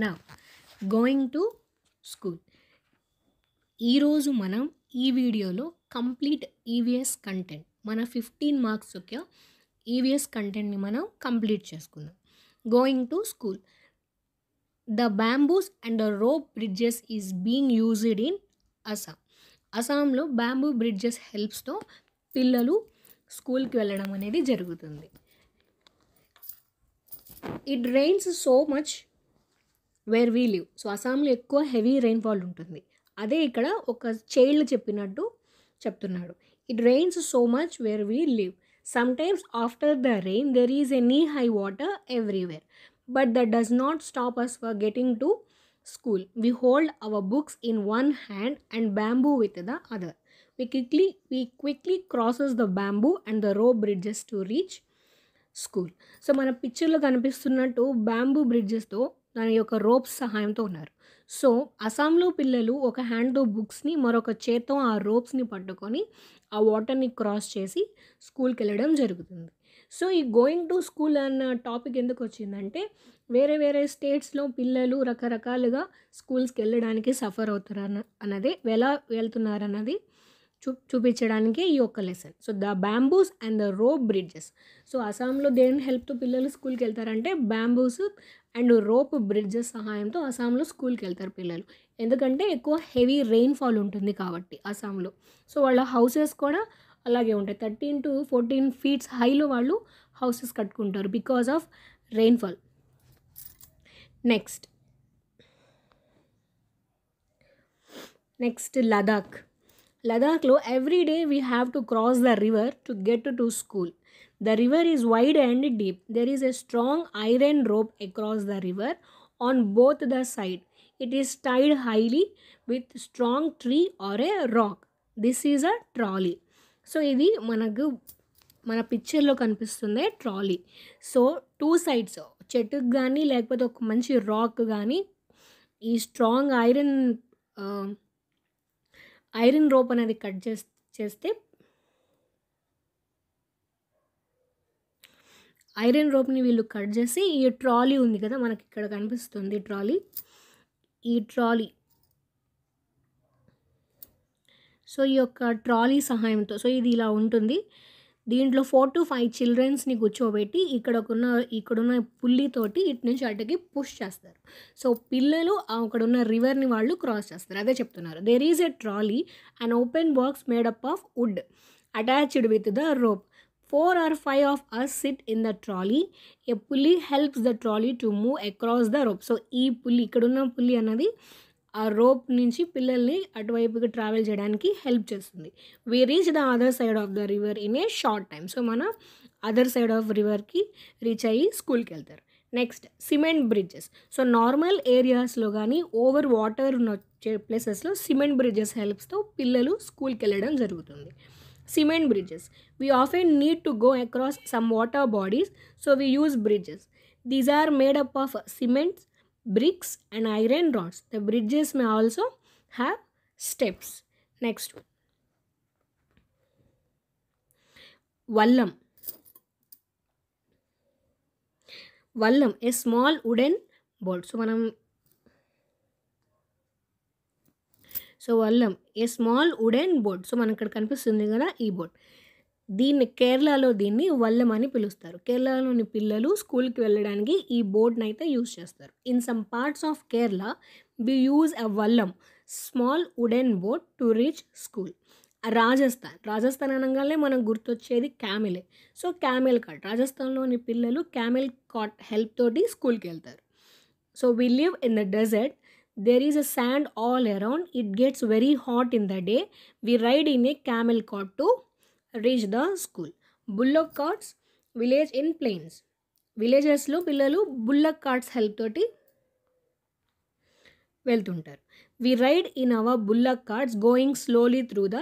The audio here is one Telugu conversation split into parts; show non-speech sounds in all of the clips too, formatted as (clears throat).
నా గోయింగ్ టు స్కూల్ ఈరోజు మనం ఈ వీడియోలో కంప్లీట్ ఈవీఎస్ e కంటెంట్ మన ఫిఫ్టీన్ మార్క్స్ యొక్క ఈవీఎస్ కంటెంట్ని మనం కంప్లీట్ చేసుకుందాం going to school the bamboos and the rope bridges is being used in Assam అస్సాంలో బ్యాంబూ బ్రిడ్జెస్ హెల్ప్స్తో పిల్లలు స్కూల్కి వెళ్ళడం అనేది జరుగుతుంది it rains so much where we live so అస్సాంలో ఎక్కువ హెవీ రెయిన్ఫాల్ ఉంటుంది అదే ఇక్కడ ఒక చైల్డ్ చెప్పినట్టు చెప్తున్నాడు it rains so much where we live sometimes after the rain there is a knee high water everywhere but that does not stop us for getting to school we hold our books in one hand and bamboo with the other we quickly we quickly crosses the bamboo and the rope bridges to reach school so మన పిక్చర్లో కనిపిస్తున్నట్టు బ్యాంబూ బ్రిడ్జెస్తో దాని యొక్క రోప్స్ సహాయంతో ఉన్నారు సో అస్సాంలో పిల్లలు ఒక హ్యాండ్తో బుక్స్ని మరొక చేత్తో ఆ రోప్స్ని పట్టుకొని ఆ వాటర్ని క్రాస్ చేసి స్కూల్కి వెళ్ళడం జరుగుతుంది సో ఈ గోయింగ్ టు స్కూల్ అన్న టాపిక్ ఎందుకు వచ్చిందంటే వేరే వేరే స్టేట్స్లో పిల్లలు రకరకాలుగా స్కూల్స్కి వెళ్ళడానికి సఫర్ అవుతారు అన్న అన్నది ఎలా వెళ్తున్నారన్నది చూ చూపించడానికి ఈ ఒక్క lesson so the bamboos and the rope bridges so అస్సాంలో దేని హెల్ప్తో పిల్లలు స్కూల్కి వెళ్తారంటే బ్యాంబూస్ అండ్ రోప్ బ్రిడ్జెస్ సహాయంతో అస్సాంలో స్కూల్కి వెళ్తారు పిల్లలు ఎందుకంటే ఎక్కువ హెవీ రెయిన్ఫాల్ ఉంటుంది కాబట్టి అస్సాంలో సో వాళ్ళ హౌసెస్ కూడా అలాగే ఉంటాయి థర్టీన్ టు ఫోర్టీన్ ఫీట్స్ హైలో వాళ్ళు హౌసెస్ కట్టుకుంటారు because of rainfall next next Ladakh లదాఖ్లో every day we have to cross the river to get to school the river is wide and deep there is a strong iron rope across the river on both the side it is tied highly with strong tree or a rock this is a trolley so ఇది మనకు మన పిక్చర్లో కనిపిస్తుంది ట్రాలీ సో టూ సైడ్స్ చెట్టుకు కానీ లేకపోతే ఒక మంచి రాక్ కానీ ఈ స్ట్రాంగ్ ఐరన్ ఐరన్ రోప్ అనేది కట్ చేస్తే ఐరన్ రోప్ని వీళ్ళు కట్ చేసి ఈ ట్రాలీ ఉంది కదా మనకి ఇక్కడ కనిపిస్తుంది ట్రాలీ ఈ ట్రాలీ సో ఈ యొక్క ట్రాలీ సహాయంతో సో ఇది ఇలా ఉంటుంది దీంట్లో ఫోర్ టు ఫైవ్ చిల్డ్రన్స్ని కూర్చోబెట్టి ఇక్కడ ఉన్న ఇక్కడున్న పుల్లితోటి ఇటు నుంచి అటుకి పుష్ చేస్తారు సో పిల్లలు అక్కడున్న రివర్ని వాళ్ళు క్రాస్ చేస్తారు అదే చెప్తున్నారు there is a trolley and open box made up of wood attached with the rope four or five of us sit in the trolley a pulley helps the trolley to move across the rope so ఈ పుల్లి ఇక్కడున్న పులి అన్నది ఆ రోప్ నుంచి పిల్లల్ని అటువైపుకి ట్రావెల్ చేయడానికి హెల్ప్ చేస్తుంది we reach the other side of the river in a short time so మన అదర్ సైడ్ ఆఫ్ రివర్కి రీచ్ అయ్యి స్కూల్కి వెళ్తారు next cement bridges so normal ఏరియాస్లో కానీ ఓవర్ వాటర్ ఉన్న ప్లేసెస్లో సిమెంట్ బ్రిడ్జెస్ హెల్ప్స్తో పిల్లలు స్కూల్కి వెళ్ళడం జరుగుతుంది cement bridges we often need to go across some water bodies so we use bridges these are made up of cements bricks and iron rods. The bridges may also have steps. Next, Vallam. Vallam, a small wooden boat. So, manam so vallam a small wooden board so మనకి ఇక్కడ కనిపిస్తుంది కదా ఈ బోర్డ్ దీన్ని కేరళలో దీన్ని వల్లం అని పిలుస్తారు కేరళలోని పిల్లలు స్కూల్కి వెళ్ళడానికి ఈ బోర్డ్ని అయితే యూజ్ చేస్తారు in some parts of Kerala we use a vallam small wooden boat to reach school Rajasthan Rajasthan అనగానే మనం గుర్తొచ్చేది క్యామెలే సో క్యామెల్ కాట్ రాజస్థాన్లోని పిల్లలు క్యామెల్ కాట్ హెల్ప్ తోటి స్కూల్కి వెళ్తారు so we live in the desert there is a sand all around it gets very hot in the day we ride in a camel cart to reach the school bullock carts village in plains విలేజెస్లో పిల్లలు బుల్లక్ కార్ట్స్ హెల్ప్ తోటి వెళ్తుంటారు we ride in our bullock carts going slowly through the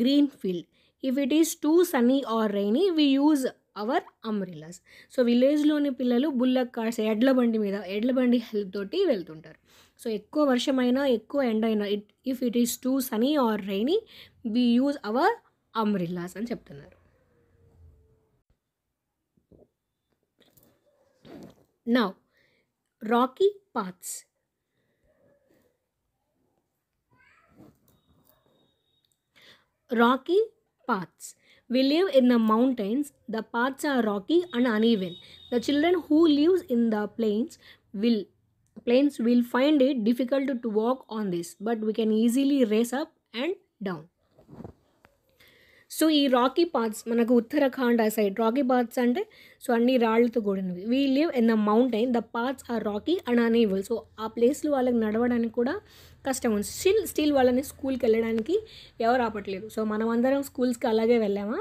green field if it is too sunny or rainy we use our umbrellas so విలేజ్లోని పిల్లలు బుల్లక్ కార్డ్స్ ఎడ్ల బండి మీద ఎడ్ల బండి హెల్ప్ తోటి వెళ్తుంటారు సో ఎక్కువ వర్షమైనా ఎక్కువ ఎండ అయినా it if it is too sunny or rainy we use our umbrellas అని చెప్తున్నారు now rocky paths rocky paths. We live in the mountains. The paths are rocky and uneven. The children who lives in the plains will plains will find it difficult to walk on this, but we can easily race up and down. So ఈ రాకీ పాత్స్ మనకు ఉత్తరాఖండ్ ఆ సైడ్ రాకీ పాత్స్ అంటే సో అన్ని రాళ్లతో కూడినవి we live in the mountain the paths are rocky and unable so ఆ ప్లేస్లో వాళ్ళకి నడవడానికి కూడా కష్టం ఉంది స్టిల్ స్టిల్ వాళ్ళని స్కూల్కి వెళ్ళడానికి ఎవరు ఆపట్లేదు సో మనం అందరం స్కూల్స్కి అలాగే వెళ్ళామా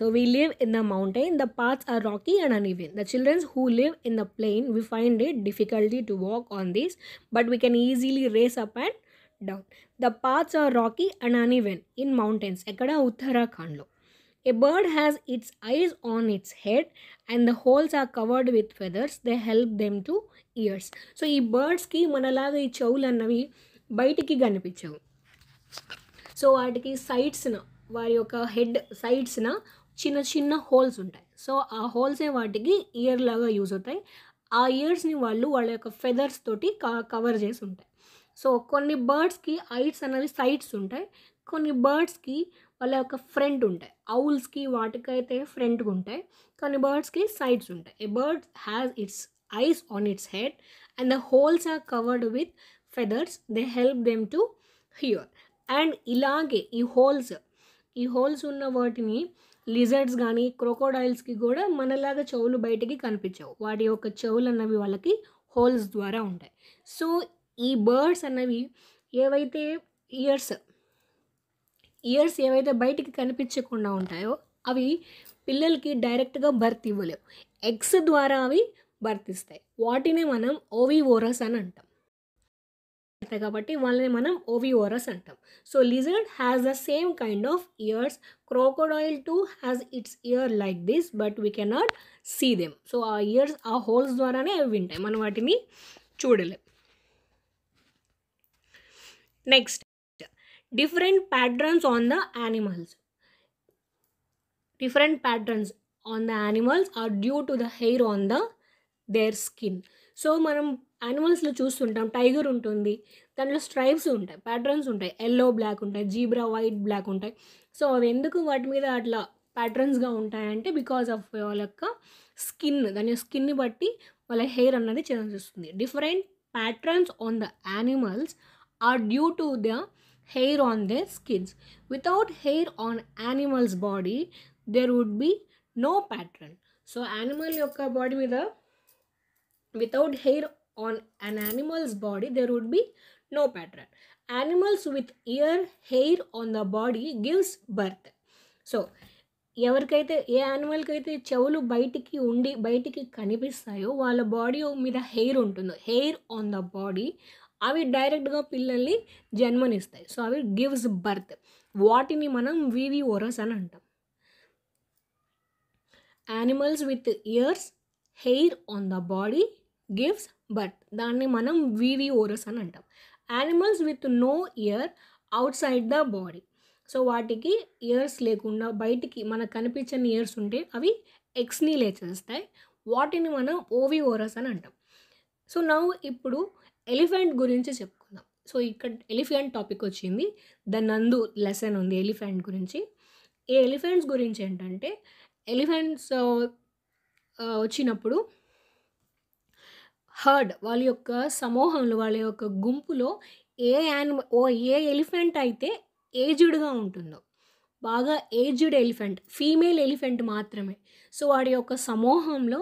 so we live in the mountain the paths are rocky and uneven the childrens who live in the plain we find it difficulty to walk on these but we can easily race up and down the paths are rocky and when in mountains ఎక్కడ ఉత్తరాఖండ్లో a bird has its eyes on its head and the holes are covered with feathers they help them to ears so ఈ బర్డ్స్కి మనలాగా ఈ చెవులు అన్నవి బయటికి కనిపించవు సో వాటికి సైడ్స్న వారి యొక్క హెడ్ సైడ్స్న చిన్న చిన్న హోల్స్ ఉంటాయి సో ఆ హోల్సే వాటికి ఇయర్ లాగా యూజ్ అవుతాయి ఆ ఇయర్స్ని వాళ్ళు వాళ్ళ యొక్క ఫెదర్స్ తోటి కవర్ చేసి ఉంటాయి సో కొన్ని బర్డ్స్కి ఐట్స్ అనేవి సైట్స్ ఉంటాయి కొన్ని బర్డ్స్కి వాళ్ళ యొక్క ఫ్రంట్ ఉంటాయి ఔల్స్కి వాటికైతే ఫ్రంట్గా ఉంటాయి కొన్ని బర్డ్స్కి సైడ్స్ ఉంటాయి a bird has its eyes on its head and the holes are covered with feathers they help them to hear and ఇలాగే ఈ హోల్స్ ఈ హోల్స్ ఉన్న వాటిని లిజర్డ్స్ కానీ క్రోకోడైల్స్కి కూడా మనలాగా చెవులు బయటికి కనిపించవు వాటి యొక్క చెవులు అన్నవి వాళ్ళకి హోల్స్ ద్వారా ఉంటాయి సో ఈ బర్డ్స్ అన్నవి ఏవైతే ఇయర్స్ ఇయర్స్ ఏవైతే బయటికి కనిపించకుండా ఉంటాయో అవి పిల్లలకి డైరెక్ట్గా బర్త్ ఇవ్వలేవు ఎగ్స్ ద్వారా అవి బర్తిస్తాయి వాటిని మనం ఓరస్ అని అంటాం కాబట్టి వాళ్ళని మనం ఓరస్ అంటాం so lizard has the same kind of ears crocodile too has its ear like this but we cannot see them so ఆ ఇయర్స్ ఆ హోల్స్ ద్వారానే అవి వింటాయి మనం వాటిని చూడలేం next different patterns on the animals different patterns on the animals are due to the hair on the their skin so మనం యానిమల్స్లో చూస్తుంటాం టైగర్ ఉంటుంది దాంట్లో స్ట్రైప్స్ ఉంటాయి ప్యాటర్న్స్ ఉంటాయి ఎల్లో బ్లాక్ ఉంటాయి జీబ్రా వైట్ బ్లాక్ ఉంటాయి సో అవి ఎందుకు వాటి మీద అట్లా ప్యాటర్న్స్గా ఉంటాయంటే బికాస్ ఆఫ్ వాళ్ళ యొక్క స్కిన్ దాని స్కిన్ని బట్టి వాళ్ళ హెయిర్ అన్నది చేంజ్ వస్తుంది different patterns on the animals are due to the hair on their skins. Without hair on animal's body, there would be no pattern. So animal animal body with a without hair on an animal's body, there would be no pattern. Animals with ear hair on the body gives birth. So ఎవరికైతే ఏ యానిమల్కి అయితే చెవులు బయటికి ఉండి బయటికి కనిపిస్తాయో వాళ్ళ బాడీ మీద హెయిర్ ఉంటుందో హెయిర్ ఆన్ ద బాడీ అవి డైరెక్ట్గా పిల్లల్ని జన్మనిస్తాయి సో అవి గివ్స్ బర్త్ వాటిని మనం ఓరస్ అని అంటాం animals with ears hair on the body gives birth దాన్ని మనం ఓరస్ అని అంటాం animals with no ear outside the body so వాటికి ఇయర్స్ లేకుండా బయటికి మనకు కనిపించని ఇయర్స్ ఉంటే అవి ఎక్స్ని లేచేస్తాయి వాటిని మనం ఓరస్ అని అంటాం సో నవ్వు ఇప్పుడు ఎలిఫెంట్ గురించి చెప్పుకుందాం సో ఇక్కడ ఎలిఫెంట్ టాపిక్ వచ్చింది ద నందు లెసన్ ఉంది ఎలిఫెంట్ గురించి ఈ ఎలిఫెంట్స్ గురించి ఏంటంటే ఎలిఫెంట్స్ వచ్చినప్పుడు హర్డ్ వాళ్ళ యొక్క సమూహంలో వాళ్ళ యొక్క గుంపులో ఏ యానిమ ఓ ఏ ఎలిఫెంట్ అయితే ఏజ్డ్గా ఉంటుందో బాగా ఏజ్డ్ ఎలిఫెంట్ ఫీమేల్ ఎలిఫెంట్ మాత్రమే సో వాడి యొక్క సమూహంలో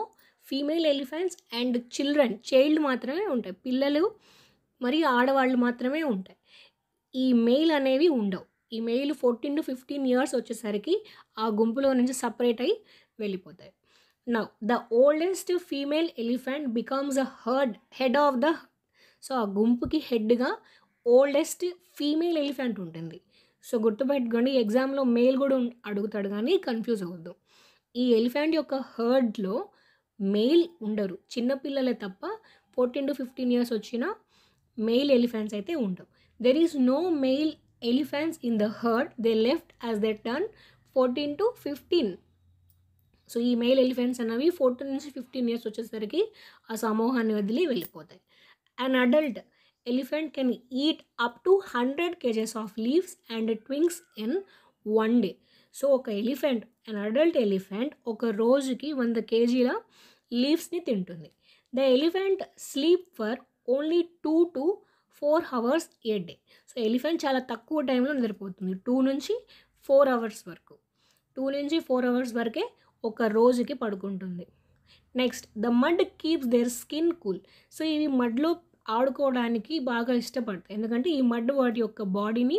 female elephants and children child మాత్రమే ఉంటాయి పిల్లలు మరియు ఆడవాళ్ళు మాత్రమే ఉంటాయి ఈ మెయిల్ అనేవి ఉండవు ఈ male fourteen to fifteen years వచ్చేసరికి ఆ గుంపులో నుంచి సపరేట్ అయి వెళ్ళిపోతాయి now the oldest female elephant becomes a herd head of the so ఆ గుంపుకి హెడ్గా ఓల్డెస్ట్ ఫీమేల్ ఎలిఫెంట్ ఉంటుంది సో గుర్తుపెట్టుకోండి ఎగ్జామ్లో మేల్ కూడా అడుగుతాడు కానీ కన్ఫ్యూజ్ అవ్వద్దు ఈ ఎలిఫెంట్ యొక్క హర్డ్లో మెయిల్ ఉండరు చిన్నపిల్లలే తప్ప ఫోర్టీన్ టు ఫిఫ్టీన్ ఇయర్స్ వచ్చిన మెయిల్ ఎలిఫెంట్స్ అయితే ఉండవు there is no male elephants in the herd they left as they turn fourteen to fifteen so ఈ మెయిల్ ఎలిఫెంట్స్ అనేవి ఫోర్టీన్ నుంచి ఫిఫ్టీన్ ఇయర్స్ వచ్చేసరికి ఆ సమూహాన్ని వదిలి వెళ్ళిపోతాయి an adult elephant can eat up to hundred kgs of leaves and twigs in one day so ఒక ఎలిఫెంట్ అన్ అడల్ట్ ఎలిఫెంట్ ఒక రోజుకి వంద కేజీల లీవ్స్ని తింటుంది the elephant sleep for only two to four hours a day so elephant చాలా తక్కువ టైంలో నిద్రపోతుంది టూ నుంచి ఫోర్ అవర్స్ వరకు టూ నుంచి ఫోర్ అవర్స్ వరకే ఒక రోజుకి పడుకుంటుంది next the mud keeps their skin cool so ఇవి మడ్లో ఆడుకోవడానికి బాగా ఇష్టపడతాయి ఎందుకంటే ఈ మడ్ వాటి యొక్క బాడీని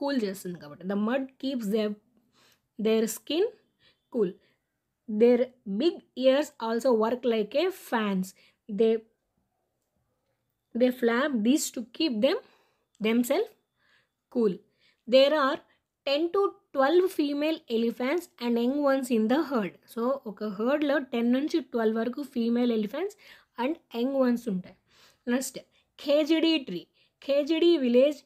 కూల్ చేస్తుంది కాబట్టి the mud keeps their their skin cool their big ears also work like a fans they they flap these to keep them them self cool there are ten to twelve female elephants and young ones in the herd so ఒక హర్డ్లో టెన్ నుంచి ట్వెల్వ్ వరకు female elephants and young ones ఉంటాయి next Khejadi tree Khejadi village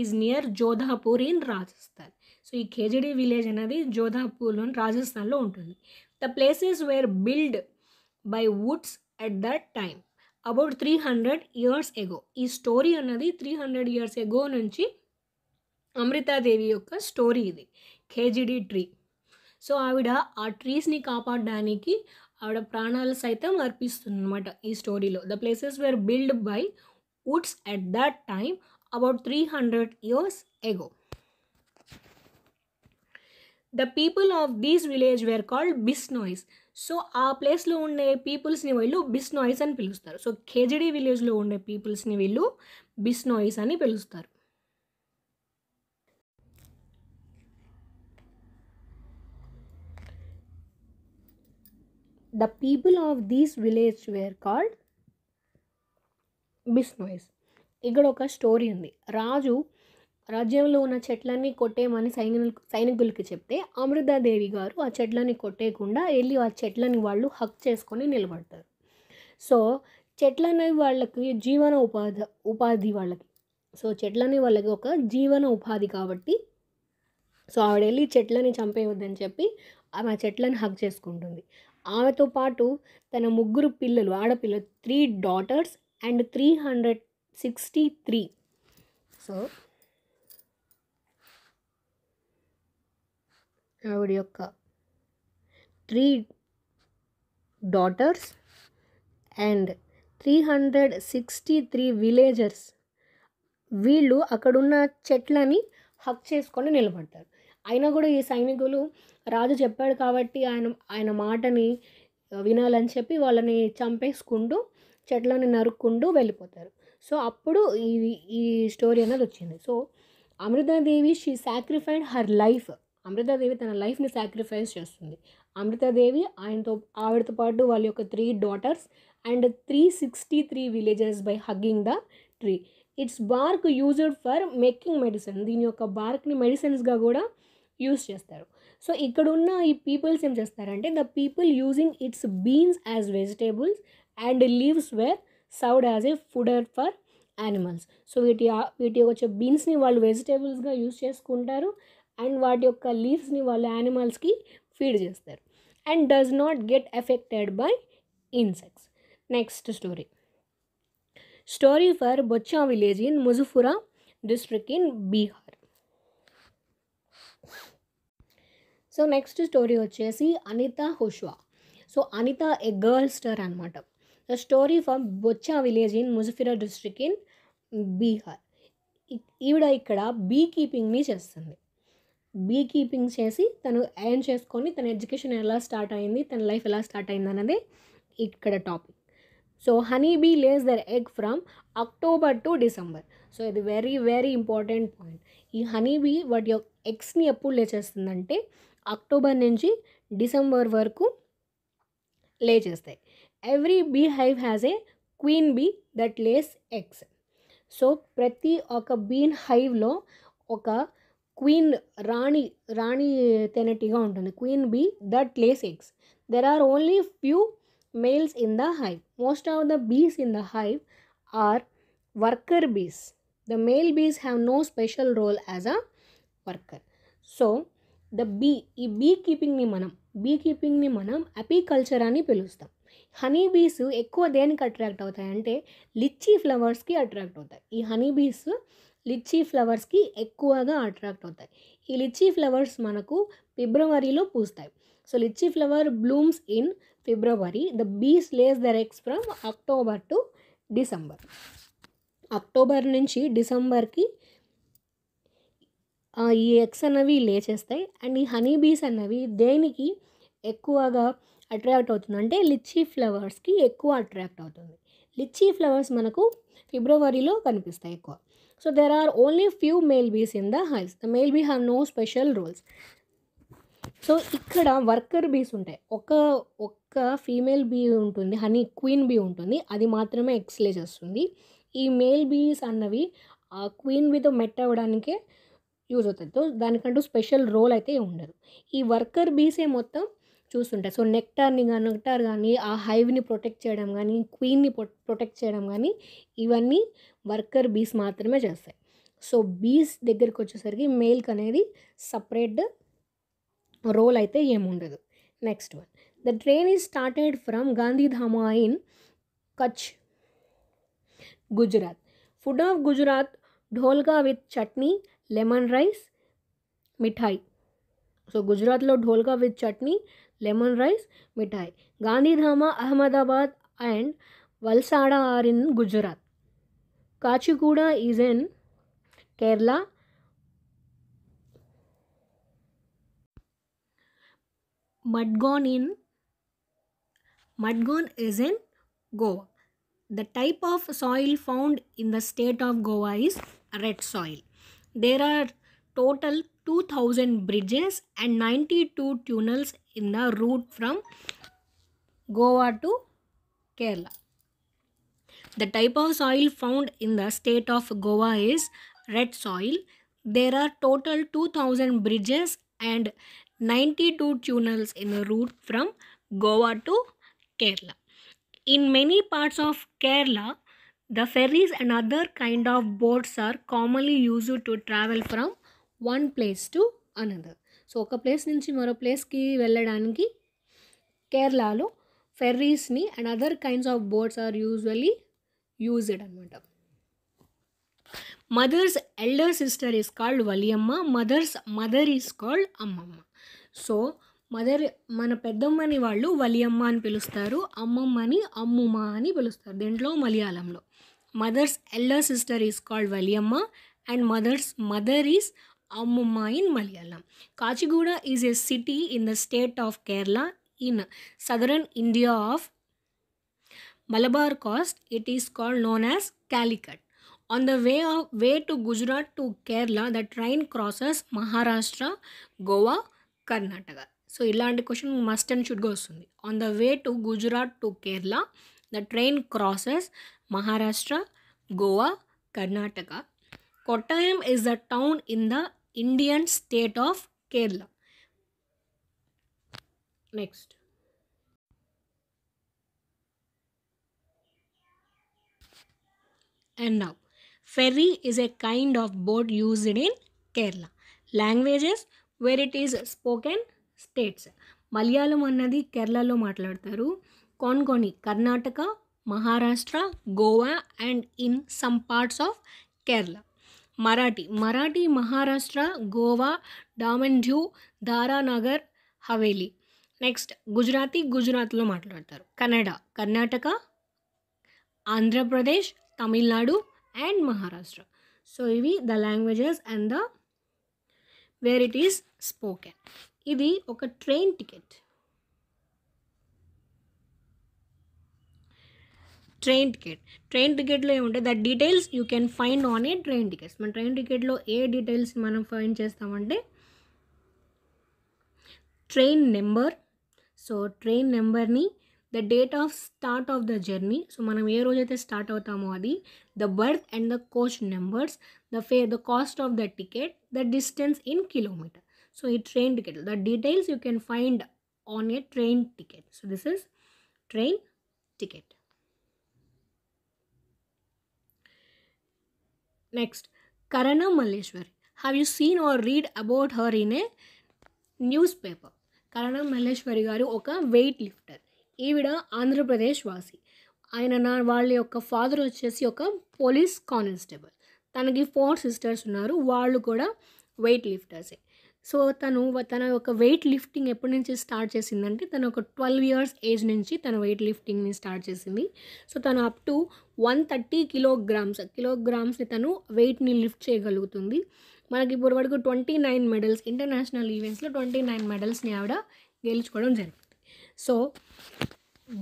is near Jodhpur in Rajasthan so ఈ కేజీడీ విలేజ్ అనేది జోధాపూర్లోని రాజస్థాన్లో ఉంటుంది the places where build by woods at that time about three hundred years ago ఈ స్టోరీ అన్నది త్రీ హండ్రెడ్ ఇయర్స్ ఎగో నుంచి అమృతాదేవి యొక్క స్టోరీ ఇది కేజీడీ ట్రీ సో ఆవిడ ఆ ట్రీస్ని కాపాడడానికి ఆవిడ ప్రాణాలు సైతం అర్పిస్తుందన్నమాట ఈ స్టోరీలో the places where build by woods at that time about three hundred years ago the people of these village were called Bishnois so ఆ ప్లేస్లో ఉండే పీపుల్స్ని వీళ్ళు బిస్నాయిస్ అని పిలుస్తారు సో కేజడి విలేజ్లో ఉండే పీపుల్స్ని వీళ్ళు బిస్నాయిస్ అని పిలుస్తారు the people of these village were called Bishnois ఇక్కడ ఒక స్టోరీ ఉంది రాజు రాజ్యంలో ఉన్న చెట్లన్నీ కొట్టేయమని సైనికు సైనికులకి చెప్తే అమృతాదేవి గారు ఆ చెట్లని కొట్టేయకుండా వెళ్ళి ఆ చెట్లని వాళ్ళు హక్ చేసుకొని నిలబడతారు సో చెట్లనేవి వాళ్ళకి జీవన ఉపాధి ఉపాధి వాళ్ళకి సో చెట్లని వాళ్ళకి ఒక జీవన ఉపాధి కాబట్టి సో ఆవిడ వెళ్ళి చెట్లని చంపేయొద్దని చెప్పి ఆమె చెట్లను హక్ చేసుకుంటుంది ఆమెతో పాటు తన ముగ్గురు పిల్లలు ఆడపిల్లలు three daughters and three hundred sixty three so ఆవిడ యొక్క three daughters and three hundred sixty three villagers వీళ్ళు అక్కడున్న చెట్లని హక్ చేసుకొని నిలబడ్డారు అయినా కూడా ఈ సైనికులు రాజు చెప్పాడు కాబట్టి ఆయన ఆయన మాటని వినాలని చెప్పి వాళ్ళని చంపేసుకుంటూ చెట్లని నరుక్కుంటూ వెళ్ళిపోతారు సో అప్పుడు ఈ ఈ స్టోరీ అనేది వచ్చింది so Amrita Devi she sacrificed her life Amrita Devi తన లైఫ్ని సాక్రిఫైస్ చేస్తుంది అమృతాదేవి ఆయనతో ఆవిడతో పాటు వాళ్ళ యొక్క three daughters and three sixty three villages by hugging the tree its bark used for making medicine దీని యొక్క బార్క్ని మెడిసిన్స్గా కూడా యూజ్ చేస్తారు సో ఇక్కడ ఉన్న ఈ పీపుల్స్ ఏం చేస్తారంటే the people using its beans as vegetables and leaves were served as a fodder for animals so వీటి వీటి వచ్చే బీన్స్ని వాళ్ళు వెజిటేబుల్స్గా యూజ్ చేసుకుంటారు అండ్ వాటి యొక్క లీవ్స్ని వాళ్ళు యానిమల్స్కి ఫీడ్ చేస్తారు and does not get affected by insects next story story for Bochaha village in Muzaffarpur district in Bihar so next story వచ్చేసి Anita Hushwa so Anita a girl star అనమాట the story for Bochaha village in Muzaffarpur district in Bihar ఈవిడ ఇక్కడ బీ కీపింగ్ని చేస్తుంది బీ కీపింగ్ చేసి తను ఎర్న్ చేసుకొని తన ఎడ్యుకేషన్ ఎలా స్టార్ట్ అయింది తన లైఫ్ ఎలా స్టార్ట్ అయింది అన్నది ఇక్కడ topic so honey bee lays their egg from October to December so ఇది వెరీ వెరీ ఇంపార్టెంట్ పాయింట్ ఈ హనీ బీ వాటి యొక్క ఎగ్స్ని ఎప్పుడు లేచేస్తుందంటే అక్టోబర్ నుంచి డిసెంబర్ వరకు లేచేస్తాయి every bee hive has a queen bee that lays eggs so ప్రతి ఒక బీన్ హైవ్లో ఒక క్వీన్ రాణి రాణి తేనెటీగా ఉంటుంది queen bee that lays eggs there are only few males in the hive most of the bees in the hive are worker bees the male bees have no special role as a worker so the bee ఈ బీ కీపింగ్ని మనం బీ కీపింగ్ని మనం అపీకల్చర్ అని పిలుస్తాం హనీ బీస్ ఎక్కువ దేనికి అట్రాక్ట్ అవుతాయి అంటే లిచ్చీ ఫ్లవర్స్కి అట్రాక్ట్ అవుతాయి ఈ హనీ బీస్ లిచ్చీ ఫ్లవర్స్కి ఎక్కువగా అట్రాక్ట్ అవుతాయి ఈ లిచ్చీ ఫ్లవర్స్ మనకు ఫిబ్రవరిలో పూస్తాయి so litchi flower blooms in February the bees lays their eggs from October to December October నుంచి డిసెంబర్కి ఈ ఎగ్స్ అన్నవి లేచేస్తాయి అండ్ ఈ హనీ బీస్ అన్నవి దేనికి ఎక్కువగా అట్రాక్ట్ అవుతుంది అంటే లిచ్చీ ఫ్లవర్స్కి ఎక్కువ అట్రాక్ట్ అవుతుంది లిచ్చీ ఫ్లవర్స్ మనకు ఫిబ్రవరిలో కనిపిస్తాయి ఎక్కువ So there are only few male bees in the hives. The male bee have no special roles. So ఇక్కడ వర్కర్ బీస్ ఉంటాయి ఒక ఒక్క ఫీమేల్ బీ ఉంటుంది హనీ క్వీన్ బీ ఉంటుంది అది మాత్రమే ఎక్స్లే చేస్తుంది ఈ మేల్ బీస్ అన్నవి ఆ క్వీన్ బీతో మెట్ అవ్వడానికే యూజ్ అవుతుంది దానికంటూ స్పెషల్ రోల్ అయితే ఉండదు ఈ వర్కర్ బీసే మొత్తం చూస్తుంటాయి సో నెక్టార్ని కానీ నెక్టార్ కానీ ఆ హైవ్ని ప్రొటెక్ట్ చేయడం కానీ క్వీన్ని ప్రొటెక్ట్ చేయడం కానీ ఇవన్నీ వర్కర్ బీస్ మాత్రమే చేస్తాయి సో బీస్ దగ్గరికి వచ్చేసరికి మేల్క్ అనేది సపరేట్ రోల్ అయితే ఏముండదు next one the train is started from Gandhidham in Kutch Gujarat food of Gujarat ఢోల్గా with chutney lemon rice mithai so గుజరాత్లో ఢోల్గా with chutney lemon rice mithai. Gandhidhama, Ahmedabad and Valsada are in Gujarat. Kachikuda is in Kerala. Mudgon in Mudgon is in Goa. The type of soil found in the state of Goa is red soil. There are total 2000 bridges and 92 tunnels in the route from Goa to Kerala. The type of soil found in the state of Goa is red soil. There are total 2000 bridges and 92 tunnels in the route from Goa to Kerala. In many parts of Kerala, the ferries and other kind of boats are commonly used to travel from one place to another so ఒక ప్లేస్ నుంచి మరో ప్లేస్కి వెళ్ళడానికి కేరళలో ఫెర్రీస్ని and other kinds of boats are usually used అనమాట mother's elder sister is called valiyamma mother's mother is called ammamma so mother మన పెద్దమ్మని వాళ్ళు వలియమ్మ అని పిలుస్తారు అమ్మమ్మని అమ్ముమ్మ అని పిలుస్తారు దీంట్లో మలయాళంలో mother's elder sister is called valiyamma and mother's mother is Ammumma in Malayalam. Kachiguda is a city in the state of Kerala in southern India of Malabar coast. It is called known as Calicut. On the way, of, way to Gujarat to Kerala, the train crosses Maharashtra, Goa, Karnataka. So ఇలాంటి క్వశ్చన్ మస్ట్ అండ్ షుడ్గా వస్తుంది on the way to Gujarat to Kerala the train crosses Maharashtra Goa Karnataka Kottayam is the town in the Indian state of Kerala next and now ferry is a kind of boat used in Kerala languages where it is spoken states Malayalam అన్నది కేరళలో మాట్లాడతారు Konkani Karnataka Maharashtra Goa and in some parts of Kerala Marathi Marathi Maharashtra Goa డామన్డ్యూ Dadra Nagar Haveli next Gujarati గుజరాత్లో మాట్లాడతారు కన్నడ కర్ణాటక ఆంధ్రప్రదేశ్ తమిళనాడు అండ్ మహారాష్ట్ర సో ఇవి the languages and the where it is spoken ఇది ఒక train ticket train ticket train టికెట్లో ఏముంటే that details you can find on a train tickets మన ట్రైన్ టికెట్లో ఏ డీటెయిల్స్ మనం ఫైండ్ చేస్తామంటే ట్రైన్ నెంబర్ సో ట్రైన్ నెంబర్ని the date of start of the journey so మనం ఏ రోజైతే స్టార్ట్ అవుతామో అది the birth and the coach numbers the fare the cost of the ticket the distance in kilometre so ఈ train ticket the details you can find on a train ticket so this is train ticket next Karana Malleshwari have you seen or read about her in a newspaper Karana Malleshwari garu ఒక వెయిట్ లిఫ్టర్ ఈవిడ ఆంధ్రప్రదేశ్ వాసి ఆయన నా వాళ్ళ యొక్క ఫాదర్ వచ్చేసి ఒక పోలీస్ కానిస్టేబుల్ తనకి ఫోర్ సిస్టర్స్ ఉన్నారు వాళ్ళు కూడా వెయిట్ లిఫ్టర్సే సో తను తన యొక్క వెయిట్ లిఫ్టింగ్ ఎప్పటి నుంచి స్టార్ట్ చేసిందంటే తను ఒక ట్వెల్వ్ ఇయర్స్ ఏజ్ నుంచి తన వెయిట్ లిఫ్టింగ్ని స్టార్ట్ చేసింది సో తను up to one thirty kilograms కిలోగ్రామ్స్ని తను వెయిట్ని లిఫ్ట్ చేయగలుగుతుంది మనకి ఇప్పుడు వరకు ట్వంటీ నైన్ మెడల్స్ ఇంటర్నేషనల్ ఈవెంట్స్లో ట్వంటీ నైన్ మెడల్స్ని ఆవిడ గెలుచుకోవడం జరిగింది సో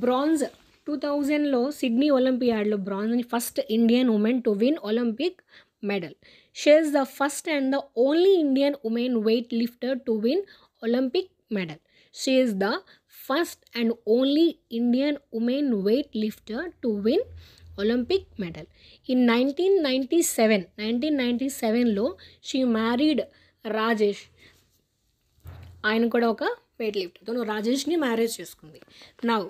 బ్రాంజ్ టూ థౌజండ్లో సిడ్నీ ఒలింపియాడ్లో బ్రాంజ్ని first Indian women to win Olympic medal. She is the first and the only Indian woman weightlifter to win Olympic medal. She is the first and only Indian woman weightlifter to win Olympic medal. In 1997, 1997లో షీ మ్యారీడ్ రాజేష్ ఆయన కూడా ఒక వెయిట్ లిఫ్ట్ తను రాజేష్ని మ్యారేజ్ చేసుకుంది now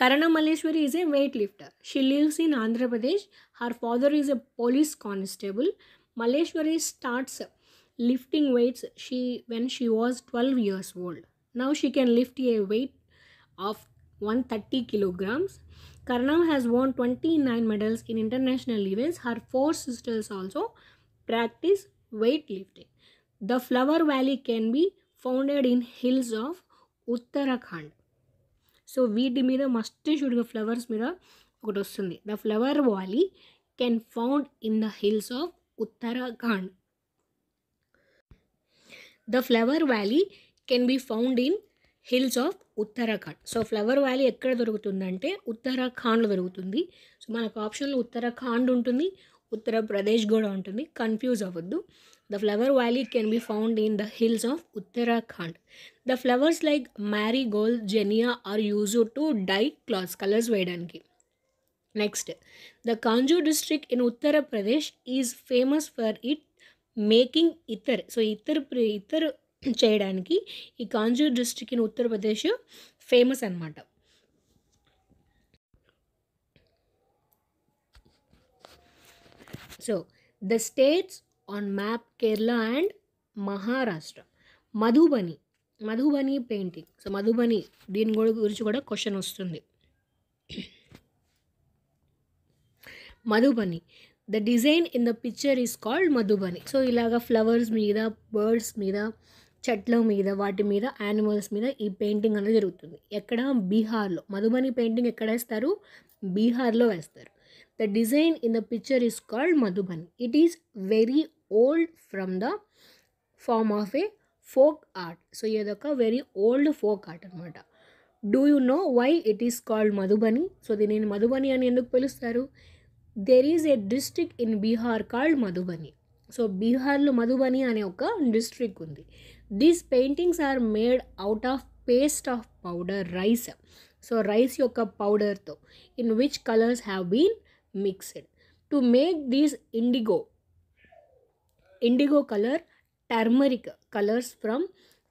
Karana Malleshwari is a weightlifter. She lives in Andhra Pradesh. Her father is a police constable. Malleshwari starts lifting weights she when she was 12 years old. Now she can lift a weight of 130 kilograms. Karnam has won 29 medals in international events. Her four sisters also practice weightlifting. The flower valley can be founded in hills of Uttarakhand. So వీటి మీద మస్ట్ షూడ్గా ఫ్లవర్స్ మీద ఒకటి వస్తుంది the flower valley can found in the hills of Uttarakhand the flower valley can be found in hills of Uttarakhand so flower valley ఎక్కడ దొరుకుతుందంటే ఉత్తరాఖండ్లో దొరుకుతుంది సో మనకు ఆప్షన్లో ఉత్తరాఖండ్ ఉంటుంది ఉత్తరప్రదేశ్ కూడా ఉంటుంది కన్ఫ్యూజ్ అవ్వద్దు The flower valley can be found in the hills of Uttarakhand. The flowers like marigold, genia are used to dye clothes colors వేయడానికి next the Kannauj district in Uttar Pradesh is famous for it making ittar so ఇతర్ ఇతర్ చేయడానికి ఈ Kannauj district in Uttar Pradesh famous అనమాట so the states on map Kerala and Maharashtra Madhubani Madhubani painting so Madhubani దీని కూడా గురించి కూడా క్వశ్చన్ వస్తుంది Madhubani the design in the picture is called Madhubani so ఇలాగ ఫ్లవర్స్ మీద బర్డ్స్ మీద చెట్ల మీద వాటి మీద యానిమల్స్ మీద ఈ పెయింటింగ్ అనేది జరుగుతుంది ఎక్కడ బీహార్లో మధుబని పెయింటింగ్ ఎక్కడ వేస్తారు బీహార్లో వేస్తారు the design in the picture is called Madhubani it is very old from the form of a folk art so ఇదొక వెరీ ఓల్డ్ ఫోక్ ఆర్ట్ అనమాట do you know why it is called Madhubani so దీనిని మధుబని అని ఎందుకు పిలుస్తారు there is a district in Bihar called Madhubani so బీహార్లో మధుబని అనే ఒక డిస్ట్రిక్ట్ ఉంది these paintings are made out of paste of powder rice so rice యొక్క పౌడర్తో in which colours have been mixed to make these indigo indigo colour turmeric colours from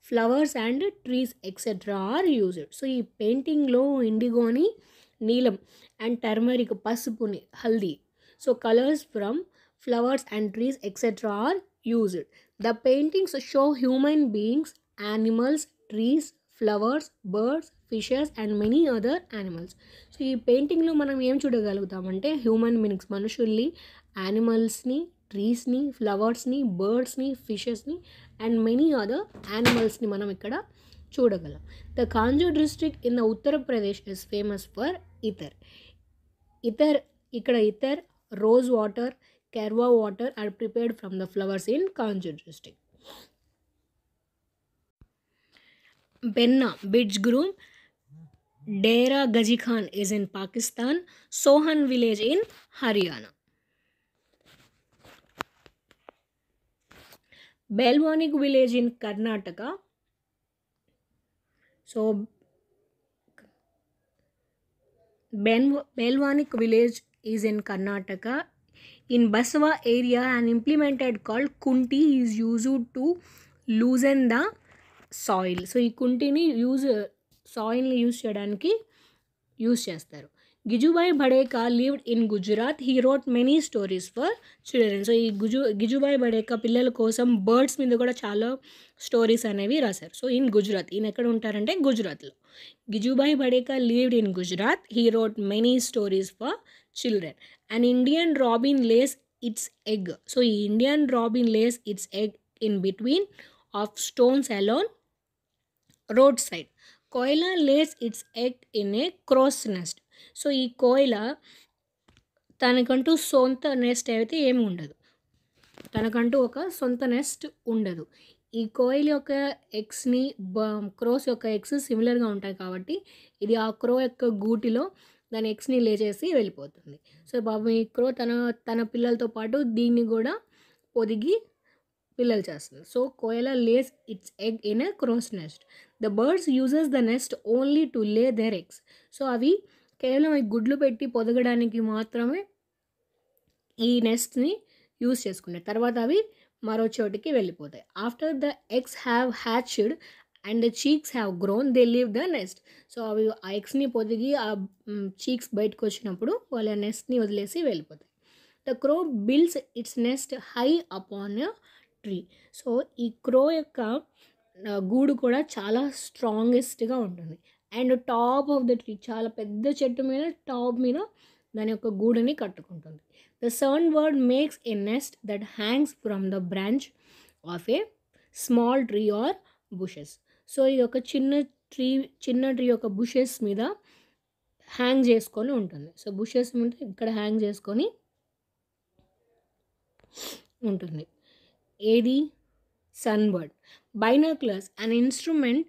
flowers and trees etcetera are used so ఈ పెయింటింగ్లో ఇండిగోని నీలం అండ్ టర్మరిక్ పసుపుని haldi so colours from flowers and trees etcetera are used the paintings show human beings animals trees flowers birds fishes and many other animals so ఈ పెయింటింగ్లో మనం ఏం చూడగలుగుతామంటే హ్యూమన్ బీయింగ్స్ మనుషుల్ని యానిమల్స్ని ట్రీస్ని ఫ్లవర్స్ని బర్డ్స్ని ఫిషెస్ని అండ్ మెనీ అదర్ యానిమల్స్ని మనం ఇక్కడ చూడగలం the Kanjur district in the Uttar Pradesh is famous for ittar ittar ఇక్కడ ittar rose water kewra water are prepared from the flowers in Kanjur district బెన్నా bridge groom Dera Ghazi Khan is in Pakistan Sohan village in Haryana Belwanik village in Karnataka so Ben Belwanik village is in Karnataka in Baswa area and implemented call కుంటి is use to loosen the soil so ఈ కుంటిని యూజ్ సాయిల్ని యూజ్ చేయడానికి యూజ్ చేస్తారు గిజుబాయి Badheka lived in Gujarat he wrote many stories for children so ఈ గుజు గిజుబాయి బడేకా పిల్లల కోసం బర్డ్స్ మీద కూడా చాలా స్టోరీస్ అనేవి రాశారు సో ఇన్ గుజరాత్ ఈయన ఎక్కడ ఉంటారంటే గుజరాత్లో గిజుబాయి Badheka lived in Gujarat he wrote many stories for children and Indian robin lays its egg so ఈ Indian robin lays its egg in between of stones along road side koel lays its egg in a crow's nest so ఈ కోయిల తనకంటూ సొంత నెస్ట్ అయితే ఏమి ఉండదు తనకంటూ ఒక సొంత నెస్ట్ ఉండదు ఈ కోయిల్ యొక్క ఎగ్స్ని బ క్రోస్ యొక్క ఎగ్స్ సిమిలర్గా ఉంటాయి కాబట్టి ఇది ఆ క్రో యొక్క గూటిలో దాని ఎగ్స్ని లేచేసి వెళ్ళిపోతుంది సో బాబు ఈ క్రో తన తన పిల్లలతో పాటు దీన్ని కూడా పొదిగి పిల్లలు చేస్తుంది so koel lays its egg in a crow's nest the birds uses the nest only to lay their eggs so అవి కేవలం ఈ గుడ్లు పెట్టి పొదగడానికి మాత్రమే ఈ నెస్ట్ని యూస్ చేసుకుంటాయి తర్వాత అవి మరో చోటికి వెళ్ళిపోతాయి after the eggs have hatched and the chicks have grown they leave the nest so అవి ఆ ఎగ్స్ని పొదిగి ఆ చీక్స్ బయటకు వచ్చినప్పుడు వాళ్ళ నెస్ట్ని వదిలేసి వెళ్ళిపోతాయి the crow builds its nest high upon tree so ఈ క్రో యొక్క గూడు కూడా చాలా స్ట్రాంగెస్ట్గా ఉంటుంది and top of the tree చాలా పెద్ద చెట్టు మీద టాప్ మీద దాని యొక్క గూడుని కట్టుకుంటుంది the sunbird makes a nest that hangs from the branch of a small tree or bushes so ఇది ఒక చిన్న ట్రీ చిన్న ట్రీ యొక్క బుషెస్ మీద హ్యాంగ్ చేసుకొని ఉంటుంది సో బుషెస్ అంటే ఇక్కడ హ్యాంగ్ చేసుకొని ఉంటుంది ఏది sunbird binoculars an instrument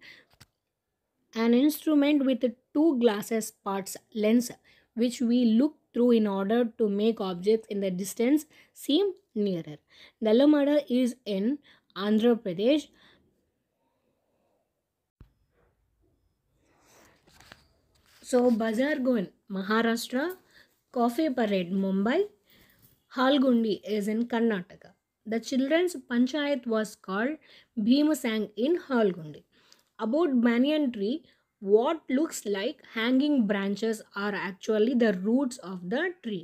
an instrument with two glasses parts lens which we look through in order to make objects in the distance seem nearer. Dalamada is in Andhra Pradesh. So Bazaar Goin, Maharashtra, Coffee Parade, Mumbai, Halgundi is in Karnataka. The children's panchayat was called Bhimasang in Halgundi. About banyan tree what looks like hanging branches are actually the roots of the tree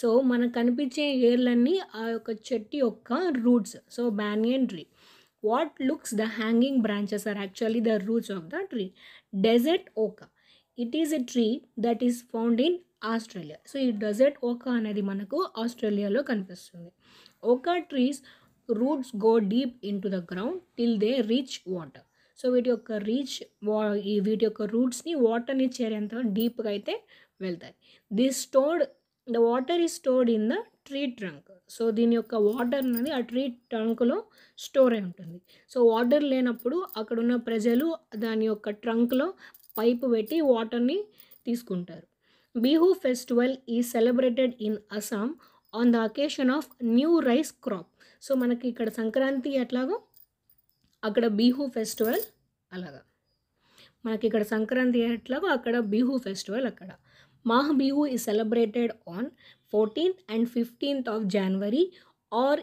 so మనకు కనిపించే ఏర్లన్నీ ఆ యొక్క చెట్టు యొక్క roots so banyan tree what looks the hanging branches are actually the roots of the tree desert oak it is a tree that is found in Australia so ఈ డెజర్ట్ ఓక అనేది మనకు ఆస్ట్రేలియాలో కనిపిస్తుంది oak trees roots go deep into the ground till they reach water so వీటి యొక్క రీచ్ ఈ వీటి యొక్క రూట్స్ని వాటర్ని చేరేంత డీప్గా అయితే వెళ్తాయి the stored the water is stored in the tree trunk so దీని యొక్క వాటర్ అనేది ఆ ట్రీ ట్రంక్లో స్టోర్ అయి ఉంటుంది సో వాటర్ లేనప్పుడు అక్కడ ఉన్న ప్రజలు దాని యొక్క ట్రంక్లో పైపు పెట్టి వాటర్ని తీసుకుంటారు బిహు ఫెస్టివల్ ఈ celebrated in Assam on the occasion of new rice crop so మనకి ఇక్కడ సంక్రాంతి ఎట్లాగో అక్కడ బిహు ఫెస్టివల్ అలాగా మనకి ఇక్కడ సంక్రాంతి ఎట్లాగో అక్కడ బీహు ఫెస్టివల్ అక్కడ Magh Bihu is celebrated on fourteenth and fifteenth of January or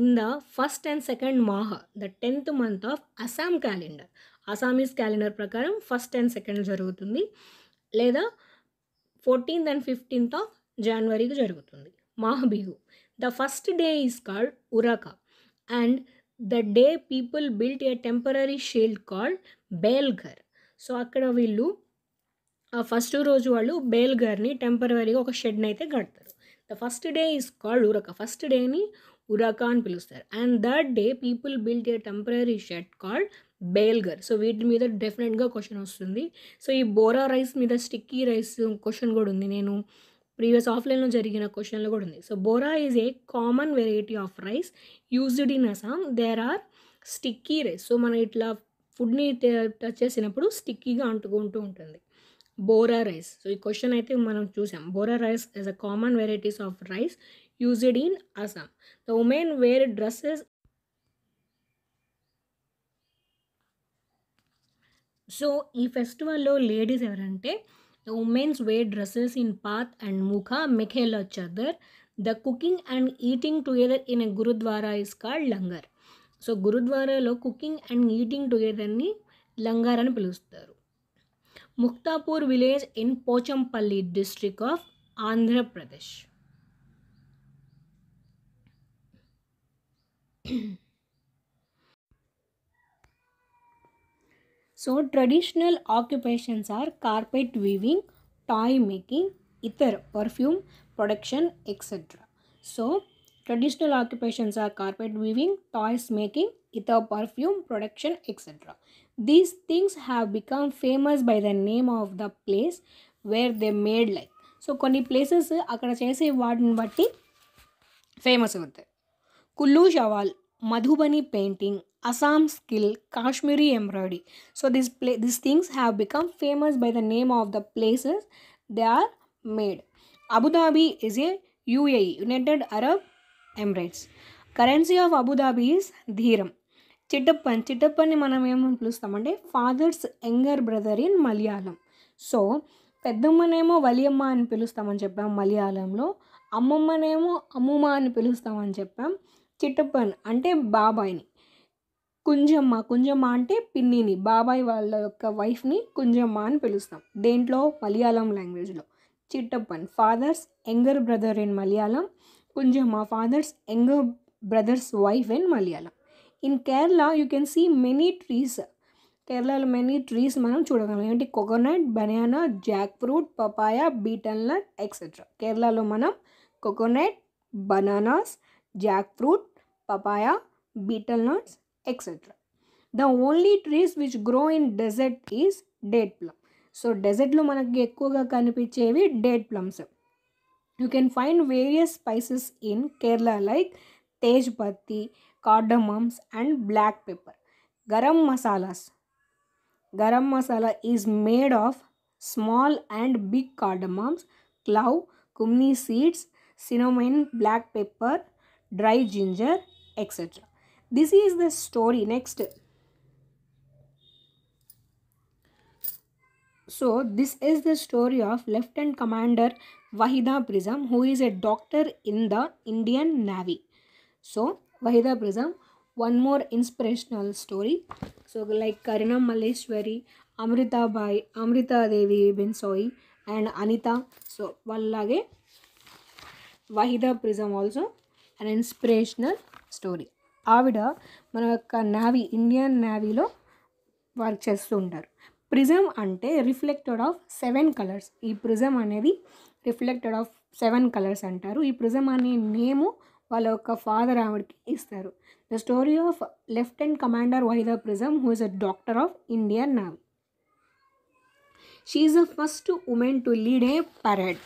in the first and second Magh the tenth month of Assam calendar Assamese calendar ప్రకారం ఫస్ట్ అండ్ సెకండ్ జరుగుతుంది లేదా ఫోర్టీన్త్ అండ్ ఫిఫ్టీన్త్ ఆఫ్ జనవరికి జరుగుతుంది Magh Bihu the first day is called Uruka and the day people built a temporary shield called బేల్ఘర్ సో అక్కడ వీళ్ళు ఆ ఫస్ట్ రోజు వాళ్ళు బేల్ఘర్ని టెంపరీగా ఒక షెడ్ని అయితే కడతారు the first day is called Uruka first డేని ఉరక అని పిలుస్తారు and that day people built a temporary shed called బేల్ఘర్ so వీటి మీద డెఫినెట్గా క్వశ్చన్ వస్తుంది సో ఈ బోరా రైస్ మీద స్టిక్కీ రైస్ క్వశ్చన్ కూడా ఉంది నేను ప్రీవియస్ ఆఫ్లైన్లో జరిగిన క్వశ్చన్లో కూడా ఉంది so bora is a common variety of rice used in Assam there are sticky rice so మనం ఇట్లా ఫుడ్ని టచ్ చేసినప్పుడు స్టిక్కీగా అంటుకుంటూ ఉంటుంది బోరా రైస్ సో ఈ క్వశ్చన్ అయితే మనం చూసాం bora rice is a common varieties of rice used in Assam the women wear dresses so ఈ ఫెస్టివల్లో లేడీస్ ఎవరంటే The women's wear dresses in path and mukha, mekhela chadar. The cooking and eating together in a gurudwara is called langar. So గురుద్వారాలో కుకింగ్ అండ్ ఈటింగ్ టుగెదర్ని లంగార్ అని పిలుస్తారు Muktapur village in Pochampally district of Andhra Pradesh So, traditional occupations are carpet weaving, toy making, ether, perfume production, etc. So, traditional occupations are carpet weaving, toys making, ether, perfume production, etc. These things have become famous by the name of the place where they made like. So కొన్ని ప్లేసెస్ అక్కడ చేసే వాటిని బట్టి ఫేమస్ అవుతాయి Kullu shawl Madhubani painting Assam skill Kashmiri embroidery so this play this things have become famous by the name of the places they are made Abu Dhabi is a UAE United Arab Emirates currency of Abu Dhabi is dirham చిట్టప్పన్ చిట్టప్పని మనం ఏమని పిలుస్తామంటే father's younger brother in Malayalam so పెద్దమ్మనేమో వలియమ్మ అని పిలుస్తామని చెప్పాం మలయాళంలో అమ్మమ్మనేమో అమ్మమ్మ అని పిలుస్తామని చెప్పాం చిట్టప్పన్ అంటే బాబాయిని కుంజమ్మ కుంజమ్మ అంటే పిన్నిని బాబాయ్ వాళ్ళ యొక్క వైఫ్ని కుంజమ్మ అని పిలుస్తాం దేంట్లో మలయాళం లాంగ్వేజ్లో chittappan father's younger brother in Malayalam kunjamma father's younger brother's wife in Malayalam in Kerala you can see many trees కేరళలో మెనీ ట్రీస్ మనం చూడగలం ఏంటి coconut banana jackfruit papaya betel nut etcetera కేరళలో మనం coconut bananas jackfruit papaya betel nuts etc. The only trees which grow in desert is date plum. So desert lo manakki date plums. You can find various spices in Kerala like tejpatti, cardamoms and black pepper. Garam masalas. Garam masala is made of small and big cardamoms, clove, kumni seeds, cinnamon, black pepper, dry ginger, etc. this is the story next so this is the story of lieutenant commander wahida prism who is a doctor in the indian navy so wahida prism one more inspirational story so like karina malleshwari amrita bai amrita devi bensoy and anita so vallage wahida prism also an inspirational story ఆవిడ మన యొక్క నావీ ఇండియన్ నావీలో వర్క్ చేస్తూ ఉంటారు ప్రిజమ్ అంటే రిఫ్లెక్టెడ్ ఆఫ్ సెవెన్ కలర్స్ ఈ ప్రిజమ్ అనేది రిఫ్లెక్టెడ్ ఆఫ్ సెవెన్ కలర్స్ అంటారు ఈ ప్రిజమ్ అనే నేము వాళ్ళ యొక్క ఫాదర్ ఆవిడకి ఇస్తారు the story of lieutenant commander Wahida Prism who is a doctor of Indian navy she the first woman to lead a parade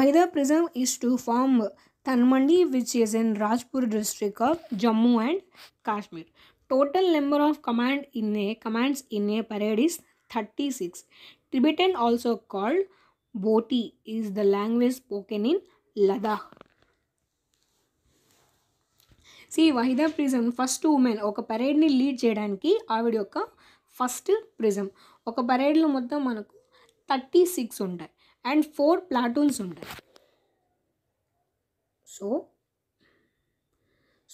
Wahida Prism is to form Tanmandi, which is in Rajpur district of Jammu and Kashmir. Total number of command in a, commands in a parade is 36. Tibetan, also called Boti, is the language spoken in Ladakh. She Vahida Prism first woman ఒక పరేడ్ని లీడ్ చేయడానికి ఆవిడ యొక్క ఫస్ట్ ప్రిజం ఒక పరేడ్లో మొత్తం మనకు థర్టీ సిక్స్ ఉంటాయి అండ్ ఫోర్ ప్లాటూన్స్ ఉంటాయి సో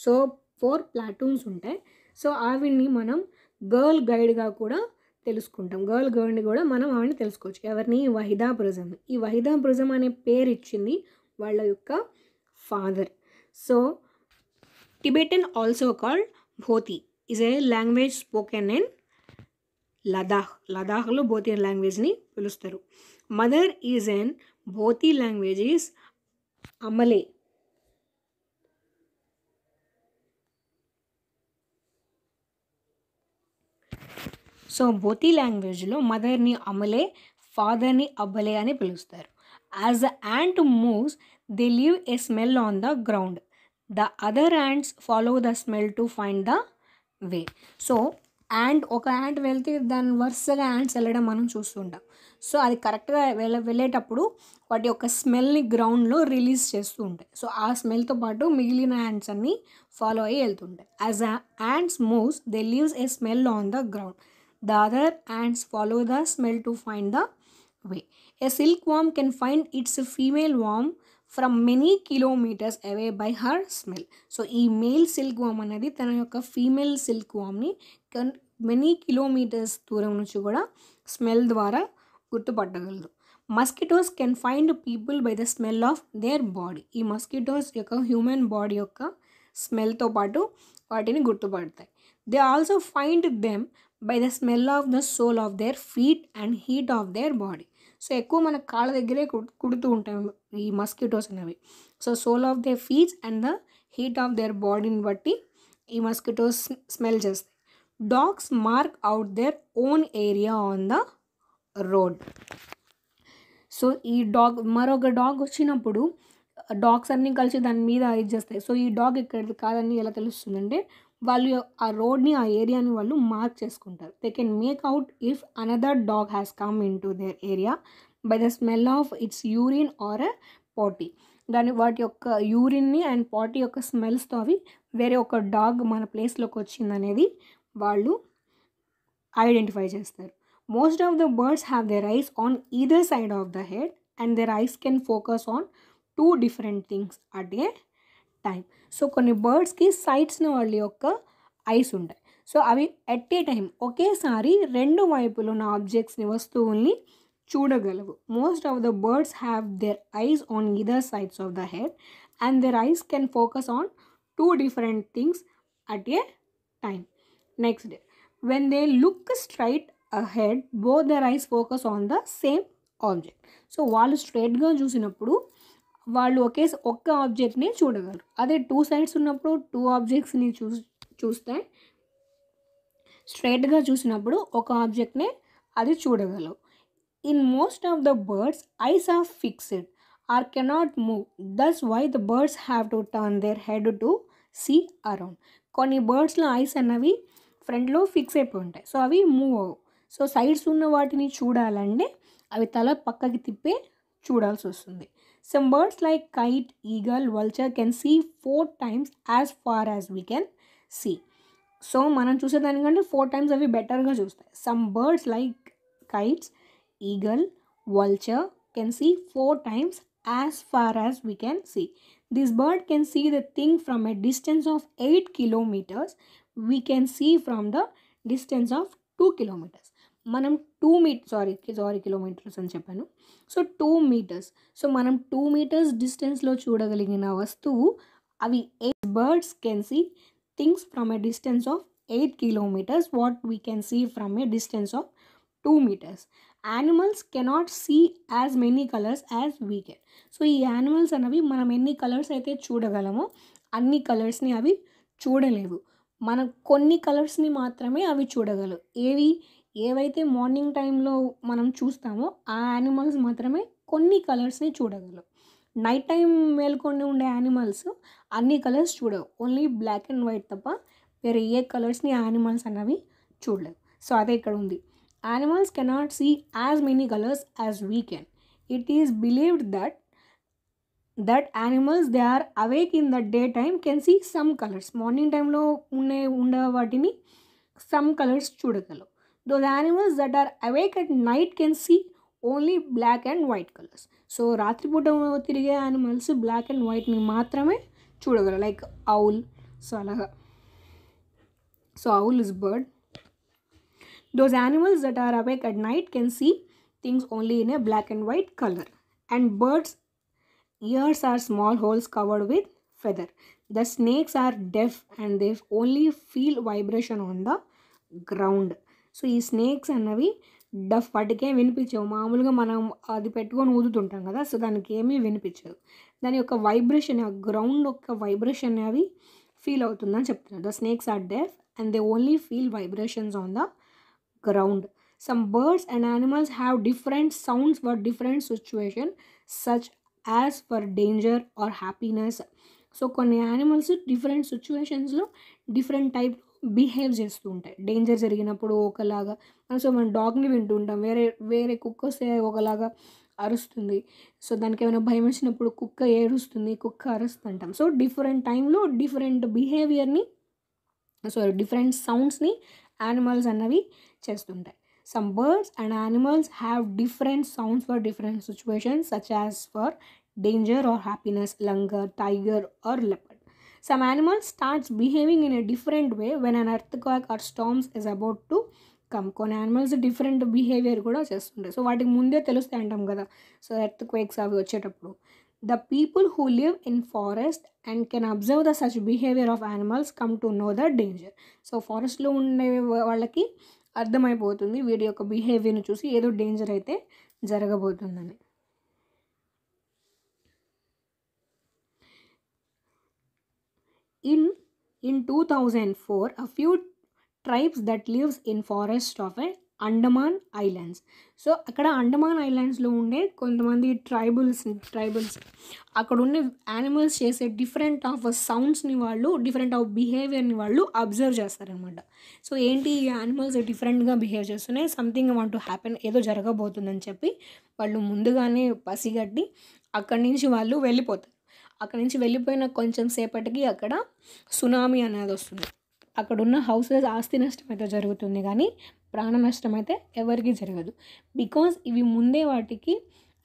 సో ఫోర్ ప్లాటూన్స్ ఉంటాయి సో ఆవిడ్ని మనం గర్ల్ గైడ్గా కూడా తెలుసుకుంటాం గర్ల్ గైడ్ని కూడా మనం ఆవిడని తెలుసుకోవచ్చు ఎవరిని వహిదా ప్రిజం ఈ వహిదా ప్రిజం అనే పేరు ఇచ్చింది వాళ్ళ యొక్క father so Tibetan also called Bhoti is a language spoken in Ladakh లదాఖ్లో Bhoti లాంగ్వేజ్ని పిలుస్తారు mother is an Bhoti language is amale so Bhoti లాంగ్వేజ్లో మదర్ని అమలే ఫాదర్ని అబ్బలే అని పిలుస్తారు as a ant moves they leave a smell on the ground the other ants follow the smell to find the way so ant ఒక యాండ్ వెళ్తే దాని వరుసగా యాండ్స్ వెళ్ళడం మనం చూస్తుంటాం సో అది కరెక్ట్గా వెళ్ళ వెళ్ళేటప్పుడు వాటి యొక్క స్మెల్ని గ్రౌండ్లో రిలీజ్ చేస్తూ ఉంటాయి సో ఆ స్మెల్తో పాటు మిగిలిన యాండ్స్ అన్నీ ఫాలో అయ్యి వెళ్తుంటాయి as ants moves they leaves a smell on the ground the and follow the smell to find the way way. Silk silkworm can find its female worm from many kilometres away by her smell so ఈ మేల్ సిల్క్ వామ్ అనేది తన యొక్క ఫీమేల్ సిల్క్ వామ్ని మెనీ కిలోమీటర్స్ దూరం నుంచి కూడా స్మెల్ ద్వారా గుర్తుపట్టగలదు mosquitoes can find people by the smell of their body ఈ మస్కిటోస్ యొక్క హ్యూమన్ బాడీ యొక్క స్మెల్తో పాటు వాటిని గుర్తుపడతాయి they also find them by the smell of the sole of their feet and heat of their body so ఎక్కువ మన కాళ్ళ దగ్గరే కుడుతూ ఉంటాయి ఈ మస్కిటోస్ అనేవి so sole of their feets and the heat of their బాడీని బట్టి ఈ మస్కిటోస్ స్మెల్ చేస్తాయి dogs mark out their own area on the road so ఈ డాగ్ మరొక డాగ్ వచ్చినప్పుడు డాగ్స్ అన్నీ కలిసి దాని మీద ఇది చేస్తాయి సో ఈ డాగ్ ఎక్కడిది కాదని ఎలా తెలుస్తుందంటే వాళ్ళు ఆ రోడ్ని ఆ ఏరియాని వాళ్ళు మార్క్ చేసుకుంటారు they can make out if another dog has come into their area by the smell of its urine or potty దాని వాటి యొక్క యూరిన్ని అండ్ పాటీ యొక్క స్మెల్స్తో అవి వేరే ఒక డాగ్ మన ప్లేస్లోకి వచ్చిందనేది వాళ్ళు ఐడెంటిఫై చేస్తారు most of the birds have they rise on either side of the head and they rise can focus on two different things at a time so కొన్ని బర్డ్స్కి సైట్స్ వాళ్ళ యొక్క ఐస్ ఉంటాయి సో అవి ఎట్ ఏ టైం ఒకేసారి రెండు వైపులు ఉన్న ఆబ్జెక్ట్స్ని వస్తువుల్ని చూడగలవు most of the birds have their eyes on either sides of the head and their eyes can focus on two different things at a time next day when they look straight ahead both their eyes focus on the same object so వాళ్ళు స్ట్రైట్గా చూసినప్పుడు వాళ్ళు ఒకే ఒక్క ఆబ్జెక్ట్ని చూడగలరు అదే టూ సైడ్స్ ఉన్నప్పుడు టూ ఆబ్జెక్ట్స్ని చూ చూస్తే స్ట్రైట్గా చూసినప్పుడు ఒక ఆబ్జెక్ట్ని అది చూడగలవు in most of the birds eyes are fixed or cannot move thus why the birds have to turn their head to see around కొన్ని బర్డ్స్లో ఐస్ అన్నవి ఫ్రంట్లో ఫిక్స్ అయిపోయి ఉంటాయి సో అవి మూవ్ అవు సో సైడ్స్ ఉన్న వాటిని చూడాలంటే అవి తల పక్కకి తిప్పే చూడాల్సి వస్తుంది some birds like kite eagle vulture can see four times as far as we can see so మనం చూసే చూసేదానికంటే ఫోర్ టైమ్స్ అవి బెటర్గా చూస్తాయి some birds like kites eagle vulture can see four times as far as we can see this bird can see the thing from a distance of eight kilometres we can see from the distance of two kilometres మనం two me sorry sorry kilometres అని చెప్పాను సో టూ మీటర్స్ సో మనం టూ మీటర్స్ డిస్టెన్స్లో చూడగలిగిన వస్తువు అవి eight birds can see things from a distance of eight kilometres what we can see from a distance of two metres animals cannot see as many colours as we can so ఈ యానిమల్స్ అనేవి మనం ఎన్ని కలర్స్ అయితే చూడగలమో అన్ని కలర్స్ని అవి చూడలేవు మనం కొన్ని కలర్స్ని మాత్రమే అవి చూడగలవు ఏవి ఏవైతే మార్నింగ్ టైంలో మనం చూస్తామో ఆ యానిమల్స్ మాత్రమే కొన్ని కలర్స్ని చూడగలవు నైట్ టైం మేల్కొని ఉండే యానిమల్స్ అన్ని కలర్స్ చూడవు ఓన్లీ బ్లాక్ అండ్ వైట్ తప్ప వేరే ఏ కలర్స్ని యానిమల్స్ అన్నవి చూడలేవు సో అదే ఇక్కడ ఉంది animals cannot see as many colours as we can it is believed that that animals they are awake in the day time can see some colours morning టైంలో ఉండే ఉండే వాటిని సమ్ కలర్స్ చూడగలవు Those animals that are awake at night can see only black and white colors. So, Ratri Putamavatiriga animals black and white ni matrame chudagara like owl. Salaha. So, owl is bird. Those animals that are awake at night can see things only in a black and white color. And birds' ears are small holes covered with feather. The snakes are deaf and they only feel vibration on the ground. So ఈ స్నేక్స్ అన్నవి డఫ్ వాటికేం వినిపించవు మామూలుగా మనం అది పెట్టుకొని ఊదుతుంటాం కదా సో దానికి ఏమీ వినిపించదు దాని యొక్క వైబ్రేషన్ ఆ గ్రౌండ్ యొక్క వైబ్రేషన్ అవి ఫీల్ అవుతుందని చెప్తున్నారు the snakes are deaf and they only feel vibrations on the ground some birds and animals have different sounds for different situation such as for danger or happiness so కొన్ని యానిమల్స్ డిఫరెంట్ సిచ్యువేషన్స్లో డిఫరెంట్ టైప్ బిహేవ్ చేస్తూ ఉంటాయి డేంజర్ జరిగినప్పుడు ఒకలాగా సో మనం డాగ్ని వింటూ ఉంటాం వేరే వేరే కుక్క వస్తే ఒకలాగా అరుస్తుంది సో దానికి ఏమైనా భయం వచ్చినప్పుడు కుక్క ఏడుస్తుంది కుక్క అరుస్తుంటాం సో డిఫరెంట్ టైంలో డిఫరెంట్ బిహేవియర్ని సో డిఫరెంట్ సౌండ్స్ని యానిమల్స్ అన్నవి చేస్తుంటాయి some birds and animals have different sounds for different situations such as for danger or happiness langur tiger or leopard Some animal starts behaving in a different way when an earthquake or storms is about to come కొన్ని యానిమల్స్ డిఫరెంట్ బిహేవియర్ కూడా చేస్తుంటాయి సో వాటికి ముందే తెలుస్తాయి అంటాం కదా సో ఎర్త్ క్వేక్స్ అవి వచ్చేటప్పుడు the people who live in forest and can observe the such behaviour of animals come to know the danger so ఫారెస్ట్లో ఉండే వాళ్ళకి అర్థమైపోతుంది వీడి యొక్క బిహేవియర్ని చూసి ఏదో డేంజర్ అయితే జరగబోతుందని in in 2004 a few tribes that lives in forest of a Andaman islands so అక్కడ అండమాన్ ఐలాండ్స్లో ఉండే కొంతమంది ట్రైబుల్స్ ట్రైబల్స్ అక్కడ ఉన్న యానిమల్స్ చేసే డిఫరెంట్ ఆఫ్ సౌండ్స్ని వాళ్ళు డిఫరెంట్ ఆఫ్ బిహేవియర్ని వాళ్ళు అబ్జర్వ్ చేస్తారనమాట సో ఏంటి ఈ యానిమల్స్ డిఫరెంట్గా బిహేవ్ చేస్తున్నాయి సంథింగ్ వన్ టు హ్యాపెన్ ఏదో జరగబోతుందని చెప్పి వాళ్ళు ముందుగానే పసిగట్టి అక్కడి నుంచి వాళ్ళు వెళ్ళిపోతారు అక్కడ నుంచి వెళ్ళిపోయిన కొంచెం సేపటికి అక్కడ సునామీ అనేది వస్తుంది అక్కడున్న హౌసెస్ ఆస్తి నష్టం అయితే జరుగుతుంది కానీ ప్రాణ నష్టం అయితే ఎవరికీ జరగదు బికాజ్ ఇవి ముందే వాటికి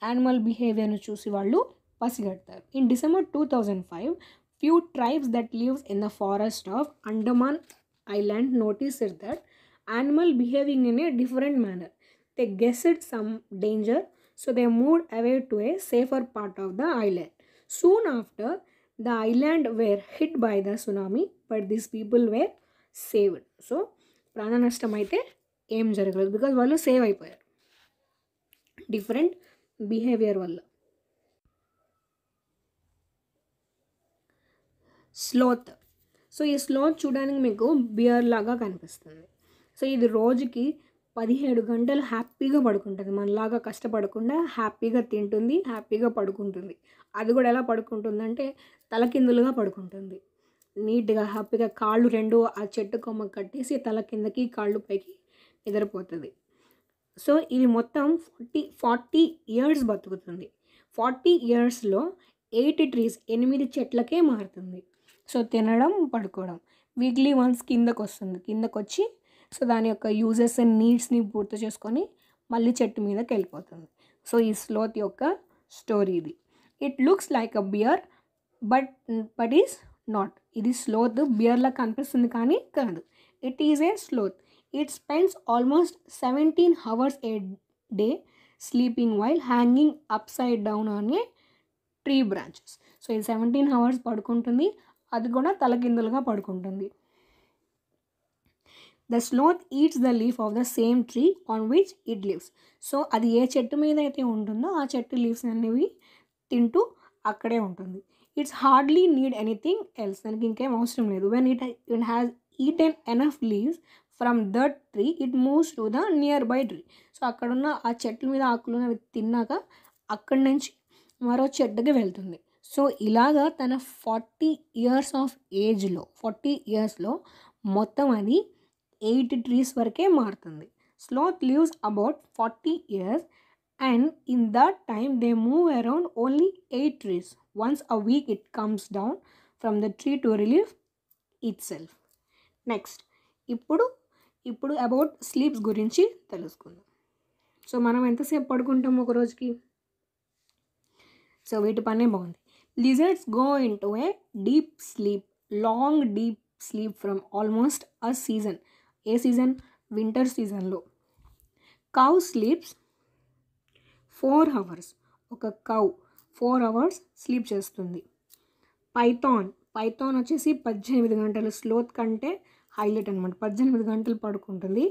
యానిమల్ బిహేవియర్ను చూసి వాళ్ళు పసిగడతారు in December two thousand five few tribes that lives in the forest of Andaman island notice that animal behaving in a different manner they guess it some danger so they moved away to a safer part of the island soon after the island were hit by the tsunami but these people were saved so ప్రాణ నష్టం అయితే ఏం జరగలేదు బికాజ్ వాళ్ళు సేవ్ అయిపోయారు డిఫరెంట్ బిహేవియర్ వల్ల స్లోత్ సో ఈ స్లోత్ చూడడానికి మీకు బియర్ లాగా కనిపిస్తుంది సో ఇది రోజుకి పదిహేడు గంటలు హ్యాపీగా పడుకుంటుంది మనలాగా కష్టపడకుండా హ్యాపీగా తింటుంది హ్యాపీగా పడుకుంటుంది అది కూడా ఎలా పడుకుంటుందంటే తలకిందులుగా పడుకుంటుంది నీట్గా హ్యాపీగా కాళ్ళు రెండు ఆ చెట్టు కొమ్మ కట్టేసి తల కిందకి కాళ్ళు పైకి నిద్రపోతుంది సో ఇది మొత్తం ఫార్టీ ఫార్టీ ఇయర్స్ బతుకుతుంది ఫార్టీ ఇయర్స్లో ఎయిట్ ట్రీస్ ఎనిమిది చెట్లకే మారుతుంది సో తినడం పడుకోవడం వీక్లీ వన్స్ కిందకు వస్తుంది కిందకు వచ్చి సో దాని యొక్క యూజెస్ అండ్ నీడ్స్ని పూర్తి చేసుకొని మళ్ళీ చెట్టు మీదకి వెళ్ళిపోతుంది సో ఈ స్లోత్ యొక్క స్టోరీ ఇది it looks like a bear but but is not ఇది స్లోత్ బియర్లా కనిపిస్తుంది కానీ కాదు it is a sloth it spends almost seventeen hours a day sleeping while hanging upside down on a tree branches so ఇది సెవెంటీన్ హవర్స్ పడుకుంటుంది అది కూడా తలకిందులుగా పడుకుంటుంది the sloth eats the leaf of the same tree on which it lives so అది ఏ చెట్టు మీద అయితే ఉంటుందో ఆ చెట్టు లీవ్స్ అనేవి తింటూ అక్కడే ఉంటుంది it's hardly need anything else దానికి ఇంకేం అవసరం లేదు when it it has eat an enough leaves from that tree it moves to the nearby tree so అక్కడున్న ఆ చెట్ల మీద ఆకులు అవి తిన్నాక అక్కడి నుంచి మరో చెట్టుకి వెళ్తుంది సో ఇలాగా తన ఫార్టీ ఇయర్స్ ఆఫ్ ఏజ్లో ఫార్టీ ఇయర్స్లో మొత్తం అది ఎయిట్ ట్రీస్ వరకే మారుతుంది sloth lives about forty years and in that time they move around only eight trees once a week it comes down from the tree to relief itself next ఇప్పుడు ఇప్పుడు అబౌట్ స్లీప్స్ గురించి తెలుసుకుందాం సో మనం ఎంతసేపు పడుకుంటాం ఒక రోజుకి సో వీటి పనే బాగుంది lizards go into a deep sleep long deep sleep from almost a season a season winter సీజన్లో కౌ స్లీప్స్ ఫోర్ అవర్స్ ఒక కౌ ఫోర్ అవర్స్ స్లీప్ చేస్తుంది పైథాన్ పైథాన్ వచ్చేసి పద్దెనిమిది గంటలు స్లోత్ కంటే హైలైట్ అనమాట పద్దెనిమిది గంటలు పడుకుంటుంది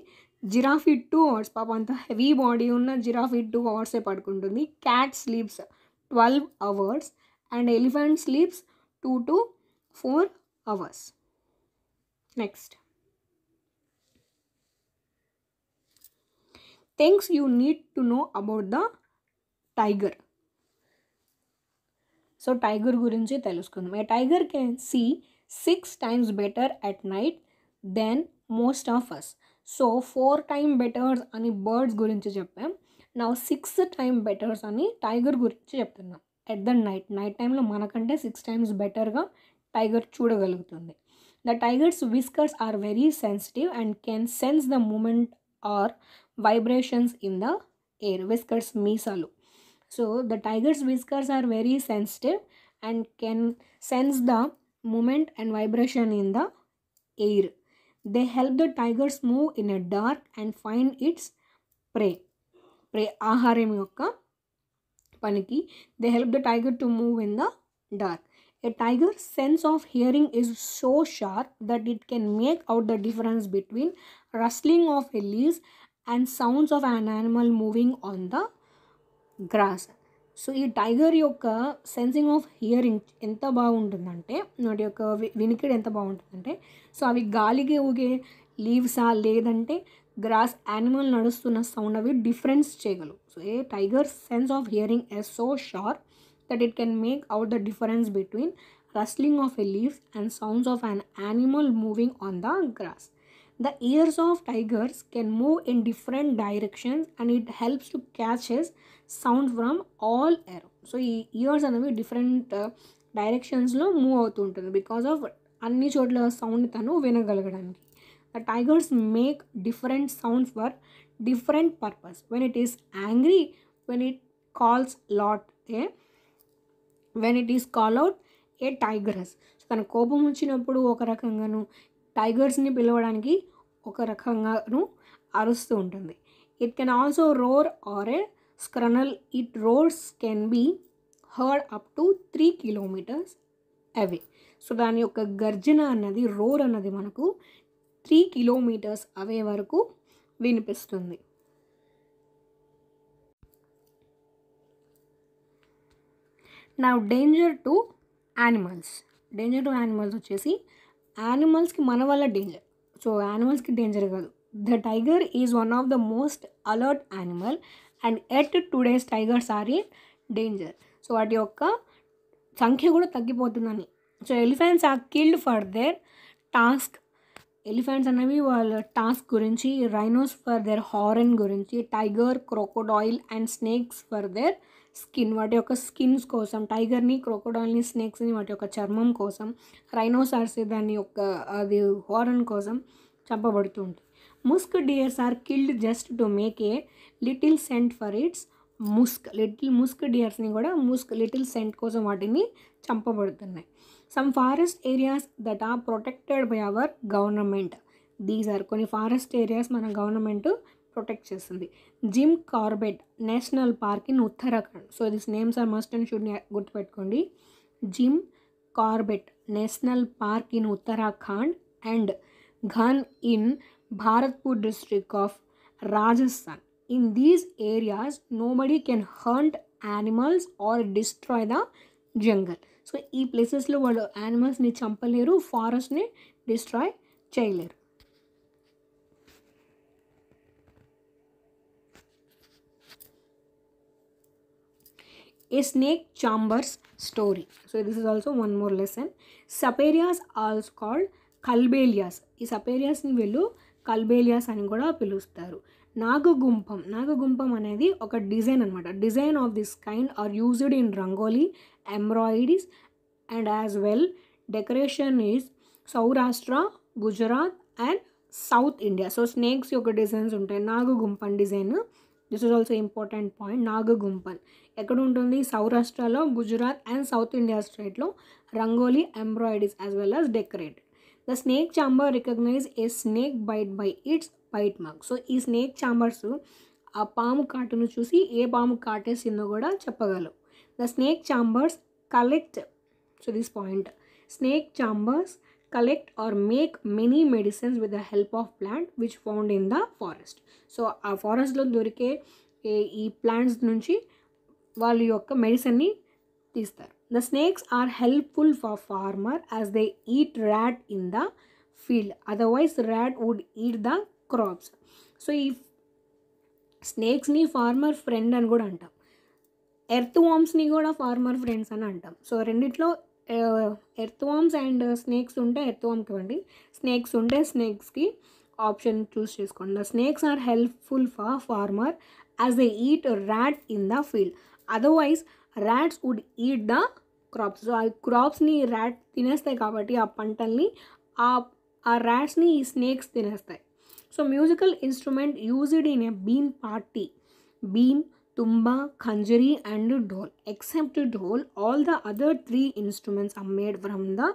జిరాఫీ టూ అవర్స్ పాప అంత హెవీ బాడీ ఉన్న జిరాఫీ టూ అవర్సే పడుకుంటుంది cat sleeps twelve hours and elephant sleeps two to four hours next things you need to know about the tiger so tiger గురించి తెలుసుకుందాం a tiger can see six times better at night than most of us so four time betters అని బర్డ్స్ గురించి చెప్పాం నా సిక్స్ టైమ్ బెటర్స్ అని టైగర్ గురించి చెప్తున్నాం ఎట్ ద నైట్ నైట్ టైంలో మనకంటే సిక్స్ టైమ్స్ బెటర్గా టైగర్ చూడగలుగుతుంది the tigers whiskers are very sensitive and can sense the moment or Vibrations in the air whiskers మీసాలు so the tiger's whiskers are very sensitive and can sense the movement and vibration in the air. They help the tigers move in a dark and find its prey. prey ఆహారం యొక్క పనికి they help the tiger to move in the dark A tiger's sense of hearing is so sharp that it can make out the difference between rustling of a leaves and sounds of an animal moving on the grass so ఈ టైగర్ యొక్క సెన్సింగ్ ఆఫ్ హియరింగ్ ఎంత బాగుంటుందంటే వాటి యొక్క వినికిడి ఎంత బాగుంటుందంటే సో అవి గాలికి ఊగే లీవ్సా లేదంటే గ్రాస్ యానిమల్ నడుస్తున్న సౌండ్ అవి డిఫరెన్స్ చేయగలవు so a tiger sense of hearing is so sharp that it can make out the difference between rustling of a leaves and sounds of an animal moving on the grass ears of tigers can can in different directions and it helps to catch catches sound from all air so ఈ ఇయర్స్ అనేవి డిఫరెంట్ డైరెక్షన్స్లో మూవ్ అవుతూ ఉంటుంది బికాస్ ఆఫ్ అన్ని చోట్ల సౌండ్ తను వినగలగడానికి the tigers make different sounds for different purpose when it is angry when it calls lot a when it is call out a tigers తన కోపం వచ్చినప్పుడు ఒక రకంగాను టైగర్స్ని పిలవడానికి ఒక రకంగాను అరుస్తూ ఉంటుంది it can also roar or a snarl it roars can be heard up to three kilometres away so దాని యొక్క గర్జన అన్నది రోర్ అన్నది మనకు త్రీ కిలోమీటర్స్ అవే వరకు వినిపిస్తుంది నా danger to animals danger to animals వచ్చేసి యానిమల్స్కి మన వల్ల డేంజర్ సో యానిమల్స్కి డేంజర్ కాదు the tiger is one of the most alert animal and at today's tigers are in danger so వాటి యొక్క సంఖ్య కూడా తగ్గిపోతుందని so elephants are killed for their tusk elephants అనేవి వాళ్ళ టాస్క్ గురించి రైనోస్ ఫర్ దేర్ హారన్ గురించి tiger crocodile and snakes for their skin వాటి యొక్క స్కిన్స్ కోసం టైగర్ని క్రోకోడాల్ని స్నేక్స్ని వాటి యొక్క చర్మం కోసం రైనోసార్స్ దాని యొక్క అది హోరన్ కోసం చంపబడుతుంది musk deers are killed just to make a little scent for its musk little musk డియర్స్ని కూడా ముస్క్ లిటిల్ సెంట్ కోసం వాటిని చంపబడుతున్నాయి some forest areas that are protected by our government these are కొన్ని ఫారెస్ట్ ఏరియాస్ మన గవర్నమెంట్ ప్రొటెక్ట్ చేస్తుంది Jim Corbett National Park in Uttarakhand so this names are must and should గుర్తుపెట్టుకోండి Jim Corbett National Park in Uttarakhand and Ghana in Bharatpur district of Rajasthan in these areas nobody can hunt animals or destroy the jungle so ఈ ప్లేసెస్లో వాళ్ళు యానిమల్స్ని చంపలేరు ఫారెస్ట్ని డిస్ట్రాయ్ చేయలేరు a snake charmers story so this is also one more lesson Saperiyas also called Kalbeliyas ఈ సపేరియాస్ని వీళ్ళు కల్బేలియాస్ అని కూడా పిలుస్తారు నాగగుంపం నాగగుంపం అనేది ఒక డిజైన్ అనమాట design of this kind are used in rangoli embroideries and as well decoration is Saurashtra Gujarat and South India so snakes యొక్క డిజైన్స్ ఉంటాయి నాగగుంపం design this is also important point నాగగుంపన్ ఎక్కడ ఉంటుంది సౌరాష్ట్రలో గుజరాత్ అండ్ సౌత్ ఇండియా స్టేట్లో rangoli embroideries as well as decorated the snake charmer recognize a snake bite by its bite mark so ఈ స్నేక్ చాంబర్స్ ఆ పాము కాటును చూసి ఏ పాము కాటేసిందో కూడా చెప్పగలవు the snake charmers collect so this point snake charmers collect or make many medicines with the help of plant which found in the forest so ఆ ఫారెస్ట్లో దొరికే ఈ ప్లాంట్స్ నుంచి వాళ్ళ యొక్క మెడిసిన్ని తీస్తారు the snakes are helpful for farmer as they eat rat in the field otherwise rat would eat the crops so ఈ స్నేక్స్ని ఫార్మర్ ఫ్రెండ్ అని కూడా అంటాం ఎర్త్ వామ్స్ని కూడా ఫార్మర్ ఫ్రెండ్స్ అని అంటాం సో రెండిట్లో ఎర్త్వామ్స్ అండ్ స్నేక్స్ ఉంటే ఎర్త్వామ్కి ఇవ్వండి స్నేక్స్ ఉంటే స్నేక్స్కి ఆప్షన్ చూస్ చేసుకోండి snakes are helpful for farmer as a eat rat in the field otherwise rats would eat the crops ఆ క్రాప్స్ని ర్యాట్ తినేస్తాయి కాబట్టి ఆ పంటల్ని ఆ ఆ ర్యాట్స్ని ఈ snakes తినేస్తాయి so musical instrument used in a been party been tumba, kanjari, and dhol. Except dhol, all the other three instruments are made from the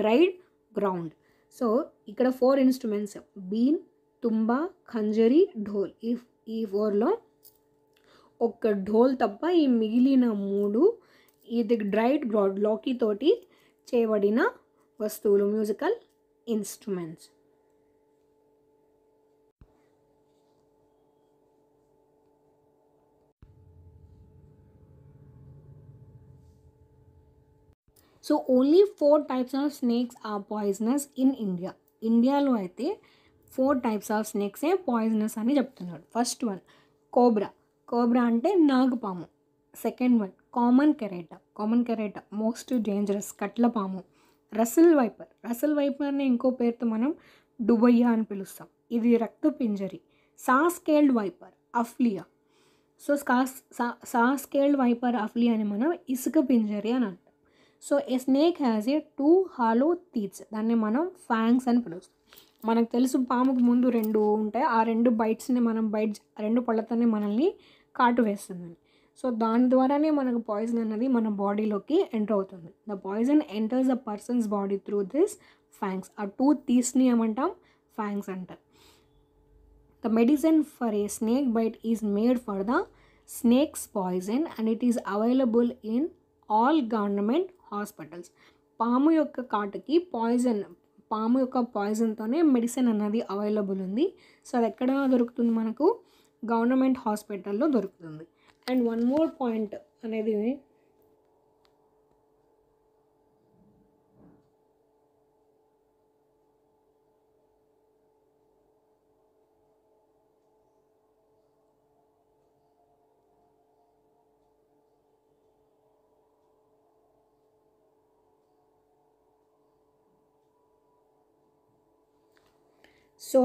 dried ground. So ఇక్కడ four instruments been tumba khanjari dhol ఈ ఈ ఫోర్లో ఒక్క ఢోల్ తప్ప ఈ మిగిలిన మూడు ఇది డ్రైడ్ గ్రాడ్ లోకితోటి చేయబడిన వస్తువులు musical instruments so only four types of snakes are poisonous in India ఇండియాలో అయితే ఫోర్ టైప్స్ ఆఫ్ స్నేక్సే పాయిజనస్ అని చెప్తున్నాడు ఫస్ట్ వన్ కోబ్రా కోబ్రా అంటే నాగుపాము second one common krait common krait most dangerous కట్లపాము రసల్ వైపర్ రసల్ వైపర్ని ఇంకో పేరుతో మనం డుబయ్యా అని పిలుస్తాం ఇది రక్త పింజరి సాస్కేల్డ్ వైపర్ అఫ్లియా సో స్కాస్ సా సాస్కేల్డ్ వైపర్ అఫ్లియా అని మనం ఇసుక పింజరి అని so a snake has a two hollow teeths దాన్ని మనం ఫ్యాంగ్స్ అని పిలుస్తాం మనకు తెలుసు పాముకు ముందు రెండు ఉంటాయి ఆ రెండు బైట్స్ని మనం బైట్స్ రెండు పళ్ళతోనే మనల్ని కాటు వేస్తుందని సో దాని ద్వారానే మనకు పాయిజన్ అనేది మన బాడీలోకి ఎంటర్ అవుతుంది the poison enters the person's body through this fangs ఆ టూ తీస్ని ఏమంటాం ఫ్యాంగ్స్ అంటారు the medicine for a snake bite is made for the snake's poison and it is available in all government hospitals పాము యొక్క కాటుకి పాయిజన్ పాము యొక్క పాయిజన్తోనే మెడిసిన్ అన్నది అవైలబుల్ ఉంది సో అది ఎక్కడ దొరుకుతుంది మనకు గవర్నమెంట్ హాస్పిటల్లో దొరుకుతుంది అండ్ వన్ మోర్ పాయింట్ అనేది సో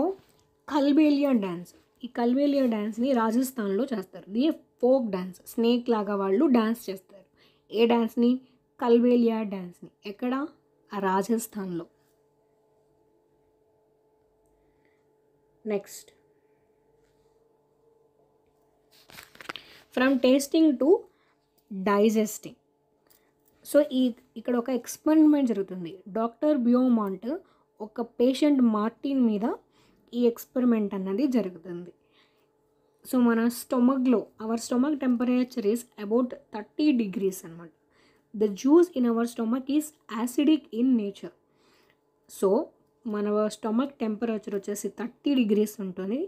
కల్బేలియా డ్యాన్స్ ఈ కల్బేలియా డ్యాన్స్ని రాజస్థాన్లో చేస్తారు ఇది ఫోక్ డ్యాన్స్ స్నేక్ లాగా వాళ్ళు డ్యాన్స్ చేస్తారు ఏ డ్యాన్స్ని కల్బేలియా డ్యాన్స్ని ఎక్కడ రాజస్థాన్లో next from tasting to digesting so ఈ ఇక్కడ ఒక ఎక్స్పెరిమెంట్ జరుగుతుంది డాక్టర్ బియోమాంట్ ఒక పేషెంట్ మార్టిన్ మీద ఈ ఎక్స్పెరిమెంట్ అన్నది జరుగుతుంది సో మన స్టొమక్లో our stomach temperature is about thirty degrees అనమాట the juice in our stomach is acidic in nature so మన స్టొమక్ టెంపరేచర్ వచ్చేసి థర్టీ డిగ్రీస్ ఉంటుంది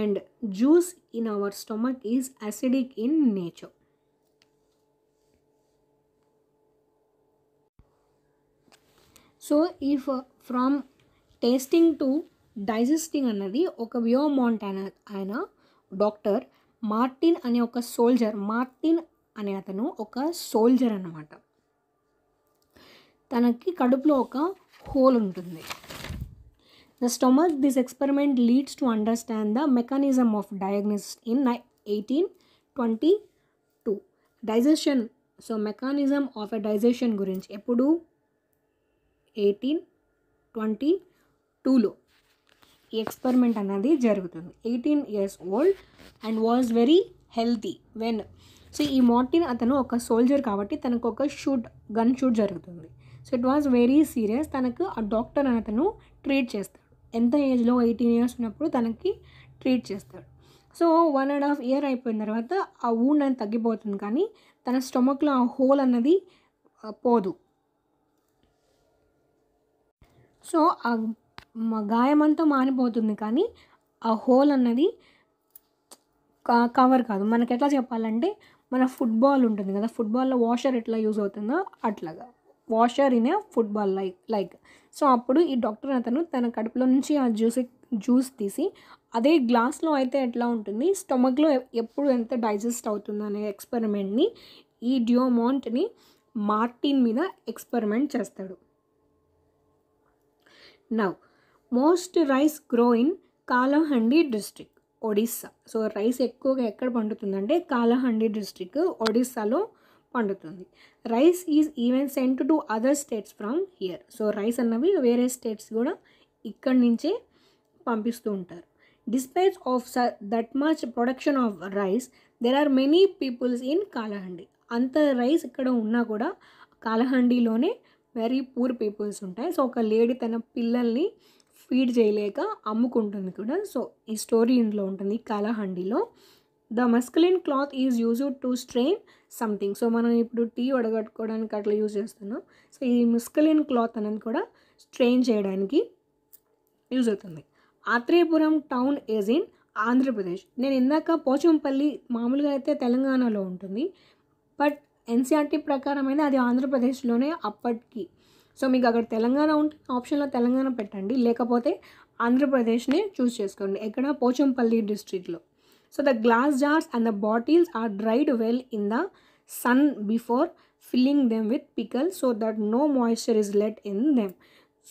and juice in our stomach is acidic in nature so if from tasting to digesting అన్నది ఒక వ్యోమాంట్ అయిన ఆయన డాక్టర్ మార్టిన్ అనే ఒక సోల్జర్ మార్టిన్ అనే అతను ఒక సోల్జర్ అన్నమాట తనకి కడుపులో ఒక హోల్ ఉంటుంది the stomach this experiment leads to understand the mechanism of diagnosis in eighteen twenty two digestion so mechanism of a digestion గురించి ఎప్పుడు ఎయిటీన్ ట్వంటీ టూలో ఈ ఎక్స్పెరిమెంట్ అనేది జరుగుతుంది eighteen years old and was very healthy when so ఈ మార్టిన్ అతను ఒక సోల్జర్ కాబట్టి తనకు ఒక షూట్ గన్ షూట్ జరుగుతుంది so it was very serious తనకు ఆ డాక్టర్ అని అతను ట్రీట్ చేస్తాడు ఎంత ఏజ్లో ఎయిటీన్ ఇయర్స్ ఉన్నప్పుడు తనకి ట్రీట్ చేస్తాడు so one and half year అయిపోయిన తర్వాత ఆ ఊన్ అని తగ్గిపోతుంది కానీ తన స్టొమక్లో ఆ హోల్ అన్నది పోదు సో ఆ గాయమంతా మానిపోతుంది కానీ ఆ హోల్ అన్నది కవర్ కాదు మనకి ఎట్లా చెప్పాలంటే మన ఫుట్బాల్ ఉంటుంది కదా ఫుట్బాల్లో వాషర్ ఎట్లా యూజ్ అవుతుందో అట్లాగా washer in a football like like so అప్పుడు ఈ డాక్టర్ అతను తన కడుపులో నుంచి ఆ జ్యూస్ జ్యూస్ తీసి అదే గ్లాస్లో అయితే ఎట్లా ఉంటుంది స్టమక్లో ఎప్పుడు ఎంత డైజెస్ట్ అవుతుంది అనే ఎక్స్పెరిమెంట్ని ఈ డియోమాంట్ని మార్టిన్ మీద ఎక్స్పెరిమెంట్ చేస్తాడు now most rice grow in Kalahandi district Odisha so rice ఎక్కువగా ఎక్కడ పండుతుందంటే కాలహండి డిస్ట్రిక్ట్ ఒడిస్సాలో పండుతుంది rice is even sent to other states from here so rice అన్నవి వేరే స్టేట్స్ కూడా ఇక్కడి నుంచే పంపిస్తూ ఉంటారు despite of that much production of rice there are many peoples in Kalahandi అంత రైస్ ఇక్కడ ఉన్నా కూడా కాలహండిలోనే వెరీ పూర్ పీపుల్స్ ఉంటాయి సో ఒక లేడీ తన పిల్లల్ని ఫీడ్ చేయలేక అమ్ముకుంటుంది కూడా సో ఈ స్టోరీ ఇందులో ఉంటుంది కలహండిలో the muslin cloth is used to strain something so మనం ఇప్పుడు టీ వడగట్టుకోవడానికి అట్లా యూజ్ చేస్తున్నాం సో ఈ మస్కలిన్ క్లాత్ అనేది కూడా స్ట్రెయిన్ చేయడానికి యూజ్ అవుతుంది Atreyapuram town is in Andhra Pradesh నేను ఇందాక పోచంపల్లి మామూలుగా అయితే తెలంగాణలో ఉంటుంది బట్ ఎన్సీఆర్టీ ప్రకారం అయితే అది ఆంధ్రప్రదేశ్లోనే అప్పటికి సో మీకు అక్కడ తెలంగాణ ఉంటే ఆప్షన్లో తెలంగాణ పెట్టండి లేకపోతే ఆంధ్రప్రదేశ్ని చూస్ చేసుకోండి ఎక్కడ పోచంపల్లి డిస్ట్రిక్ట్లో so the glass jars and the bottles are dried well in the sun before filling them with pickle so that no moisture is let in them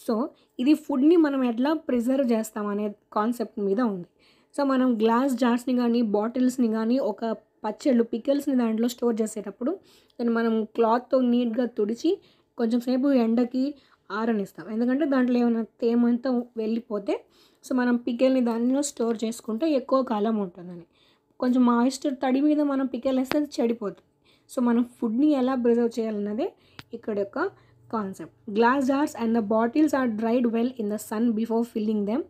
so ఇది ఫుడ్ని మనం ఎట్లా ప్రిజర్వ్ చేస్తాం అనే కాన్సెప్ట్ మీద ఉంది సో మనం గ్లాస్ జార్స్ని కానీ బాటిల్స్ని కానీ ఒక పచ్చళ్ళు పికల్స్ని దాంట్లో స్టోర్ చేసేటప్పుడు దాన్ని మనం క్లాత్తో నీట్గా తుడిచి కొంచెం సేపు ఎండకి ఆరనిస్తాం ఎందుకంటే దాంట్లో ఏమైనా తేమ అంతా వెళ్ళిపోతే సో మనం పికెల్ని దానిలో స్టోర్ చేసుకుంటే ఎక్కువ కాలం ఉంటుందని కొంచెం మాయిస్చర్ తడి మీద మనం పికెల్ వేస్తే అది చెడిపోతుంది సో మనం ఫుడ్ని ఎలా ప్రిజర్వ్ చేయాలన్నదే ఇక్కడ యొక్క concept glass jars and the bottles are dried well in the sun before filling them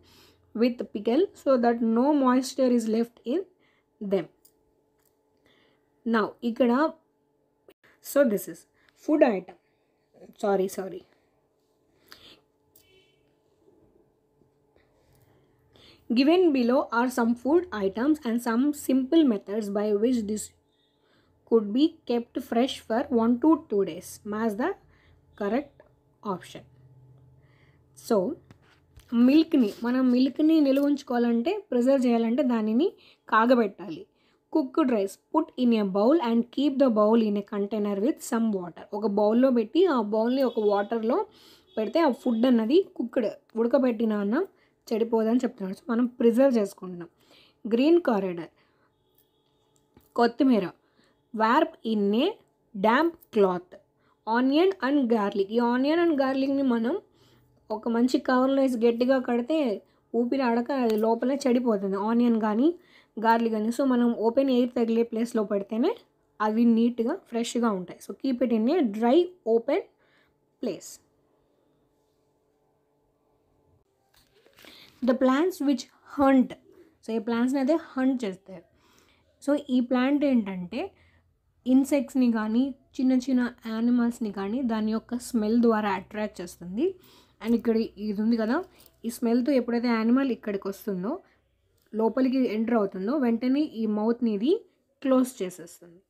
with pickle so that no moisture is left in them నా ఇక్కడ so this is food item sorry sorry given below are some food items and some simple methods by which this could be kept fresh for one to two days match the correct option so మిల్క్ని మనం మిల్క్ని నిలువ ఉంచుకోవాలంటే ప్రిజర్వ్ చేయాలంటే దానిని కాగబెట్టాలి cooked rice put in a bowl and keep the bowl in a container with some water ఒక బౌల్లో పెట్టి ఆ బౌల్ని ఒక వాటర్లో పెడితే ఆ ఫుడ్ అన్నది కుక్డ్ ఉడకబెట్టిన అన్న చెడిపోదని చెప్తున్నాడు సో మనం ప్రిజర్వ్ చేసుకుంటున్నాం గ్రీన్ కారిడర్ కొత్తిమీర wrap in a damp cloth onion and garlic ఈ ఆనియన్ అండ్ గార్లిక్ని మనం ఒక మంచి కవర్లో వేసి గట్టిగా కడితే ఊపిరి ఆడక అది లోపలే చెడిపోతుంది ఆనియన్ కానీ గార్లీ కానీ సో మనం ఓపెన్ ఎయిర్ తగిలే ప్లేస్లో పెడితేనే అవి నీట్గా ఫ్రెష్గా ఉంటాయి so keep it in a dry open place the plants which hunt so ఈ ప్లాంట్స్ని అయితే హంట్ చేస్తారు సో ఈ ప్లాంట్ ఏంటంటే ఇన్సెక్ట్స్ని కానీ చిన్న చిన్న యానిమల్స్ని కానీ దాని యొక్క స్మెల్ ద్వారా అట్రాక్ట్ చేస్తుంది అండ్ ఇక్కడ ఇది ఉంది కదా ఈ స్మెల్తో ఎప్పుడైతే యానిమల్ ఇక్కడికి వస్తుందో లోపలికి ఎంటర్ అవుతుందో వెంటనే ఈ మౌత్ని ఇది క్లోజ్ చేసేస్తుంది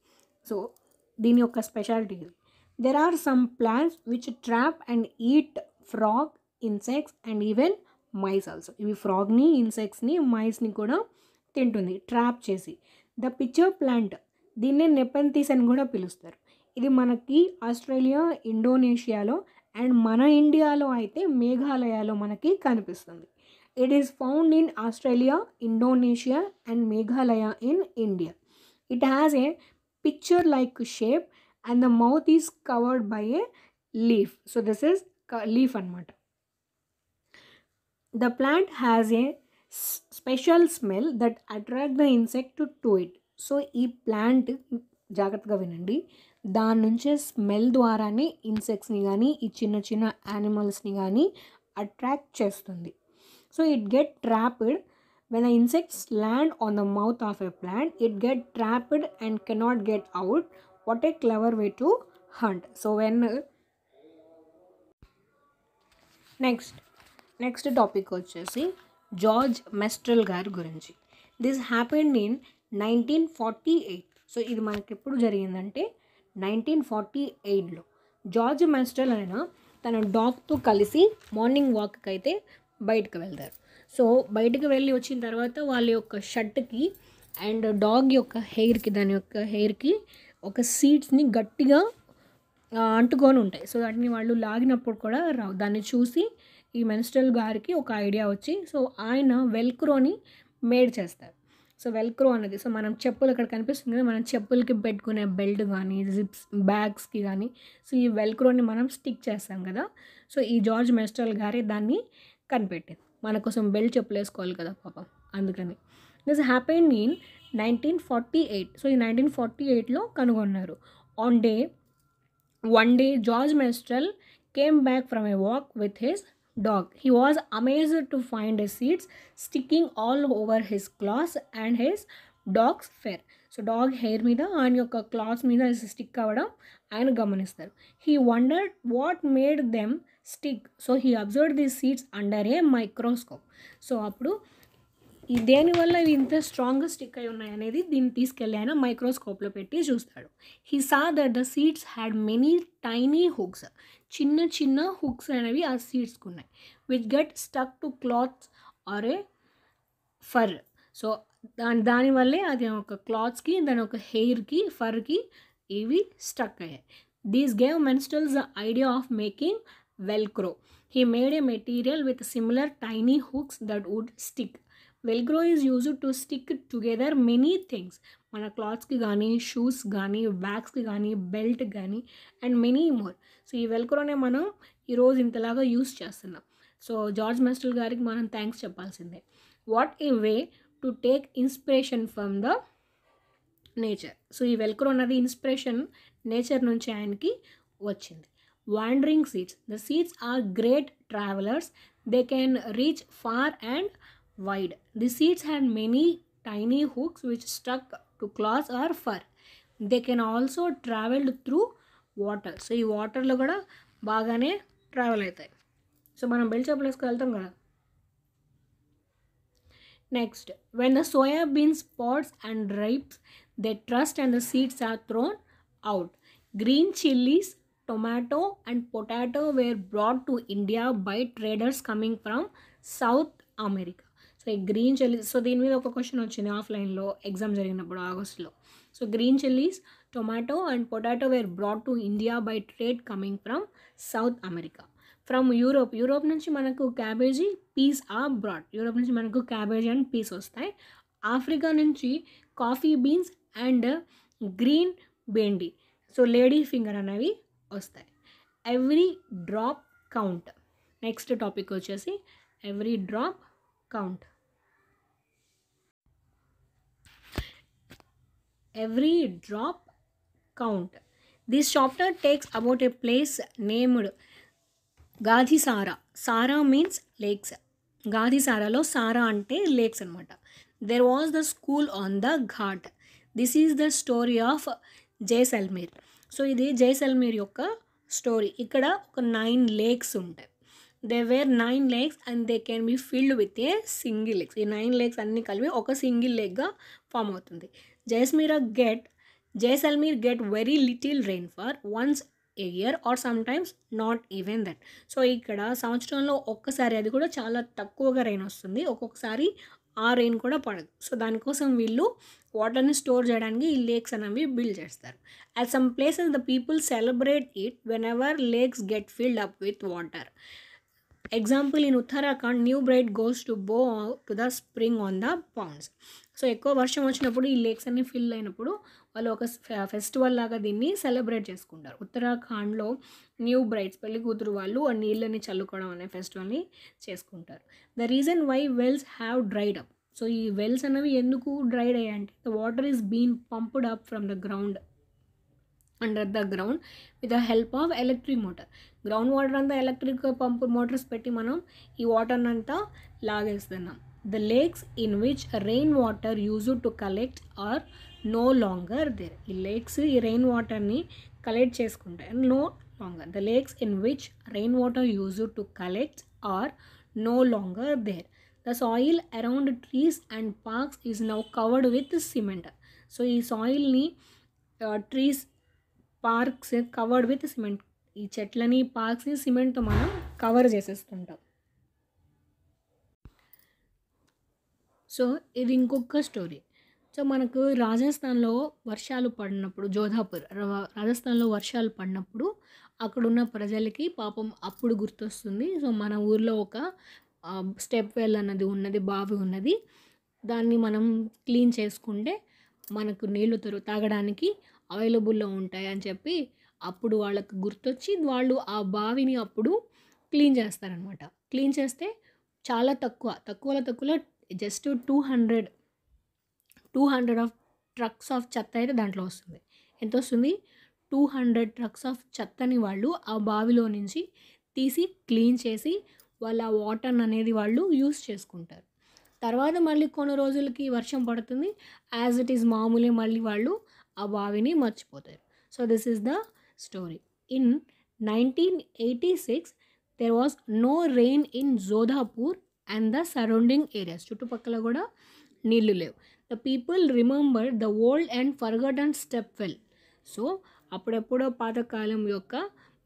సో దీని యొక్క speciality there are some plants which trap and eat frog insects and even mice also ఇవి ఫ్రాగ్ని ఇన్సెక్ట్స్ని మైస్ని కూడా తింటుంది ట్రాప్ చేసి ద పిచ్చర్ ప్లాంట్ దీన్నే నెపంతీస్ అని కూడా పిలుస్తారు ఇది మనకి ఆస్ట్రేలియా ఇండోనేషియాలో అండ్ మన ఇండియాలో అయితే మేఘాలయాలో మనకి కనిపిస్తుంది It is found in Australia, Indonesia, and Meghalaya in India. It has a picture like shape and the mouth is covered by a leaf. So, this is leaf anamata. The plant has a special smell that attract the insect to it so ఈ ప్లాంట్ జాగ్రత్తగా వినండి దాని నుంచే స్మెల్ ద్వారానే ఇన్సెక్ట్స్ని కానీ ఈ చిన్న చిన్న యానిమల్స్ని కానీ అట్రాక్ట్ చేస్తుంది So it get trapped when the insects land on the mouth of a plant. It get trapped and cannot get out. What a clever way to hunt. So when next next topic వచ్చేసి జార్జ్ మెస్ట్రల్ గారి గురించి this happened in nineteen forty eight so ఇది మనకి ఎప్పుడు జరిగిందంటే నైన్టీన్ ఫార్టీ ఎయిట్లో జార్జ్ మెస్ట్రల్ అయిన తన డాగ్తో కలిసి మార్నింగ్ వాక్కి అయితే బయటకు వెళ్తారు సో బయటకు వెళ్ళి వచ్చిన తర్వాత వాళ్ళ యొక్క షర్ట్కి అండ్ డాగ్ యొక్క హెయిర్కి దాని యొక్క హెయిర్కి ఒక సీడ్స్ని గట్టిగా అంటుకొని ఉంటాయి సో వాటిని వాళ్ళు లాగినప్పుడు కూడా రావు దాన్ని చూసి ఈ మెన్స్ట్రల్ గారికి ఒక ఐడియా వచ్చి సో ఆయన వెల్క్రోని మేడ్ చేస్తారు సో వెల్క్రో అనేది సో మనం చెప్పులు అక్కడ కనిపిస్తుంది కదా మనం చెప్పులకి పెట్టుకునే బెల్ట్ కానీ జిప్స్ బ్యాగ్స్కి కానీ సో ఈ వెల్క్రోని మనం స్టిక్ చేస్తాం కదా సో ఈ జార్జ్ మెస్ట్రల్ గారే దాన్ని కనిపెట్టింది మన కోసం బెల్ట్ చెప్పులు వేసుకోవాలి కదా పాపం అందుకని this happen in nineteen forty eight so ఈ నైన్టీన్ ఫార్టీ ఎయిట్లో కనుగొన్నారు on day one day George Mestral came back from a walk with his dog he was amazed to find a seeds sticking all over his clothes and his dogs fur so dog hair మీద ఆయన యొక్క క్లాత్ మీద స్టిక్ అవ్వడం ఆయన గమనిస్తారు he wonder what made them stick so he observe these seeds under a microscope so అప్పుడు దేనివల్ల ఇవి ఇంత స్ట్రాంగ్ స్టిక్ అయి ఉన్నాయనేది దీన్ని తీసుకెళ్ళి ఆయన మైక్రోస్కోప్లో పెట్టి చూస్తాడు he saw that the seeds had many tiny hooks చిన్న చిన్న హుక్స్ అనేవి ఆ సీడ్స్కి ఉన్నాయి which get stuck to clothes or a fur so దాని దానివల్లే అది ఒక క్లాత్స్కి దాని ఒక హెయిర్కి ఫర్కి ఇవి స్టక్ అయ్యాయి these gave Mestral's idea of making Velcro he made a material with similar tiny hooks that would stick Velcro is use to stick together many things మన క్లాత్స్కి కానీ షూస్ కానీ బ్యాగ్స్కి కానీ బెల్ట్ కానీ అండ్ మెనీ మోర్ సో ఈ వెల్క్రోనే మనం ఈరోజు ఇంతలాగా యూస్ చేస్తున్నాం సో జార్జ్ మెస్టల్ గారికి మనం థ్యాంక్స్ చెప్పాల్సిందే what a way to take inspiration from the nature so ఈ వెల్క్రో అన్నది ఇన్స్పిరేషన్ నేచర్ నుంచి ఆయనకి వచ్చింది wandering seeds. The seeds are great travelers. They can reach far and wide. The seeds have many tiny hooks which stuck to claws or fur. They can also travel through water. So, this water is bagane travel. So, we will kada. Next, when the soya beans pods and ripes, they trust and the seeds are thrown out. Green chilies tomato and potato were brought to India by traders coming from South America so ఈ గ్రీన్ చిల్లీస్ సో దీని మీద ఒక క్వశ్చన్ వచ్చింది ఆఫ్లైన్లో ఎగ్జామ్ జరిగినప్పుడు ఆగస్టులో so green chillies tomato and potato were brought to India by trade coming from South America from Europe Europe నుంచి మనకు క్యాబేజీ పీస్ ఆ బ్రాడ్ యూరోప్ నుంచి మనకు క్యాబేజీ అండ్ పీస్ వస్తాయి ఆఫ్రికా నుంచి coffee beans and green bhindi so lady finger అనేవి వస్తాయి every drop count next topic వచ్చేసి every drop count every drop count this chapter takes about a place named Gadisar sara means lakes Gadhi సారాలో సారా అంటే లేక్స్ అనమాట there was the school on the ghat this is the story of J so ఇది జైసల్మీర్ యొక్క స్టోరీ ఇక్కడ ఒక నైన్ లేక్స్ ఉంటాయి they were nine lakes and they can be filled with a single lakes ఈ నైన్ లేక్స్ అన్నీ కలిపి ఒక సింగిల్ లేక్గా ఫామ్ అవుతుంది Jaisalmer get Jaisalmer get very little rain for once a year or sometimes not even that so ఇక్కడ సంవత్సరంలో ఒక్కసారి అది కూడా చాలా తక్కువగా రెయిన్ వస్తుంది ఒక్కొక్కసారి ఆ రెయిన్ కూడా పడదు సో దానికోసం వీళ్ళు వాటర్ని స్టోర్ చేయడానికి ఈ లేక్స్ అనేవి బిల్డ్ చేస్తారు some places the people celebrate it whenever lakes get filled up with water example in Uttarakhand new bride goes to bow to the spring on the ponds so ఎక్కువ వర్షం వచ్చినప్పుడు ఈ లేక్స్ అన్ని ఫిల్ అయినప్పుడు వాళ్ళు ఒక ఫెస్టివల్ లాగా దీన్ని సెలబ్రేట్ చేసుకుంటారు ఉత్తరాఖండ్లో న్యూ బ్రైట్స్ పెళ్లి కూతురు వాళ్ళు ఆ నీళ్ళని చల్లుకోవడం అనే ఫెస్టివల్ని చేసుకుంటారు the reason why wells have dried up so ఈ వెల్స్ అనేవి ఎందుకు డ్రైడ్ అయ్యాయి అంటే the water is been pumped up from the ground under the ground with the help of electric motor ground water అంతా ఎలక్ట్రిక్ పంప్ మోటార్స్ పెట్టి మనం ఈ వాటర్ అంతా లాగేస్తున్నాం the lakes in which rain water use to collect are no longer there ఈ లేక్స్ ఈ రెయిన్ వాటర్ని కలెక్ట్ చేసుకుంటాయి no longer the lakes in which rain water use to collect are no longer there the soil around trees and parks is now covered with cement so ఈ సాయిల్ని trees uh, parks covered with cement ఈ చెట్లని పార్క్స్ని సిమెంట్తో మనం కవర్ చేసేస్తుంటాం సో ఇది ఇంకొక స్టోరీ సో మనకు రాజస్థాన్లో వర్షాలు పడినప్పుడు జోధాపూర్ రాజస్థాన్లో వర్షాలు పడినప్పుడు అక్కడున్న ప్రజలకి పాపం అప్పుడు గుర్తొస్తుంది సో మన ఊర్లో ఒక స్టెప్ వెల్ అన్నది ఉన్నది బావి ఉన్నది దాన్ని మనం క్లీన్ చేసుకుంటే మనకు నీళ్లు తాగడానికి అవైలబుల్లో ఉంటాయి అని చెప్పి అప్పుడు వాళ్ళకు గుర్తొచ్చి వాళ్ళు ఆ బావిని అప్పుడు క్లీన్ చేస్తారనమాట క్లీన్ చేస్తే చాలా తక్కువ తక్కువలో తక్కువలో just two hundred two hundred of trucks of చెత్త అయితే దాంట్లో వస్తుంది ఎంత వస్తుంది టూ హండ్రెడ్ ట్రక్స్ ఆఫ్ చెత్తని వాళ్ళు ఆ బావిలో నుంచి తీసి క్లీన్ చేసి వాళ్ళ వాటర్ అనేది వాళ్ళు యూస్ చేసుకుంటారు తర్వాత మళ్ళీ కొన్ని రోజులకి వర్షం పడుతుంది యాజ్ ఇట్ ఈజ్ మామూలే మళ్ళీ వాళ్ళు ఆ బావిని మర్చిపోతారు so this is the story in nineteen eighty six there was no rain in Jodhpur and the surrounding areas చుట్టుపక్కల కూడా నీళ్లు లేవు the people remember the old and forgotten step well so అప్పుడెప్పుడో పాతకాలం యొక్క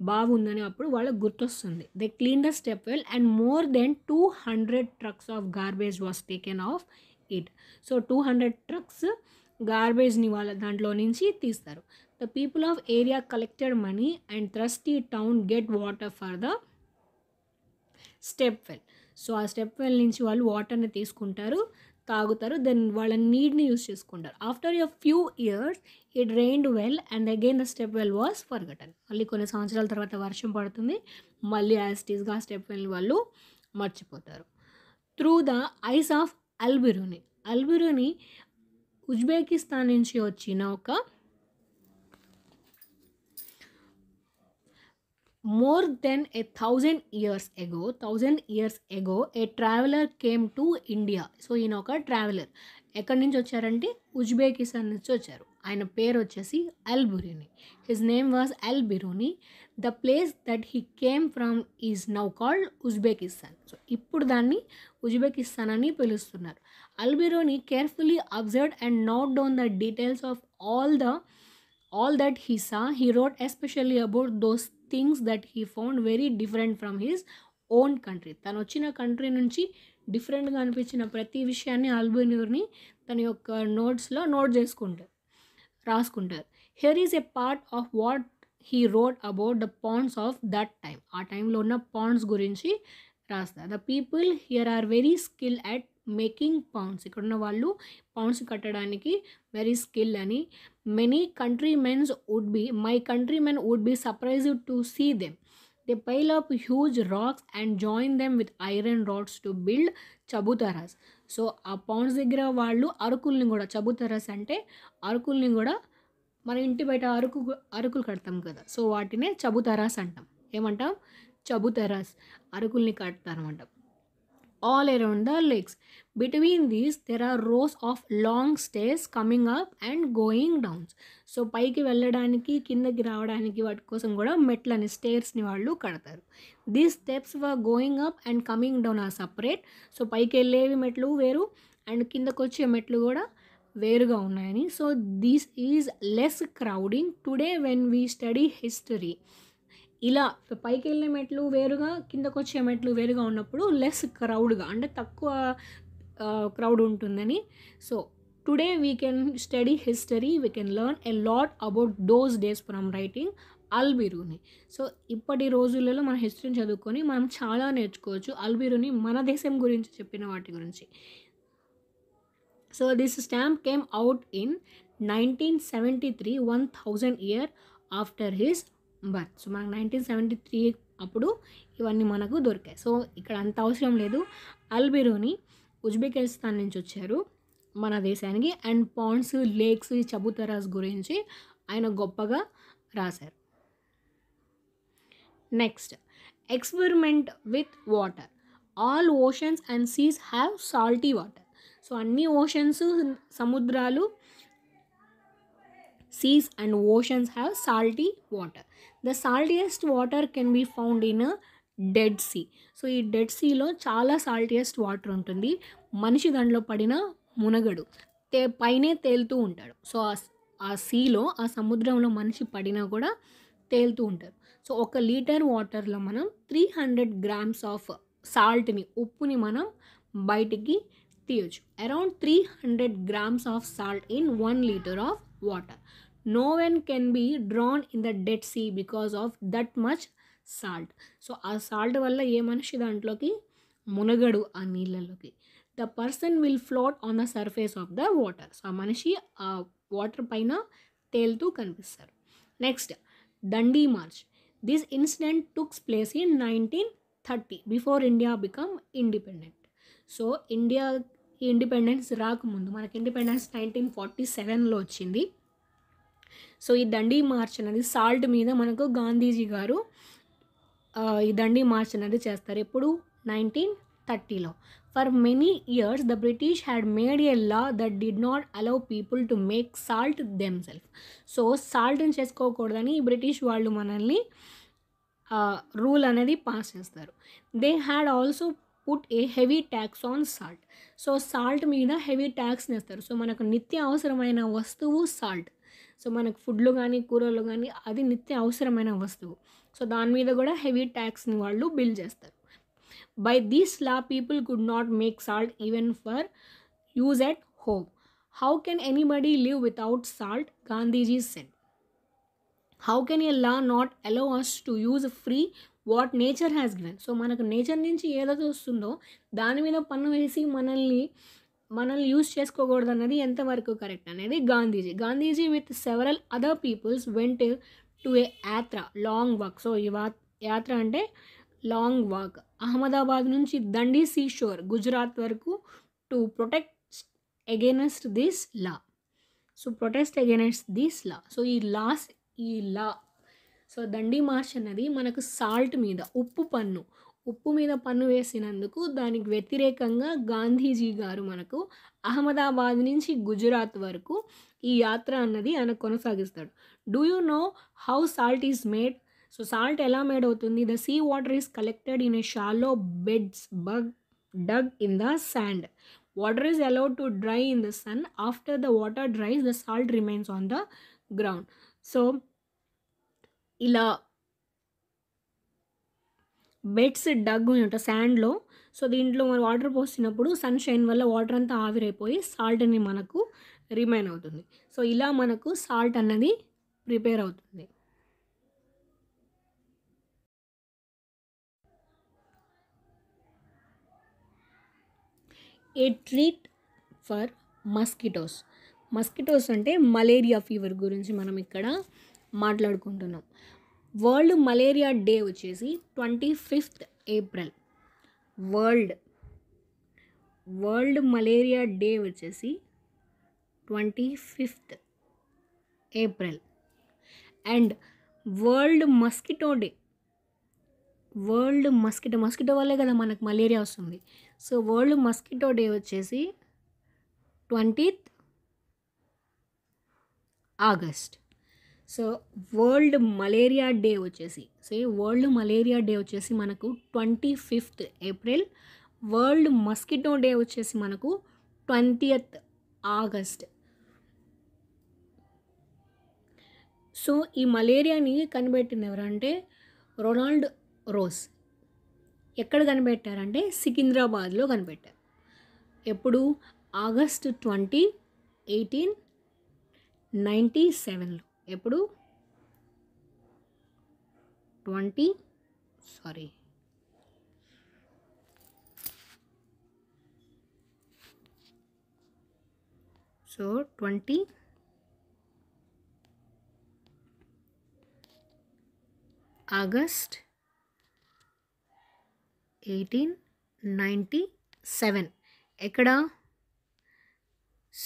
బావి ఉందని అప్పుడు వాళ్ళకు గుర్తొస్తుంది they clean the step well and more than two hundred trucks of garbage was taken off it so two hundred trucks గార్బేజ్ని వాళ్ళ దాంట్లో నుంచి తీస్తారు the people of area collected money and thirsty town get water for the step well so ఆ స్టెప్ వెల్ నుంచి వాళ్ళు వాటర్ని తీసుకుంటారు తాగుతారు దెన్ వాళ్ళ నీడ్ని యూస్ చేసుకుంటారు after a few years it rained well and again the step well was forgotten మళ్ళీ కొన్ని సంవత్సరాల తర్వాత వర్షం పడుతుంది మళ్ళీ యాస్టీస్గా ఆ స్టెప్ వెల్ వాళ్ళు మర్చిపోతారు through the eyes of Albiruni Albiruni Uzbekistan నుంచి వచ్చిన ఒక more than a thousand years ago thousand years ago a traveller came to India so ఈయన ఒక ట్రావెలర్ ఎక్కడి నుంచి వచ్చారంటే ఉజ్బెకిస్తాన్ నుంచి వచ్చారు ఆయన పేరు వచ్చేసి Albiruni his name was Albiruni the place that he came from is now called Uzbekistan so ఇప్పుడు దాన్ని ఉజ్బెకిస్తాన్ అని పిలుస్తున్నారు Albiruni carefully observed and note down the details of all the all that he saw He wrote especially about those things that he found very different from his own country తను వచ్చిన కంట్రీ నుంచి డిఫరెంట్గా అనిపించిన ప్రతి విషయాన్ని ఆల్బోనియర్ని తన యొక్క నోట్స్లో నోట్ చేసుకుంటారు రాసుకుంటారు here is a part of what he wrote about the ponds of that time ఆ టైంలో ఉన్న పాండ్స్ గురించి రాస్తారు the people here are very skill at making ponds ఇక్కడ ఉన్న వాళ్ళు పౌండ్స్ కట్టడానికి వెరీ స్కిల్ అని many country mens would be my countrymen would be surprised to see them the pile of huge rocks and join them with iron rods to build chabutaras so ఆ పౌండ్స్ దగ్గర వాళ్ళు అరుకుల్ని కూడా చబుతారాస్ అంటే అరుకుల్ని కూడా మన ఇంటి బయట అరుకు అరుకులు కడతాం కదా సో వాటినే చబుతారాస్ అంటాం ఏమంటాం చబుతారాస్ అరుకుల్ని కడతారమంటాం all around the legs. Between these there are rows of long stairs coming up and going downs so పైకి వెళ్ళడానికి కిందకి రావడానికి వాటి కోసం కూడా మెట్లని స్టేర్స్ని వాళ్ళు కడతారు the steps were going up and coming down are separate so పైకి వెళ్ళేవి మెట్లు వేరు అండ్ కిందకు వచ్చే మెట్లు కూడా వేరుగా ఉన్నాయని so this is less crowding today when we study history ఇలా పైకి వెళ్ళిన మెట్లు వేరుగా కిందకు వచ్చే మెట్లు వేరుగా ఉన్నప్పుడు లెస్ క్రౌడ్గా అంటే తక్కువ క్రౌడ్ ఉంటుందని so today we can study history we can learn a lot about those days from writing Albiruni so ఇప్పటి రోజులలో మన హిస్టరీని చదువుకొని మనం చాలా నేర్చుకోవచ్చు అల్బిరుని మన దేశం గురించి చెప్పిన వాటి గురించి so this stamp came out in nineteen seventy three one thousand year after his birth so మనకు నైన్టీన్ సెవెంటీ త్రీ అప్పుడు ఇవన్నీ మనకు దొరికాయి సో ఇక్కడ అంత అవసరం లేదు అల్బిరోని ఉజ్బెకిస్తాన్ నుంచి వచ్చారు మన దేశానికి అండ్ పాండ్స్ లేక్స్ చబుతరాస్ గురించి ఆయన గొప్పగా రాశారు next experiment with water all oceans and seas have salty water so అన్ని ఓషన్స్ సముద్రాలు seas and oceans have salty water the saltiest water can be found in Dead Sea so ఈ డెడ్ సీలో చాలా సాల్టియెస్ట్ వాటర్ ఉంటుంది మనిషి దాంట్లో పడిన మునగడు తే పైనే తేలుతూ ఉంటాడు సో ఆ సీలో ఆ సముద్రంలో మనిషి పడినా కూడా తేలుతూ ఉంటారు సో ఒక లీటర్ వాటర్లో మనం త్రీ హండ్రెడ్ గ్రామ్స్ ఆఫ్ సాల్ట్ని ఉప్పుని మనం బయటికి తీయచ్చు around three hundred grams of salt in one litre of water no one can be drawn in the Dead Sea because of that much salt so ఆ సాల్ట్ వల్ల ఏ మనిషి దాంట్లోకి మునగడు ఆ నీళ్ళలోకి the person will float on the surface of the water so ఆ మనిషి ఆ వాటర్ పైన తేలుతూ కనిపిస్తారు next Dandi March this incident took place in nineteen thirty before India become independent so India independence రాకముందు మనకి ఇండిపెండెన్స్ నైన్టీన్ ఫార్టీ సెవెన్లో వచ్చింది సో ఈ దండి మార్చ్ అనేది సాల్ట్ మీద మనకు గాంధీజీ గారు ఈ దండి మార్చ్ అనేది చేస్తారు ఎప్పుడు nineteen థర్టీలో for many years the British had made a law that did not allow people to make salt them self so సాల్ట్ని చేసుకోకూడదని బ్రిటిష్ వాళ్ళు మనల్ని రూల్ అనేది పాస్ చేస్తారు they had also put a heavy tax on salt so salt మీద హెవీ ట్యాక్స్ ఇస్తారు సో మనకు నిత్య అవసరమైన వస్తువు సాల్ట్ సో మనకు ఫుడ్లు కానీ కూరలు కానీ అది నిత్య అవసరమైన వస్తువు సో దాని మీద కూడా హెవీ ట్యాక్స్ని వాళ్ళు బిల్ చేస్తారు by these law people could not make salt even for use at home how can anybody live without salt Gandhiji said how can a law not allow us to use free what nature has given so మనకు నేచర్ నుంచి ఏదైతే వస్తుందో దాని మీద పన్ను వేసి మనల్ని మనల్ని యూజ్ చేసుకోకూడదు అన్నది ఎంతవరకు కరెక్ట్ అనేది Gandhiji Gandhiji with several other peoples went to a yatra long walk so ఈ వా యాత్ర అంటే లాంగ్ వాక్ అహ్మదాబాద్ నుంచి దండి సీషోర్ గుజరాత్ వరకు to protect against this law so protest against this law so ఈ లాస్ ఈ లా సో దండి మార్చ్ అన్నది మనకు సాల్ట్ మీద ఉప్పు పన్ను ఉప్పు మీద పన్ను వేసినందుకు దానికి వ్యతిరేకంగా గాంధీజీ గారు మనకు అహ్మదాబాద్ నుంచి గుజరాత్ వరకు ఈ యాత్ర అన్నది ఆయన కొనసాగిస్తాడు do you know how salt is made so salt ఎలా మేడ్ అవుతుంది the sea water is collected in a shallow beds bug dug in the sand water is allowed to dry in the sun after the water dries the salt remains on the ground so ఇలా బెడ్స్ డగ్ ఉంటాయి శాండ్లో సో దీంట్లో మరి వాటర్ పోసినప్పుడు సన్షైన్ వల్ల వాటర్ అంతా ఆవిరైపోయి సాల్ట్ అనేది మనకు రిమైన్ అవుతుంది సో ఇలా మనకు సాల్ట్ అన్నది ప్రిపేర్ అవుతుంది a treat for mosquitoes mosquitoes అంటే మలేరియా ఫీవర్ గురించి మనం ఇక్కడ మాట్లాడుకుంటున్నాం వరల్డ్ మలేరియా డే వచ్చేసి twenty fifth April world world malaria day వచ్చేసి twenty fifth April and world mosquito day world mosquito mosquito వల్లే కదా మనకు మలేరియా వస్తుంది సో వరల్డ్ మస్కిటో డే వచ్చేసి twentieth August so world malaria day వచ్చేసి సో ఈ వరల్డ్ మలేరియా డే వచ్చేసి మనకు twenty fifth April world mosquito day వచ్చేసి మనకు ట్వంటీయత్ ఆగస్ట్ సో ఈ మలేరియాని కనిపెట్టింది ఎవరంటే రొనాల్డ్ రోస్ ఎక్కడ కనిపెట్టారంటే సికింద్రాబాద్లో కనిపెట్టారు ఎప్పుడు ఆగస్ట్ ట్వంటీ ఎయిటీన్ నైంటీ సెవెన్లో ఎప్పుడు twenty sorry so twenty August eighteen ninety seven ఎక్కడ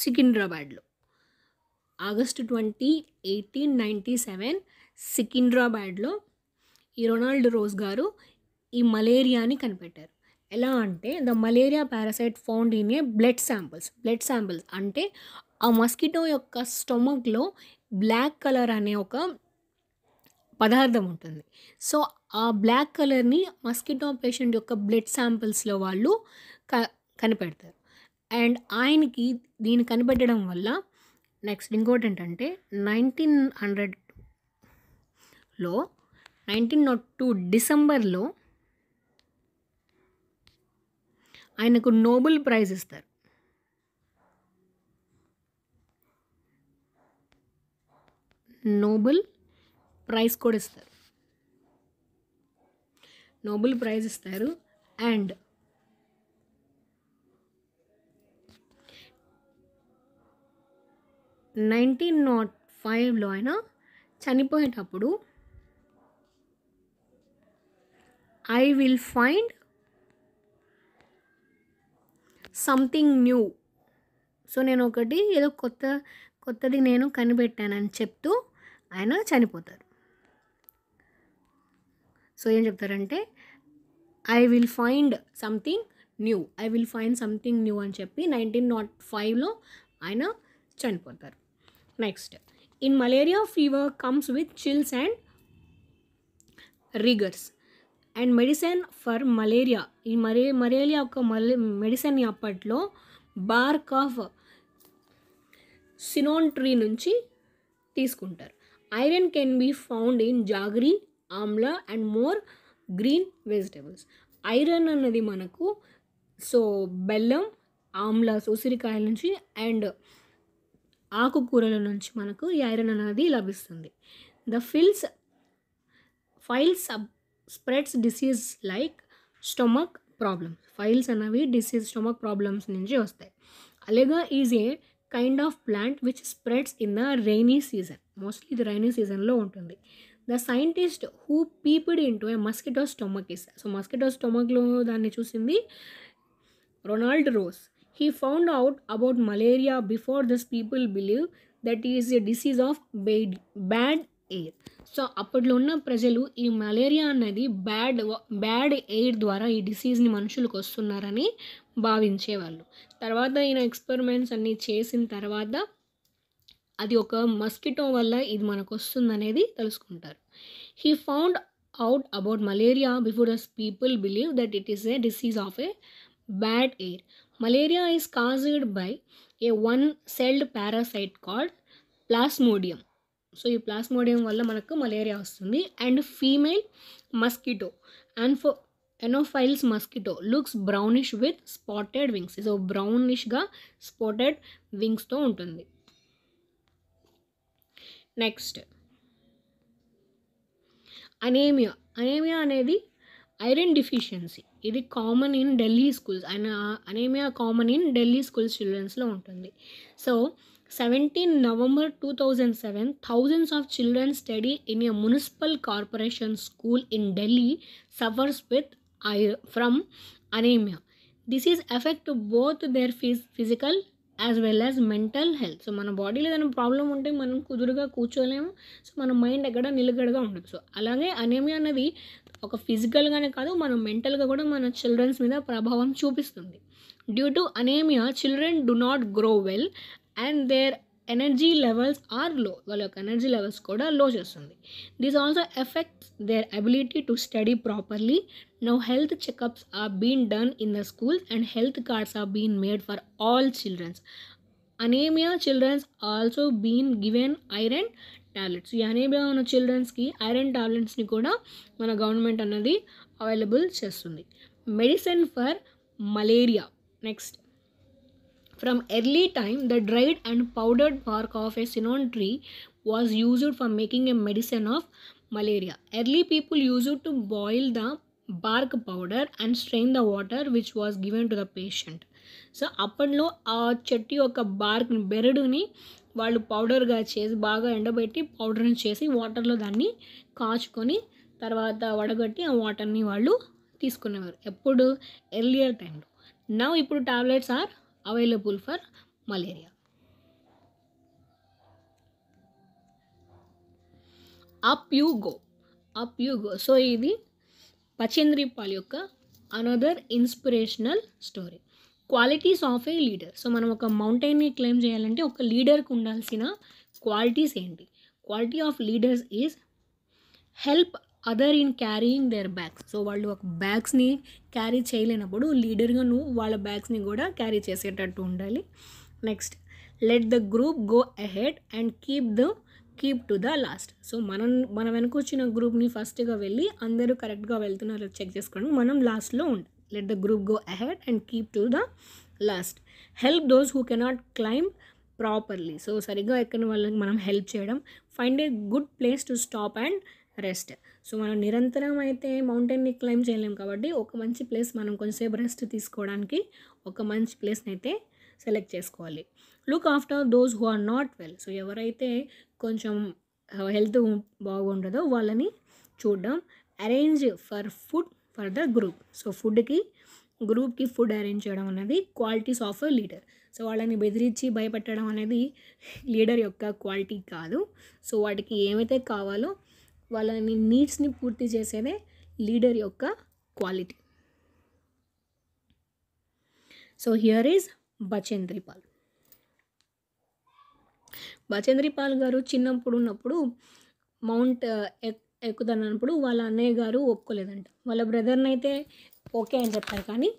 సికింద్రాబాద్లో August twenty eighteen ninety seven సికింద్రాబాద్లో ఈ రొనాల్డ్ రోజ్ గారు ఈ మలేరియాని కనిపెట్టారు ఎలా అంటే the malaria parasite found in a blood samples blood samples అంటే ఆ మస్కిటో యొక్క స్టొమక్లో బ్లాక్ కలర్ అనే ఒక పదార్థం ఉంటుంది సో ఆ బ్లాక్ కలర్ని మస్కిటో పేషెంట్ యొక్క బ్లడ్ శాంపిల్స్లో వాళ్ళు క కనిపెడతారు అండ్ ఆయనకి దీన్ని కనిపెట్టడం వల్ల నెక్స్ట్ ఇంకోటి ఏంటంటే నైన్టీన్ హండ్రెడ్లో నైన్టీన్ నాట్ టూ డిసెంబర్లో ఆయనకు నోబెల్ ప్రైజ్ ఇస్తారు నోబెల్ ప్రైజ్ కూడా ఇస్తారు నోబెల్ ప్రైజ్ ఇస్తారు అండ్ నైన్టీన్ నాట్ ఫైవ్లో ఆయన చనిపోయేటప్పుడు I will find something new so నేను ఒకటి ఏదో కొత్త కొత్తది నేను కనిపెట్టానని చెప్తూ ఆయన చనిపోతారు సో ఏం చెప్తారంటే I will find something new I will find something new అని చెప్పి నైన్టీన్ నాట్ ఫైవ్లో ఆయన చనిపోతారు next in malaria fever comes with chills and rigors and medicine for malaria ఈ మరే మలేరియా యొక్క మలే మెడిసిన్ అప్పట్లో బార్క్ ఆఫ్ సినోన్ ట్రీ నుంచి తీసుకుంటారు iron can be found in jaggery amla and more green vegetables iron అన్నది మనకు సో బెల్లం ఆమ్లా ఉసిరికాయల నుంచి అండ్ ఆకుకూరల నుంచి మనకు ఐరన్ అనేది లభిస్తుంది the flies flies spreads disease like stomach problems flies అనేవి డిసీజ్ స్టొమక్ ప్రాబ్లమ్స్ నుంచి వస్తాయి algae is a kind of plant which spreads in the rainy season mostly ఇది రైనీ సీజన్లో ఉంటుంది the scientist who peeped in to a mosquito stomach is so mosquito స్టొమక్లో దాన్ని చూసింది Ronald Ross he found out about malaria before this people believe that is a disease of bad bad air so అప్పట్లో ఉన్న ప్రజలు ఈ మలేరియా అన్నది బ్యాడ్ బ్యాడ్ ఎయిర్ ద్వారా ఈ డిసీజ్ని మనుషులకు వస్తున్నారని భావించేవాళ్ళు తర్వాత ఈయన ఎక్స్పెరిమెంట్స్ అన్నీ చేసిన తర్వాత అది ఒక మస్కిటో వల్ల ఇది మనకు వస్తుందనేది తెలుసుకుంటారు he found out about malaria before this people believe that it is a disease of a bad air malaria is caused by a one celled parasite called plasmodium so ఈ ప్లాస్మోడియం వల్ల మనకు మలేరియా వస్తుంది అండ్ ఫీమేల్ మస్కిటో అండ్ ఫో anopheles mosquito looks brownish with spotted wings so బ్రౌనిష్గా spotted వింగ్స్తో ఉంటుంది నెక్స్ట్ అనేమియా అనేమియా అనేది ఐరన్ డిఫిషియన్సీ ఇది common in Delhi schools and anaemia common in Delhi schools చిల్డ్రన్స్లో ఉంటుంది so seventeen November two thousand seven thousands of children study in a municipal corporation school in Delhi suffers with I from anaemia this is effect both their Fizz physical as well as mental health so మన బాడీలో ఏదైనా ప్రాబ్లం ఉంటే మనం కుదురుగా కూర్చోలేము సో మన మైండ్ ఎక్కడ నిలగడగా ఉండదు సో అలాగే అనేమియా అనేది ఒక ఫిజికల్గానే కాదు మనం మెంటల్గా కూడా మన చిల్డ్రన్స్ మీద ప్రభావం చూపిస్తుంది due to anaemia children do not grow well and their energy levels are low వాళ్ళ యొక్క ఎనర్జీ లెవెల్స్ కూడా లో చేస్తుంది this also effects their ability to study properly no health checkups are been done in the schools and health cards are been made for all childrens anaemia childrens also been given iron tablets ఈ అనేబియా ఉన్న చిల్డ్రన్స్కి ఐరన్ టాబ్లెట్స్ని కూడా మన గవర్నమెంట్ అన్నది అవైలబుల్ చేస్తుంది medicine for malaria next from early time the dried and powdered bark of a cinchona tree was used for making a medicine of malaria early people used to boil the bark powder and strain the water which was given to the patient so అప్పట్లో ఆ చెట్టు యొక్క బార్క్ బెరడుని వాళ్ళు పౌడర్గా చేసి బాగా ఎండబెట్టి పౌడర్ని చేసి వాటర్లో దాన్ని కాచుకొని తర్వాత వడగట్టి ఆ వాటర్ని వాళ్ళు తీసుకునేవారు ఎప్పుడు ఎర్లియర్ టైంలో నా ఇప్పుడు tablets are available for malaria up you go up you go so ఇది పచేంద్రి యొక్క another inspirational story qualities of a leader so మనం ఒక మౌంటైన్ని క్లెయిమ్ చేయాలంటే ఒక లీడర్కి ఉండాల్సిన క్వాలిటీస్ ఏంటి quality of leaders is help other in carrying their bags so వాళ్ళు ఒక బ్యాగ్స్ని క్యారీ చేయలేనప్పుడు లీడర్గా నువ్వు వాళ్ళ బ్యాగ్స్ని కూడా క్యారీ చేసేటట్టు ఉండాలి next let the group go ahead and keep the keep to the last so మనం మన వెనక వచ్చిన గ్రూప్ని ఫస్ట్గా వెళ్ళి అందరూ కరెక్ట్గా వెళ్తున్నారో చెక్ చేసుకోవడం మనం లాస్ట్లో ఉండాలి let the group go ahead and keep to the last help those who cannot climb properly so సరిగ్గా ఎక్కడిన వాళ్ళకి మనం హెల్ప్ చేయడం find a good place to stop and rest so మనం నిరంతరం అయితే మౌంటైన్ని క్లైమ్ చేయలేం కాబట్టి ఒక మంచి ప్లేస్ మనం కొంచెంసేపు రెస్ట్ తీసుకోవడానికి ఒక మంచి ప్లేస్ని అయితే సెలెక్ట్ చేసుకోవాలి look after those who are not well so ఎవరైతే కొంచెం హెల్త్ uh, బాగుండదో వాళ్ళని చూడడం arrange for food for the group so ఫుడ్కి గ్రూప్కి ఫుడ్ అరేంజ్ చేయడం అనేది క్వాలిటీస్ ఆఫ్ లీడర్ సో వాళ్ళని బెదిరించి భయపెట్టడం అనేది లీడర్ యొక్క క్వాలిటీ కాదు సో వాటికి ఏమైతే కావాలో వాళ్ళని నీడ్స్ని పూర్తి చేసేదే లీడర్ యొక్క quality so here is Bachendri Pal Bachendri Pal గారు చిన్నప్పుడు ఉన్నప్పుడు మౌంట్ అన్నప్పుడు వాళ్ళ అన్నయ్య గారు ఒప్పుకోలేదంట వాళ్ళ బ్రదర్ని అయితే ఓకే అని చెప్పారు కానీ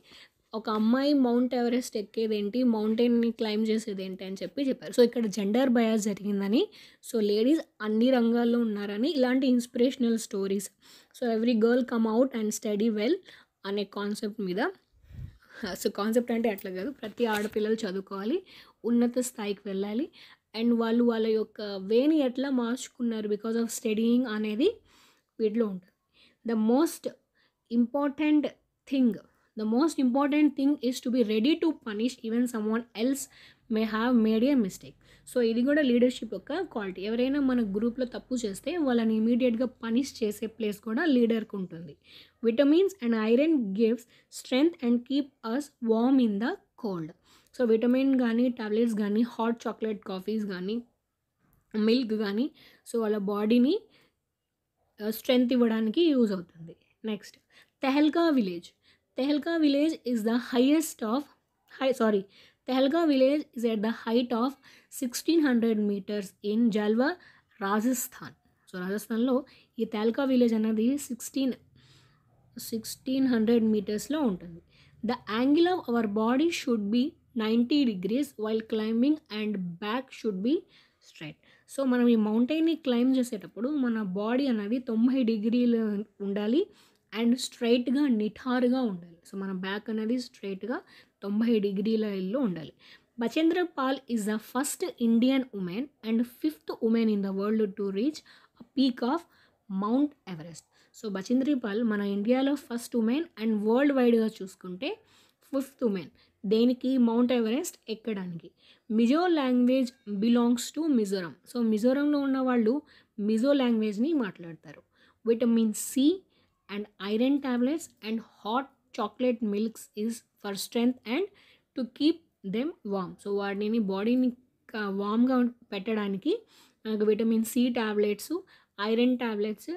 ఒక అమ్మాయి మౌంట్ ఎవరెస్ట్ ఎక్కేదేంటి మౌంటైన్ని క్లైమ్ చేసేదేంటి అని చెప్పి చెప్పారు సో ఇక్కడ జెండర్ బయాస్ జరిగిందని సో లేడీస్ అన్ని రంగాల్లో ఉన్నారని ఇలాంటి inspirational stories so every girl come out and study well అనే కాన్సెప్ట్ మీద సో కాన్సెప్ట్ అంటే అట్లా కాదు ప్రతి ఆడపిల్లలు చదువుకోవాలి ఉన్నత స్థాయికి వెళ్ళాలి అండ్ వాళ్ళు వాళ్ళ యొక్క వేని ఎట్లా మార్చుకున్నారు బికాజ్ ఆఫ్ స్టడీయింగ్ అనేది స్పీడ్లో ఉంటుంది the most important thing the most important thing is to be ready to punish even someone else may have made a mistake so ఇది కూడా లీడర్షిప్ యొక్క క్వాలిటీ ఎవరైనా మన గ్రూప్లో తప్పు చేస్తే వాళ్ళని ఇమీడియట్గా పనిష్ చేసే ప్లేస్ కూడా లీడర్కి ఉంటుంది vitamins and iron gives strength and keep us warm in the cold so vitamin కానీ టాబ్లెట్స్ కానీ హాట్ చాక్లెట్ కాఫీస్ కానీ మిల్క్ కానీ సో వాళ్ళ బాడీని स्ट्रे इवानी use next Tehlka village Tehlka village is the highest of sorry Tehlka village is at the height of sixteen hundred metres in जलवा Rajasthan so Rajasthan Tehlka village sixty hundred metres उ the angle of our body should be ninety degree while climbing and back should be straight so మనం ఈ మౌంటైన్ని క్లైమ్ చేసేటప్పుడు మన బాడీ అనేది తొంభై డిగ్రీలు ఉండాలి అండ్ స్ట్రైట్గా నిఠారుగా ఉండాలి సో మన బ్యాక్ అనేది స్ట్రైట్గా తొంభై డిగ్రీల ఇల్లు ఉండాలి Bachendri Pal is the first Indian women and fifth women in the world to reach peak of Mount Everest so Bachendri Pal మన ఇండియాలో ఫస్ట్ ఉమెన్ అండ్ వరల్డ్ వైడ్గా చూసుకుంటే ఫిఫ్త్ ఉమెన్ దేనికి మౌంట్ ఎవరెస్ట్ ఎక్కడానికి Mizo language belongs to Mizoram so మిజోరంలో ఉన్న వాళ్ళు మిజో లాంగ్వేజ్ని మాట్లాడతారు vitamin C and iron tablets and hot chocolate milks is for strength and to keep them warm so వాటిని బాడీని వామ్గా పెట్టడానికి మనకు vitamin C tablets iron tablets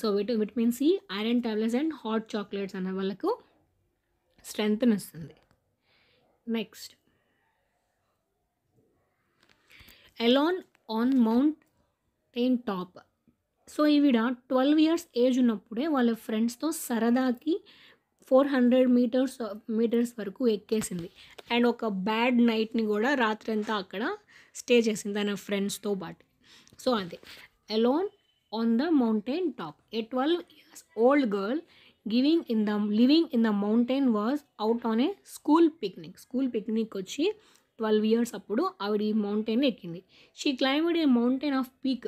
so విట vitamin C iron tablets and hot chocolates అనే వాళ్ళకు స్ట్రెంగ్త్ని ఇస్తుంది next alone on mountain top so ఈవిడ ట్వెల్వ్ ఇయర్స్ ఏజ్ ఉన్నప్పుడే వాళ్ళ ఫ్రెండ్స్తో సరదాకి ఫోర్ హండ్రెడ్ మీటర్స్ మీటర్స్ వరకు ఎక్కేసింది అండ్ ఒక బ్యాడ్ నైట్ని కూడా రాత్రంతా అక్కడ స్టే చేసింది తన ఫ్రెండ్స్తో పాటు సో అదే alone on the mountain top a twelve years old girl giving in the living in the mountain was out on a school picnic school picnic వచ్చి ట్వెల్వ్ ఇయర్స్ అప్పుడు ఆవిడ ఈ మౌంటైన్ ఎక్కింది she climbed a mountain of peak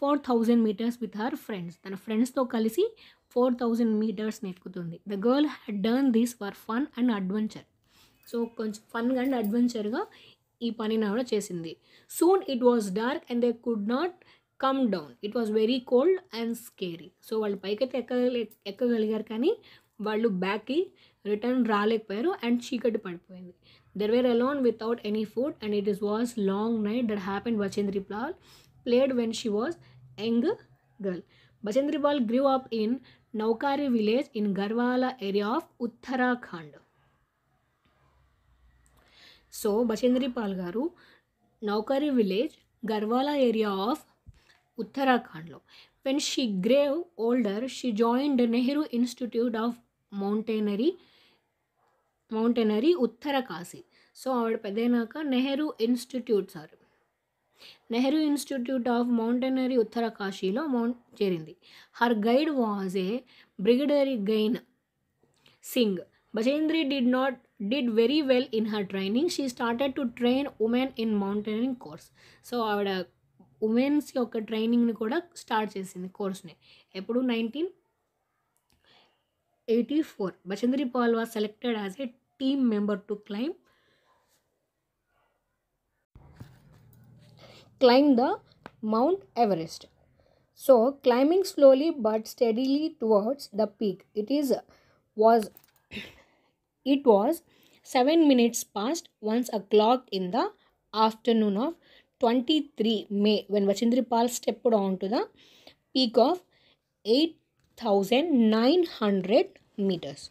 four thousand metres with her friends తన ఫ్రెండ్స్తో కలిసి ఫోర్ థౌజండ్ మీటర్స్ని ఎక్కుతుంది the girl had done this for fun and adventure so కొంచెం ఫన్ అండ్ అడ్వెంచర్గా ఈ పనిని కూడా చేసింది soon it was dark and they could not come down it was very cold and scary so వాళ్ళు పైకైతే ఎక్కగలి ఎక్కగలిగారు కానీ వాళ్ళు బ్యాక్కి రిటర్న్ రాలేకపోయారు అండ్ చీకటి పడిపోయింది there were alone without any food and it is was long night that happen Bachendri Pal played when she was young girl Bachendri Pal grew up in Nakuri village in Garhwal area of Uttarakhand so Bachendri Pal గారు Nakuri village Garhwal area of ఉత్తరాఖండ్లో when she grew older she joined Nehru Institute of Mountaineering mountaineering Uttarkashi so ఆవిడ పెద్దయినాక Nehru Institute sir Nehru Institute of mountaineering ఉత్తర కాశీలో మౌంట్ చేరింది her guide was a brigadier Gyan Singh Bachendri did not did very well in her training she started to train women in mountaineering course so ఆవిడ ఉమెన్స్ యొక్క ట్రైనింగ్ని కూడా స్టార్ట్ చేసింది కోర్స్ని ఎప్పుడు nineteen eighty four Bachendri Pal was selected as a team member to climb climb the Mount Everest. So climbing slowly but steadily towards the peak. It is was it was 7 minutes past once o'clock in the afternoon of 23 May when Vachandripal stepped onto the peak of 8,900 meters.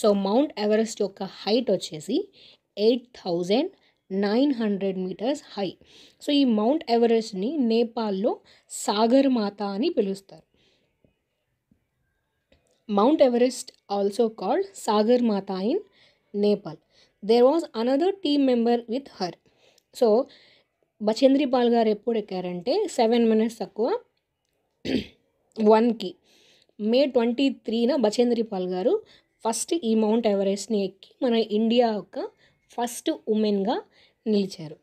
So Mount Everest యొక్క హైట్ వచ్చేసి eight thousand nine hundred metres high so ఈ మౌంట్ ఎవరెస్ట్ని నేపాల్లో సాగర్ మాత అని పిలుస్తారు Mount Everest also called Sagarmatha in Nepal there was another team member with her so Bachendri Pal గారు ఎప్పుడు ఎక్కారంటే సెవెన్ మినిట్స్ తక్కువ (clears throat) వన్కి మే ట్వంటీ త్రీన బచేంద్రి పాల్ గారు ఫస్ట్ ఈ మౌంట్ ఎవరెస్ట్ని ఎక్కి మన ఇండియా యొక్క ఫస్ట్ ఉమెన్గా నిలిచారు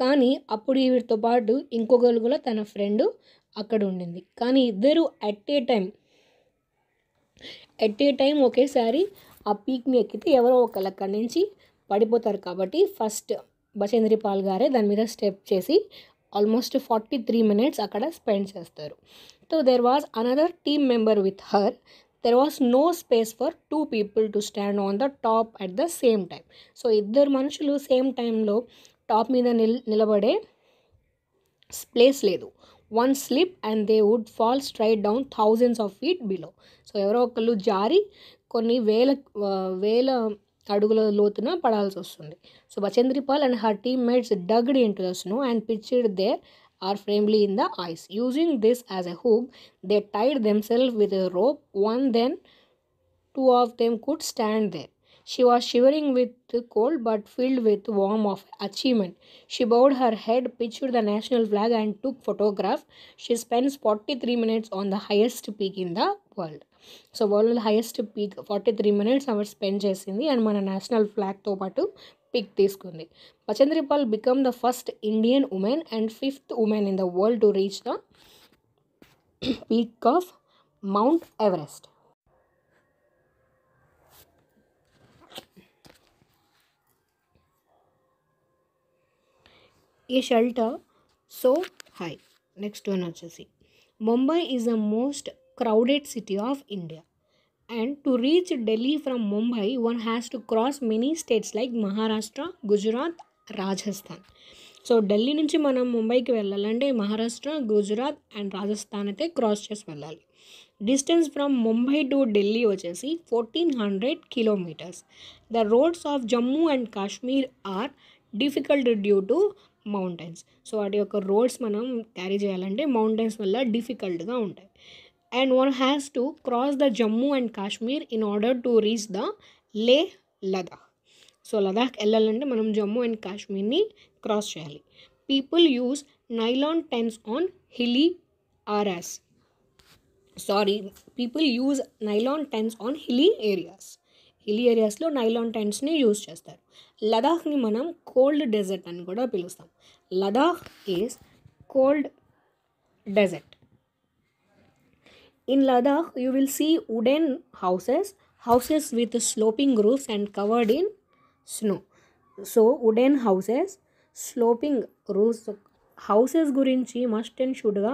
కానీ అప్పుడు వీటితో పాటు ఇంకొకరు కూడా తన ఫ్రెండ్ అక్కడ ఉండింది కానీ ఇద్దరు at a time at a time ఒకేసారి ఆ పీక్ని ఎక్కితే ఎవరో ఒకళ్ళు అక్కడి నుంచి పడిపోతారు కాబట్టి ఫస్ట్ బచేంద్రి పాల్ గారే దాని మీద స్టెప్ చేసి ఆల్మోస్ట్ ఫార్టీ త్రీ మినిట్స్ అక్కడ స్పెండ్ చేస్తారు so there was another team member with her there was no space for two people to stand on the top at the same time so ఇద్దరు మనుషులు సేమ్ టైంలో టాప్ మీద నిల్ నిలబడే ప్లేస్ లేదు one slip and they would fall straight down thousands of feet below so ఎవరో ఒకళ్ళు జారి కొన్ని వేల వేల అడుగుల లోతున పడాల్సి వస్తుంది so Bachendri Pal and her team mates డగ్డ్ in the snow and pitched there Are firmly in the ice using this as a hook they tied themselves with a rope one then two of them could stand there. She was shivering with cold but filled with warmth of achievement. She bowed her head, pictured the national flag, and took photograph. She spends 43 minutes on the highest peak in the world. So world highest peak forty three minutes ఆవిడ స్పెండ్ చేసింది అండ్ మన నేషనల్ ఫ్లాగ్తో పాటు పిక్ తీసుకుంది Bachendri Pal become the first Indian women and fifth women in the world to reach the peak of mount Everest ఈ shelter so hi next one వచ్చేసి Mumbai is the most crowded city of India and to reach Delhi from Mumbai one has to cross many states like Maharashtra Gujarat Rajasthan so Delhi నుంచి మనం ముంబైకి వెళ్ళాలంటే మహారాష్ట్ర గుజరాత్ అండ్ రాజస్థాన్ అయితే క్రాస్ చేసి వెళ్ళాలి distance from Mumbai to Delhi వచ్చేసి fourteen hundred kilometres the roads of Jammu and Kashmir are difficult due to mountains so వాటి యొక్క రోడ్స్ మనం క్యారీ చేయాలంటే మౌంటైన్స్ వల్ల డిఫికల్ట్గా ఉంటాయి and one has to cross the Jammu and Kashmir in order to reach the Leh Ladakh so Ladakh వెళ్ళాలంటే మనం జమ్మూ అండ్ కాశ్మీర్ని క్రాస్ చేయాలి people use nylon tents on hilly areas sorry people use nylon tents on hilly areas hilly ఏరియాస్లో నైలాన్ టెన్స్ని యూజ్ చేస్తారు లదాఖ్ని మనం కోల్డ్ డెజర్ట్ అని కూడా పిలుస్తాం Ladakh is cold desert in Ladakh you will see wooden houses houses with sloping roofs and covered in snow so wooden houses sloping roofs, houses గురించి మస్ట్ అండ్ షుడ్గా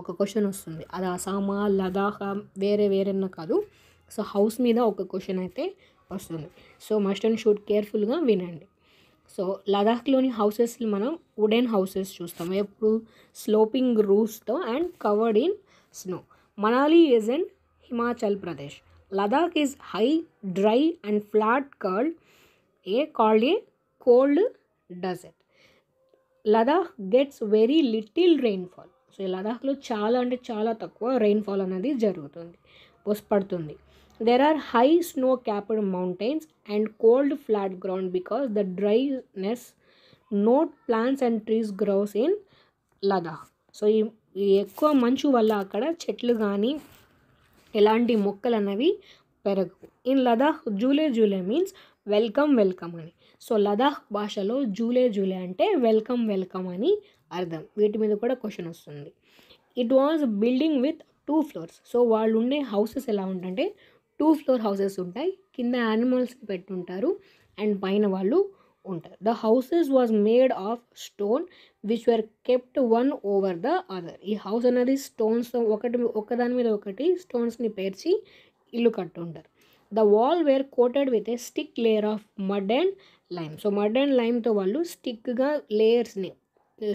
ఒక క్వశ్చన్ వస్తుంది అది అసామా లదాఖ వేరే వేరేనా కాదు సో హౌస్ మీద ఒక క్వశ్చన్ అయితే వస్తుంది సో మస్ట్ అండ్ షూట్ కేర్ఫుల్గా వినండి సో లదాఖ్లోని హౌసెస్ మనం వుడెన్ హౌసెస్ చూస్తాం ఎప్పుడు sloping రూఫ్స్తో and covered in snow Manali is in Himachal Pradesh Ladakh is high dry and flat called a called a cold desert Ladakh gets very little rainfall so ఈ లదాఖ్లో చాలా అంటే చాలా తక్కువ రెయిన్ఫాల్ అనేది జరుగుతుంది పడుతుంది there are high snow capped mountains and cold flat ground because the dryness not plants and trees grows in Ladakh so ఈ ఎక్కువ మంచు వల్ల అక్కడ చెట్లు కానీ ఎలాంటి మొక్కలు అనేవి పెరగవు in Ladakh Julley Julley means welcome welcome అని సో లదాఖ్ భాషలో జూలే జూలే అంటే వెల్కమ్ వెల్కమ్ అని అర్థం వీటి మీద కూడా క్వశ్చన్ వస్తుంది it was building with two floors so వాళ్ళు ఉండే హౌసెస్ ఎలా ఉంటాయంటే టూ ఫ్లోర్ హౌసెస్ ఉంటాయి కింద యానిమల్స్ పెట్టుంటారు అండ్ పైన వాళ్ళు ఉంటారు the houses was made of stone which were kept one over the other ఈ హౌస్ అనేది స్టోన్స్ ఒకటి ఒకదాని మీద ఒకటి స్టోన్స్ని పేర్చి ఇల్లు కట్టుంటారు the wall were coated with a stick layer of mud and lime so mud and లైమ్తో వాళ్ళు స్టిక్గా లేయర్స్ని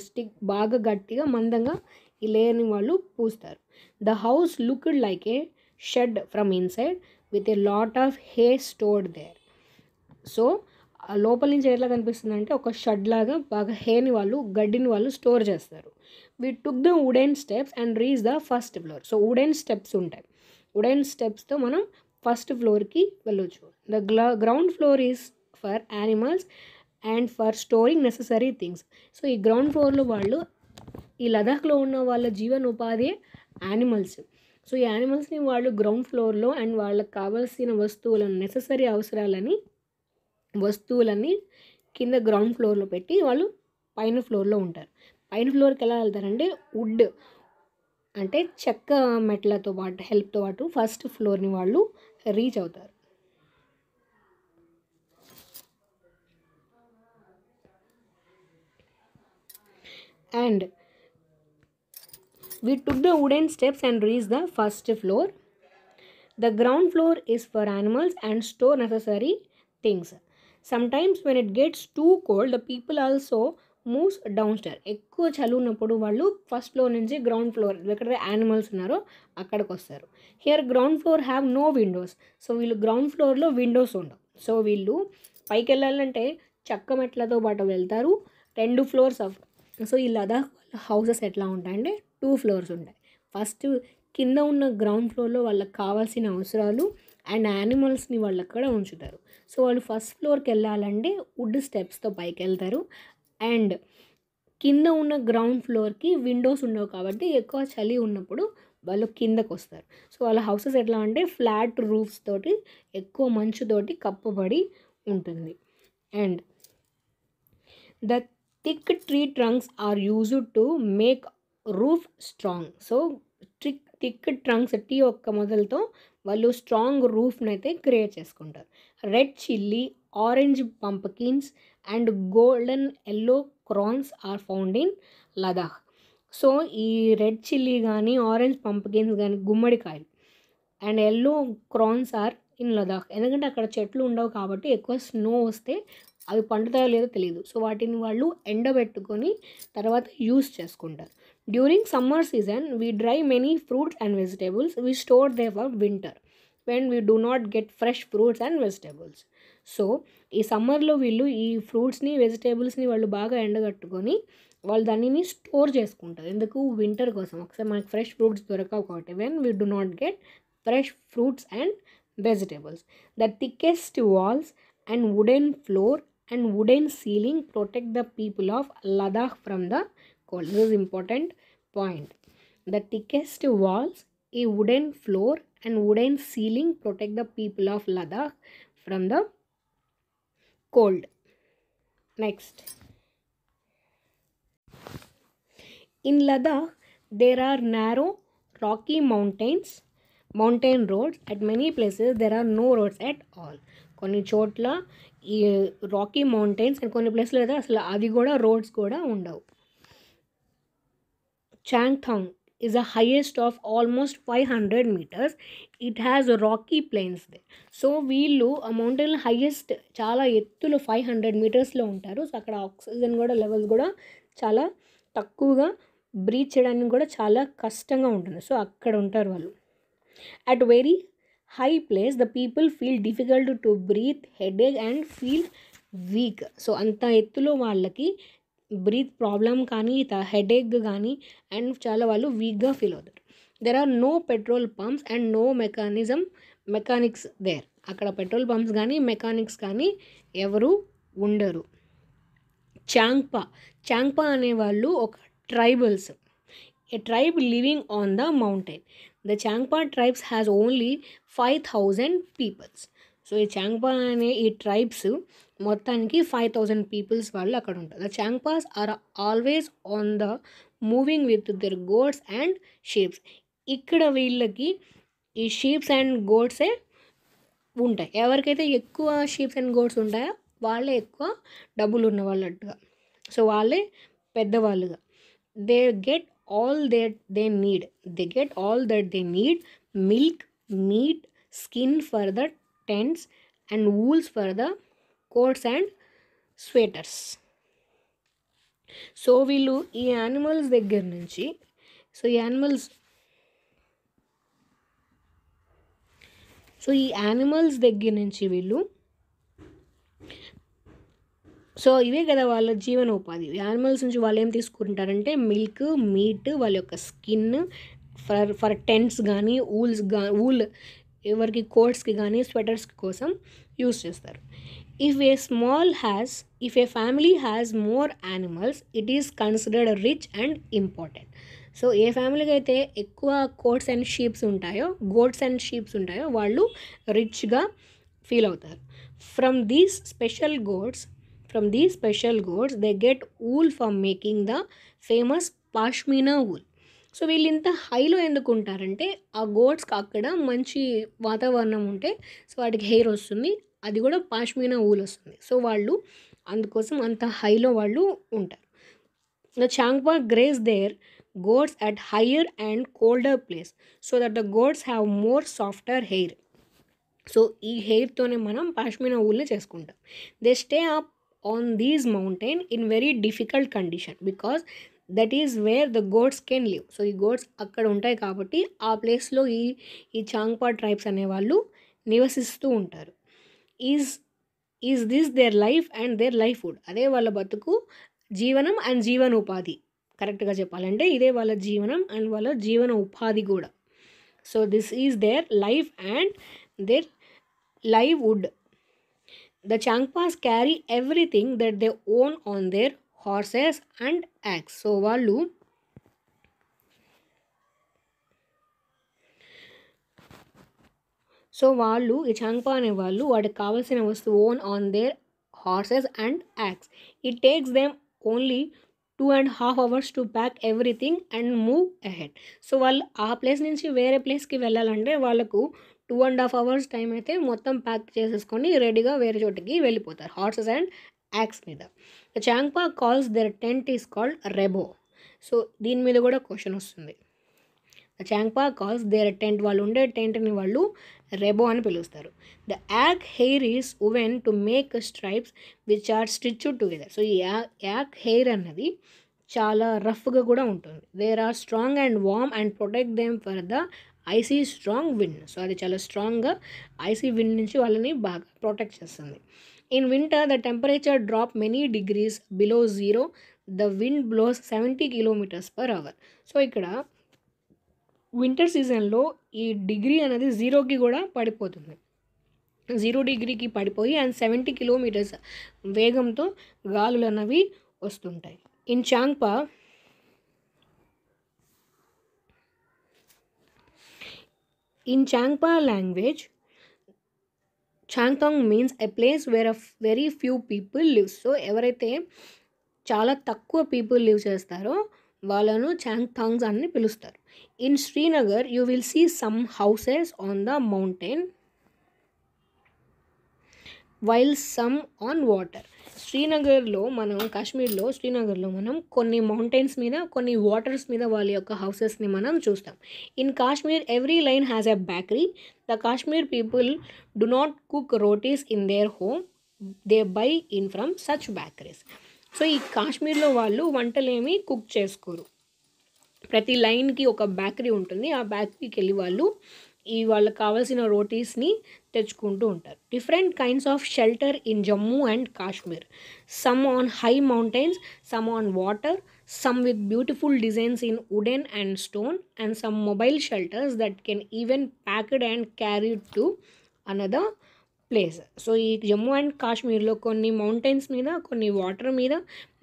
స్టిక్ బాగా గట్టిగా మందంగా ఈ లేయర్ని వాళ్ళు పూస్తారు the house looked like a shed from inside with a lot of hay stored there so లోపల నుంచి ఎట్లా కనిపిస్తుంది అంటే ఒక షడ్ లాగా బాగా హేని వాళ్ళు గడ్డిని వాళ్ళు స్టోర్ చేస్తారు we took the wooden steps and reach the first floor so wooden steps ఉంటాయి వుడెన్ స్టెప్స్తో మనం ఫస్ట్ ఫ్లోర్కి వెళ్ళొచ్చు the ground floor is for animals and for storing necessary things so ఈ గ్రౌండ్ ఫ్లోర్లో వాళ్ళు ఈ లదాఖ్లో ఉన్న వాళ్ళ జీవనోపాధి యానిమల్స్ సో ఈ యానిమల్స్ని వాళ్ళు గ్రౌండ్ ఫ్లోర్లో అండ్ వాళ్ళకి కావాల్సిన వస్తువులను నెససరీ అవసరాలని వస్తువులన్నీ కింద గ్రౌండ్ ఫ్లోర్లో పెట్టి వాళ్ళు పైన ఫ్లోర్లో ఉంటారు పైన ఫ్లోర్కి ఎలా వెళ్తారంటే వుడ్ అంటే చెక్క మెట్లతో పాటు హెల్ప్తో పాటు ఫస్ట్ ఫ్లోర్ని వాళ్ళు రీచ్ అవుతారు and we took the wooden steps and reach the first floor the ground floor is for animals and store necessary things sometimes when it gets too cold the people also moves down stair ఎక్కువ చలి ఉన్నప్పుడు వాళ్ళు ఫస్ట్ ఫ్లోర్ నుంచి గ్రౌండ్ ఫ్లోర్ ఎక్కడైతే యానిమల్స్ ఉన్నారో అక్కడికి వస్తారు here ground floor have no windows so వీళ్ళు గ్రౌండ్ ఫ్లోర్లో విండోస్ ఉండవు సో వీళ్ళు పైకి వెళ్ళాలంటే చక్క మెట్లతో పాటు వెళ్తారు రెండు ఫ్లోర్స్ ఆఫ్ సో ఈ లదాఖ్ వాళ్ళ హౌసెస్ ఎట్లా ఉంటాయంటే టూ ఫ్లోర్స్ ఉంటాయి ఫస్ట్ కింద ఉన్న గ్రౌండ్ ఫ్లోర్లో వాళ్ళకి కావాల్సిన అవసరాలు అండ్ యానిమల్స్ని వాళ్ళు అక్కడ ఉంచుతారు సో వాళ్ళు ఫస్ట్ ఫ్లోర్కి వెళ్ళాలంటే వుడ్ స్టెప్స్తో పైకి వెళ్తారు అండ్ కింద ఉన్న గ్రౌండ్ ఫ్లోర్కి విండోస్ ఉండవు కాబట్టి ఎక్కువ చలి ఉన్నప్పుడు వాళ్ళు కిందకు వస్తారు సో వాళ్ళ హౌసెస్ ఎట్లా అంటే ఫ్లాట్ రూఫ్స్ తోటి ఎక్కువ మంచుతోటి కప్పబడి ఉంటుంది and the thick tree trunks are used to make roof strong so trick thick trunks tea ఒక్క మొదలతో వాళ్ళు స్ట్రాంగ్ రూఫ్ని అయితే క్రియేట్ చేసుకుంటారు red chilli orange pumpkins and golden yellow corns are found in Ladakh so ఈ రెడ్ చిల్లీ కానీ ఆరెంజ్ పంపకిన్స్ కానీ గుమ్మడికాయలు and yellow corns are in Ladakh ఎందుకంటే అక్కడ చెట్లు ఉండవు కాబట్టి ఎక్కువ స్నో వస్తే అవి పండుతాయో లేదో తెలియదు సో వాటిని వాళ్ళు ఎండబెట్టుకొని తర్వాత యూస్ చేసుకుంటారు during summer season we dry many fruits and vegetables we store they for winter when we do not get fresh fruits and vegetables so ఈ సమ్మర్లో వీళ్ళు ఈ ఫ్రూట్స్ని వెజిటేబుల్స్ని వాళ్ళు బాగా ఎండగట్టుకొని వాళ్ళు దానిని స్టోర్ చేసుకుంటారు ఎందుకు వింటర్ కోసం ఒకసారి మనకి ఫ్రెష్ ఫ్రూట్స్ దొరకవు కాబట్టి when we do not get fresh fruits and vegetables the thickest walls and wooden floor and wooden ceiling protect the people of Ladakh from the cold. This is important point. The thickest walls, a wooden floor and wooden ceiling protect the people of Ladakh from the cold. Next. In Ladakh, there are narrow, rocky mountains, mountain roads. At many places, there are no roads at all. కొన్ని చోట్ల ఈ రాకీ మౌంటైన్స్ అండ్ కొన్ని ప్లేస్లో అయితే అసలు అది కూడా రోడ్స్ కూడా ఉండవు Changthong is the of almost five hundred metres it has rocky plains they so వీళ్ళు ఆ మౌంటైన్ హైయెస్ట్ చాలా ఎత్తులో ఫైవ్ హండ్రెడ్ మీటర్స్లో ఉంటారు సో అక్కడ ఆక్సిజన్ కూడా లెవెల్స్ కూడా చాలా తక్కువగా బ్రీత్ చేయడానికి కూడా చాలా కష్టంగా ఉంటుంది సో అక్కడ ఉంటారు వాళ్ళు at very high place the people feel difficult to breathe headache and feel weak so అంత ఎత్తులో వాళ్ళకి బ్రీత్ ప్రాబ్లం కానీ హెడేక్ కానీ అండ్ చాలా వాళ్ళు వీక్గా ఫీల్ అవుతారు there are no petrol pumps and no mechanism mechanics there అక్కడ పెట్రోల్ పంప్స్ కానీ మెకానిక్స్ కానీ ఎవరు ఉండరు చాంగ్పా చాంగ్పా అనేవాళ్ళు ఒక tribals a tribe living on the mountain the Changpa tribes has only five thousand peoples so ఈ చాంగ్పా అనే ఈ ట్రైబ్స్ మొత్తానికి ఫైవ్ థౌజండ్ పీపుల్స్ వాళ్ళు అక్కడ ఉంటారు the Changpas are always on the moving with their goats and sheeps ఇక్కడ వీళ్ళకి ఈ షీప్స్ అండ్ గోడ్సే ఉంటాయి ఎవరికైతే ఎక్కువ షీప్స్ అండ్ గోడ్స్ ఉంటాయో వాళ్ళే ఎక్కువ డబ్బులు ఉన్నవాళ్ళట్టుగా సో వాళ్ళే పెద్దవాళ్ళుగా they get all that they need they get all that they need milk meat skin for that tents and wools for the coats and sweaters so వీళ్ళు ఈ యానిమల్స్ దగ్గర నుంచి సో ఈ యానిమల్స్ సో ఈ యానిమల్స్ దగ్గర నుంచి వీళ్ళు సో ఇవే కదా వాళ్ళ జీవనోపాధి యానిమల్స్ నుంచి వాళ్ళు ఏం తీసుకుంటారంటే మిల్క్ మీట్ వాళ్ళ యొక్క స్కిన్ ఫర్ ఫర్ టెంట్స్ కానీ ఊల్స్ కానీ ఊల్ ఎవరికి కోట్స్కి కానీ స్వెటర్స్ కోసం యూస్ చేస్తారు if a small has if a family has more animals it is considered rich and important so a ఫ్యామిలీకి అయితే ఎక్కువ కోట్స్ అండ్ షీప్స్ ఉంటాయో గోట్స్ అండ్ షీప్స్ ఉంటాయో వాళ్ళు రిచ్గా ఫీల్ అవుతారు from these special goats from these special goats they get wool for making the famous pashmina wool so వీళ్ళు ఇంత హైలో ఎందుకు ఉంటారంటే ఆ గోడ్స్కి అక్కడ మంచి వాతావరణం ఉంటే సో వాటికి హెయిర్ వస్తుంది అది కూడా పాష్మీనా ఊలు వస్తుంది సో వాళ్ళు అందుకోసం అంత హైలో వాళ్ళు ఉంటారు the Changpa graze their goats at higher and colder place so that the goats have more softer hair so ఈ హెయిర్తోనే మనం పాష్మినా ఊళ్ళో చేసుకుంటాం they stay up on these mountain in very difficult condition because that is where the goats can live so ఈ గోడ్స్ అక్కడ ఉంటాయి కాబట్టి ఆ ప్లేస్లో ఈ ఈ చాంగ్పా ట్రైబ్స్ అనేవాళ్ళు నివసిస్తూ ఉంటారు is is this their life and their livelihood అదే వాళ్ళ బతుకు జీవనం అండ్ జీవన ఉపాధి కరెక్ట్గా చెప్పాలంటే ఇదే వాళ్ళ జీవనం అండ్ వాళ్ళ జీవన ఉపాధి కూడా so this is their life and their livelihood the Changpas carry everything that they own on their horses and yaks so వాళ్ళు సో వాళ్ళు ఈ చాంగ్పా అనే వాళ్ళు వాటికి కావాల్సిన వస్తువు own on their horses and yaks it takes them only two and half hours to pack everything and move ahead so వాళ్ళు ఆ ప్లేస్ నుంచి వేరే ప్లేస్కి వెళ్ళాలంటే వాళ్ళకు two and half hours time అయితే మొత్తం ప్యాక్ చేసేసుకొని రెడీగా వేరే చోటికి వెళ్ళిపోతారు హార్సెస్ అండ్ యాక్స్ మీద Changpa calls their tent is called Rebo so దీని మీద కూడా క్వశ్చన్ వస్తుంది చాంగ్పా కాల్స్ దేర్ టెంట్ వాళ్ళు ఉండే టెంట్ని వాళ్ళు రెబో అని పిలుస్తారు the yak hair is woven to make stripes which are stitch together so ఈ యాక్ హెయిర్ అన్నది చాలా రఫ్గా కూడా ఉంటుంది there are strong and warm and protect them for the icy strong wind so అది చాలా స్ట్రాంగ్గా ఐసీ విన్ నుంచి వాళ్ళని బాగా ప్రొటెక్ట్ చేస్తుంది In winter, the temperature drop many degrees below zero. The wind blows 70 kilometres per hour so ఇక్కడ వింటర్ సీజన్లో ఈ డిగ్రీ అనేది జీరోకి కూడా పడిపోతుంది జీరో డిగ్రీకి పడిపోయి అండ్ సెవెంటీ కిలోమీటర్స్ వేగంతో గాలులు అనేవి వస్తుంటాయి in Changpa in Changpa language Changthang means a place where a very few people live so ఎవరైతే చాలా తక్కువ పీపుల్ లివ్ చేస్తారో వాళ్ళను చాంగ్థాంగ్స్ అని పిలుస్తారు in Srinagar you will see some houses on the mountain while some on water శ్రీనగర్లో మనం కాశ్మీర్లో శ్రీనగర్లో మనం కొన్ని మౌంటైన్స్ మీద కొన్ని వాటర్స్ మీద వాళ్ళ యొక్క హౌసెస్ని మనం చూస్తాం in Kashmir every line has a bakery the Kashmir people do not cook rotis in their home they buy in from such bakeries so ఈ కాశ్మీర్లో వాళ్ళు వంటలేమి కుక్ చేసుకోరు ప్రతి లైన్కి ఒక బేకరీ ఉంటుంది ఆ బేకరీకి వెళ్ళి వాళ్ళు ఈ వాళ్ళకి కావాల్సిన రోటీస్ని తెచ్చుకుంటూ ఉంటారు different kinds of shelter in Jammu and Kashmir some on high mountains some on water some with beautiful designs in wooden and stone and some mobile shelters that can even packed and carried to another place so ఈ జమ్మూ అండ్ కాశ్మీర్లో కొన్ని మౌంటైన్స్ మీద కొన్ని వాటర్ మీద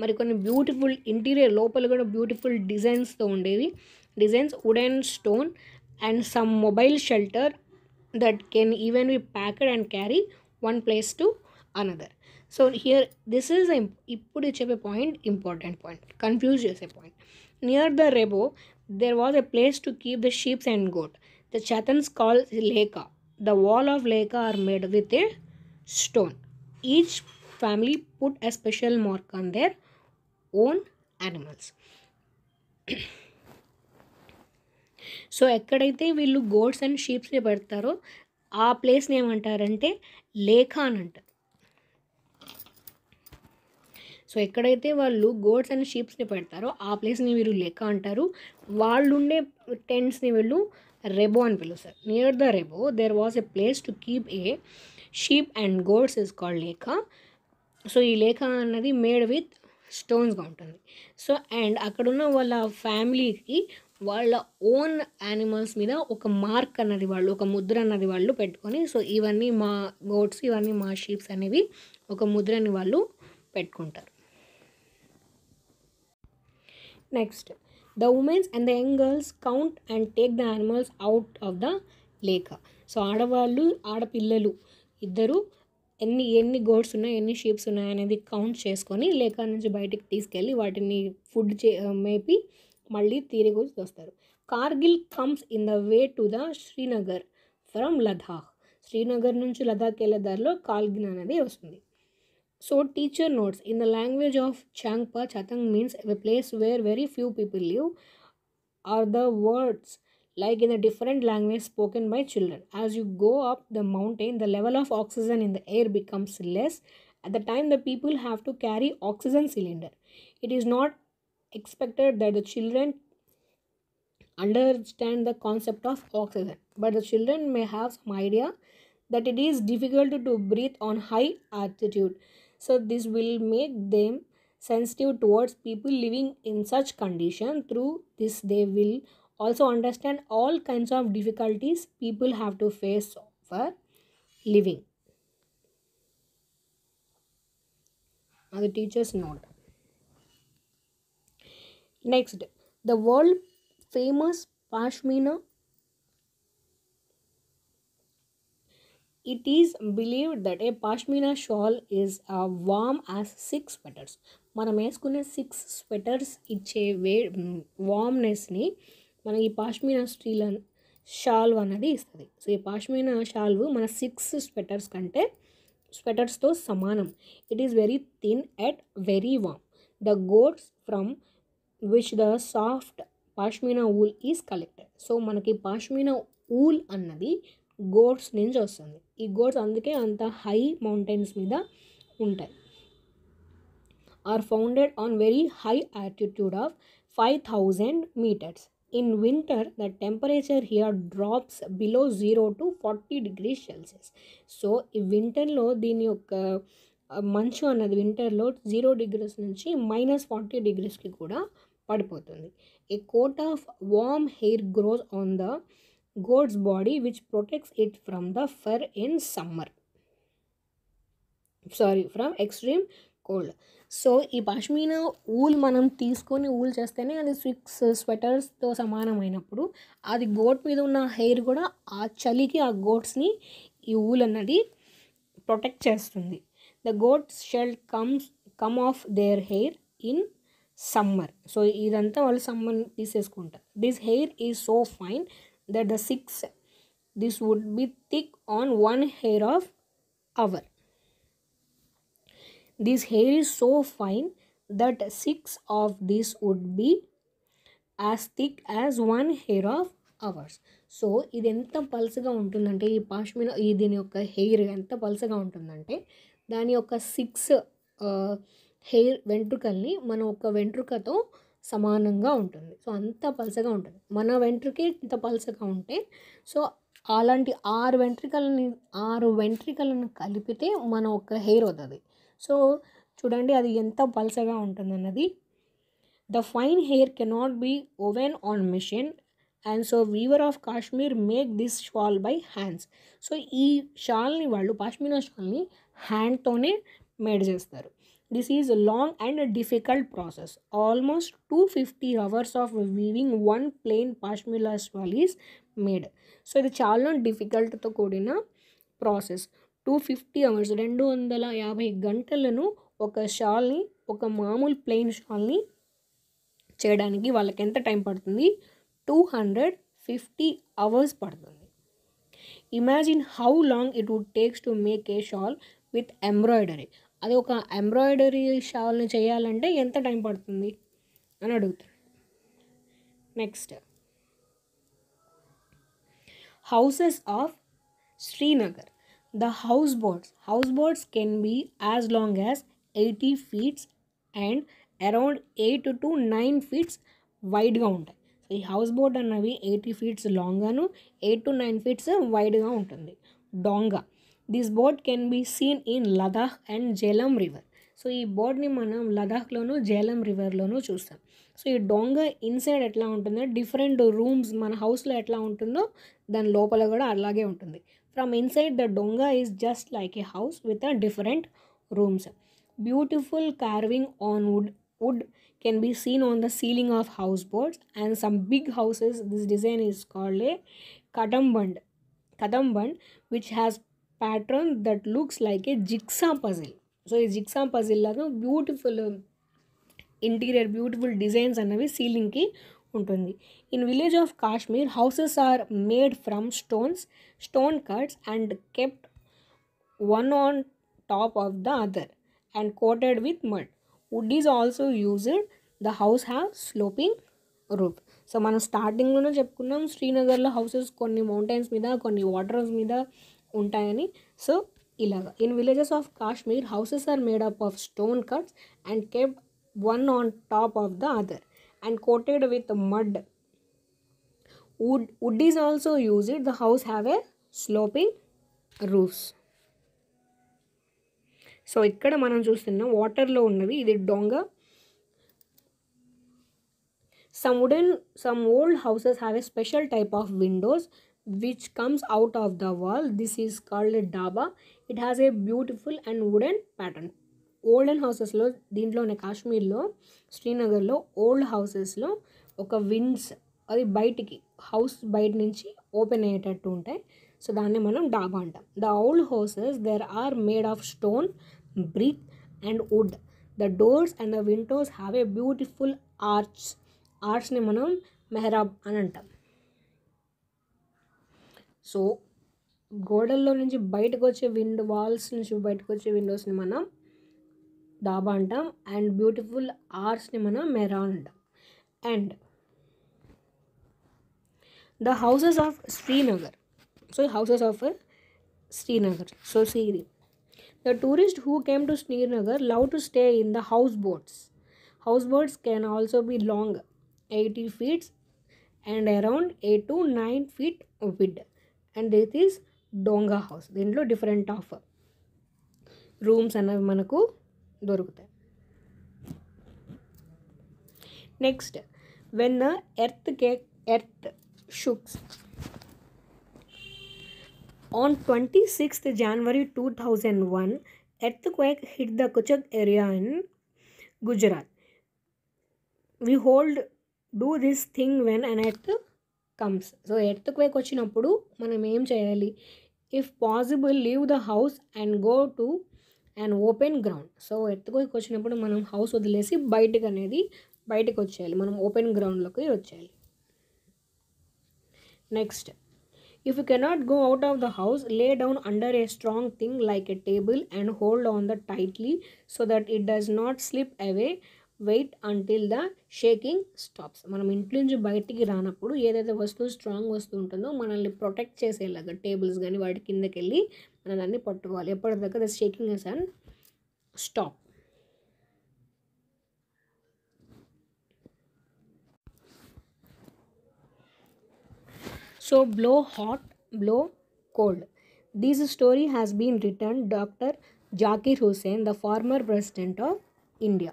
మరి కొన్ని బ్యూటిఫుల్ ఇంటీరియర్ లోపల కూడా బ్యూటిఫుల్ డిజైన్స్తో ఉండేవి designs wooden stone and some mobile shelter that can even be packed and carry one place to another so here this is ఇప్పుడు చెప్పే పాయింట్ ఇంపార్టెంట్ పాయింట్ కన్ఫ్యూజ్ చేసే point near the rebo there was a place to keep the sheeps and goat the చతన్స్ call లేకా the wall of leka are made with a stone each family put a special mark on their own animals (clears throat) so ఎక్కడైతే వీళ్ళు గోడ్స్ అండ్ షీప్స్ని పెడతారో ఆ ప్లేస్ని ఏమంటారంటే లేఖ అని అంటారు సో ఎక్కడైతే వాళ్ళు గోడ్స్ అండ్ షీప్స్ని పెడతారో ఆ ప్లేస్ని వీరు లేఖ అంటారు వాళ్ళు ఉండే టెంట్స్ని వీళ్ళు రెబో అని పిలుస్తారు near the Rebo there was a place to keep a sheep and goats is called Lekha so ఈ లేఖ అన్నది మేడ్ విత్ స్టోన్స్గా ఉంటుంది సో అండ్ అక్కడున్న వాళ్ళ ఫ్యామిలీకి వాళ్ళ ఓన్ యానిమల్స్ మీద ఒక మార్క్ అన్నది వాళ్ళు ఒక ముద్ర అన్నది వాళ్ళు పెట్టుకొని సో ఇవన్నీ మా గోట్స్ ఇవన్నీ మా షీప్స్ అనేవి ఒక ముద్రని వాళ్ళు పెట్టుకుంటారు next the women's and the young girls count and take the animals out of the లేక సో ఆడవాళ్ళు ఆడపిల్లలు ఇద్దరు ఎన్ని ఎన్ని గోడ్స్ ఉన్నాయి ఎన్ని షీప్స్ ఉన్నాయి అనేది కౌంట్ చేసుకొని లేక నుంచి బయటకు తీసుకెళ్ళి వాటిని ఫుడ్ చే మేపి మళ్ళీ తిరిగి వస్తారు Kargil comes in the way to the Srinagar from Ladakh Srinagar నుంచి లదాఖ్ వెళ్ళే దారిలో కార్గిల్ అనేది వస్తుంది so teacher notes in the language of Changpa Chatang means a place where very few people live are the words like in the different language spoken by children as you go up the mountain the level of oxygen in the air becomes less at the time the people have to carry oxygen cylinder it is not expected that the children understand the concept of oxygen but the children may have some idea that it is difficult to breathe on high altitude so this will make them sensitive towards people living in such condition through this they will also understand all kinds of difficulties people have to face for living the teacher's note next the world famous pashmina it is believe that a pashmina shawl is as warm as six sweaters మనం వేసుకునే సిక్స్ స్వెటర్స్ ఇచ్చే వే వార్మ్నెస్ని మన ఈ పాష్మీనా స్టీల్ షాల్ అనేది ఇస్తుంది సో ఈ పాష్మీనా షాల్వ్ మన సిక్స్ స్వెటర్స్ కంటే స్వెటర్స్తో సమానం it is very thin at very warm the goats from which the soft pashmina wool is collected so మనకి పాష్మీనా ఊల్ అన్నది గోడ్స్ నుంచి వస్తుంది ఈ గోడ్స్ అందుకే అంత హై మౌంటైన్స్ మీద ఉంటాయి are founded on very high attitude of five thousand metres in winter the temperature here drops below zero to forty degree Celsius so ఈ వింటర్లో దీని యొక్క మంచు అన్నది వింటర్లో జీరో డిగ్రీస్ నుంచి మైనస్ ఫార్టీ డిగ్రీస్కి కూడా పడిపోతుంది a coat of warm hair grows on the goat's body which protects it from the fur in summer sorry from extreme cold so ఈ పష్మీనా ఊల్ మనం తీసుకొని ఊల్ చేస్తేనే అది స్విక్స్ స్వెటర్స్తో సమానమైనప్పుడు అది గోట్ మీద ఉన్న హెయిర్ కూడా ఆ చలికి ఆ గోట్స్ని ఈ ఊల్ అన్నది ప్రొటెక్ట్ చేస్తుంది the goats shed comes come off their hair in summer so ఇదంతా వాళ్ళు summer తీసేసుకుంటారు this hair is so fine that the six this would be thick on one hair of our this hair is so fine that six of this would be as thick as one hair of ours so ఇది ఎంత పల్సగా ఉంటుందంటే ఈ పాష్మిన ఈ దీని యొక్క హెయిర్ ఎంత పల్సగా ఉంటుందంటే దాని యొక్క సిక్స్ హెయిర్ వెంట్రుకల్ని మన ఒక వెంట్రుకతో సమానంగా ఉంటుంది సో అంత పలసగా ఉంటుంది మన వెంట్రుకే ఇంత పలసగా ఉంటే సో అలాంటి ఆరు వెంట్రికలని ఆరు వెంట్రికలను కలిపితే మన ఒక హెయిర్ అవుతుంది సో చూడండి అది ఎంత పలసగా ఉంటుందన్నది the fine hair cannot be woven on machine and so weaver of Kashmir make this shawl by hands so ఈ షాల్ని వాళ్ళు పాష్మీనా షాల్ని హ్యాండ్తోనే మేడ్ చేస్తారు this is long and difficult process almost two fifty hours of weaving one one plain వాలీస్ మేడ్ సో ఇది చాలా డిఫికల్ట్తో కూడిన ప్రాసెస్ టూ ఫిఫ్టీ అవర్స్ రెండు వందల యాభై గంటలను ఒక షాల్ని ఒక మామూలు ప్లెయిన్ షాల్ని చేయడానికి వాళ్ళకి ఎంత టైం పడుతుంది టూ హండ్రెడ్ ఫిఫ్టీ అవర్స్ పడుతుంది imagine how long it would takes to make a shawl with embroidery అది ఒక ఎంబ్రాయిడరీ షాల్ని చేయాలంటే ఎంత టైం పడుతుంది అని అడుగుతాడు next houses of Srinagar the house boats house boats can be as long as eighty feets and around eight to nine feets వైడ్గా ఉంటాయి సో ఈ హౌస్ బోట్ అన్నవి ఎయిటీ ఫీట్స్ లాంగ్గాను ఎయిట్ టు నైన్ ఫీట్స్ వైడ్గా ఉంటుంది donga this boat can be seen in Ladakh and Jhelum river so ఈ బోట్ని మనం లదాఖ్లోను జేలం రివర్లోనూ చూస్తాం సో ఈ డొంగ ఇన్సైడ్ ఎట్లా ఉంటుందో డిఫరెంట్ రూమ్స్ మన హౌస్లో ఎట్లా ఉంటుందో దాని లోపల కూడా అలాగే ఉంటుంది from inside the donga is just like a house with a different rooms beautiful carving on wood wood can be seen on the ceiling of house boats and some big houses this design is called a khatamband khatamband which has pattern that looks like a jigsaw puzzle so ఈ జిక్సా పజిల్ లాగా బ్యూటిఫుల్ ఇంటీరియర్ బ్యూటిఫుల్ డిజైన్స్ అనేవి సీలింగ్కి ఉంటుంది in village of Kashmir houses are made from stones stone cuts and kept one on top of the other and coated with mud wood is also used the house have sloping roof so మనం స్టార్టింగ్లోనే చెప్పుకున్నాం శ్రీనగర్లో హౌసెస్ కొన్ని మౌంటైన్స్ మీద కొన్ని వాటర్స్ మీద ఉంటాయని సో ఇలాగా in villages of Kashmir houses are made up of stone cuts and kept one on top of the other and coated with mud wood wood is also use it the house have a sloping roofs so ఇక్కడ మనం చూస్తున్నాం వాటర్లో ఉన్నవి ఇది donga some wooden some old houses have a special type of windows which comes out of the wall. This is called daba. It has a beautiful and wooden pattern. Olden హౌసెస్లో దీంట్లోనే కాశ్మీర్లో శ్రీనగర్లో ఓల్డ్ హౌసెస్లో ఒక విండ్స్ అది బయటికి హౌస్ బయట నుంచి ఓపెన్ అయ్యేటట్టు ఉంటాయి సో దాన్ని మనం డాబా అంటాం the old houses there are made of stone brick and wood the doors and the windows have a beautiful arch ఆర్ట్స్ని మనం మెహరాబ్ అని అంటాం సో గోడల్లో నుంచి బయటకు వచ్చే విండ్ వాల్స్ నుంచి బయటకు వచ్చే విండోస్ని మనం డాబా అంటాం అండ్ బ్యూటిఫుల్ ఆర్ట్స్ని మనం మెరా అంటాం and the houses of Srinagar so houses of Srinagar so Shri the tourist who came to Srinagar love to stay in the house boats house boats can also be long eighty feets and around eight to nine feet విడ్ And this is Donga house దీంట్లో డిఫరెంట్ ఆఫ్ రూమ్స్ అనేవి మనకు దొరుకుతాయి next when the earthquake earth shakes On 26th January 2001, earthquake hit the Kuchak area in Gujarat. We hold do this thing when an earth comes so earthquake వచ్చినప్పుడు మనం ఏం చేయాలి if possible leave the house and go to and open ground so earthquake వచ్చినప్పుడు మనం హౌస్ వదిలేసి బయటకు అనేది బయటకు వచ్చేయాలి మనం ఓపెన్ గ్రౌండ్లోకి వచ్చేయాలి next if you cannot go out of the house lay down under a strong thing like a table and hold on the tightly so that it does not slip away wait until the shaking stops మనం ఇంట్లో నుంచి బయటికి రానప్పుడు ఏదైతే వస్తువు స్ట్రాంగ్ వస్తువు ఉంటుందో మనల్ని ప్రొటెక్ట్ చేసేలాగా టేబుల్స్ కానీ వాటి కిందకి వెళ్ళి మనం దాన్ని పట్టుకోవాలి ఎప్పటిదాకా the shaking is and stop so blow hot blow cold this story has been return doctor Zakir Hussain the former president of India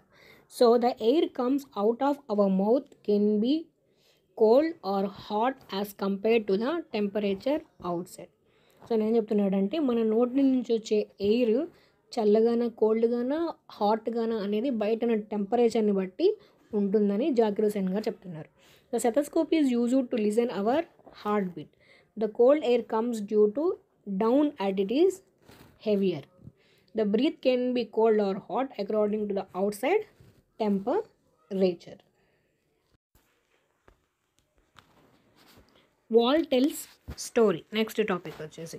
so the air comes out of our mouth can be cold or hot as compared to the temperature outside so నేను చెప్తున్నాడంటే మన నోటి నుంచి వచ్చే ఎయిర్ చల్లగానా కోల్డ్గానా హాట్గానా అనేది బయట టెంపరేచర్ని బట్టి ఉంటుందని జాకిర్ హుసేన్ చెప్తున్నారు the stethoscope is use to listen our heart beat the cold air comes due to down at it is heavier the breath can be cold or hot according to the outside temperature wall tells story next topic వచ్చేసి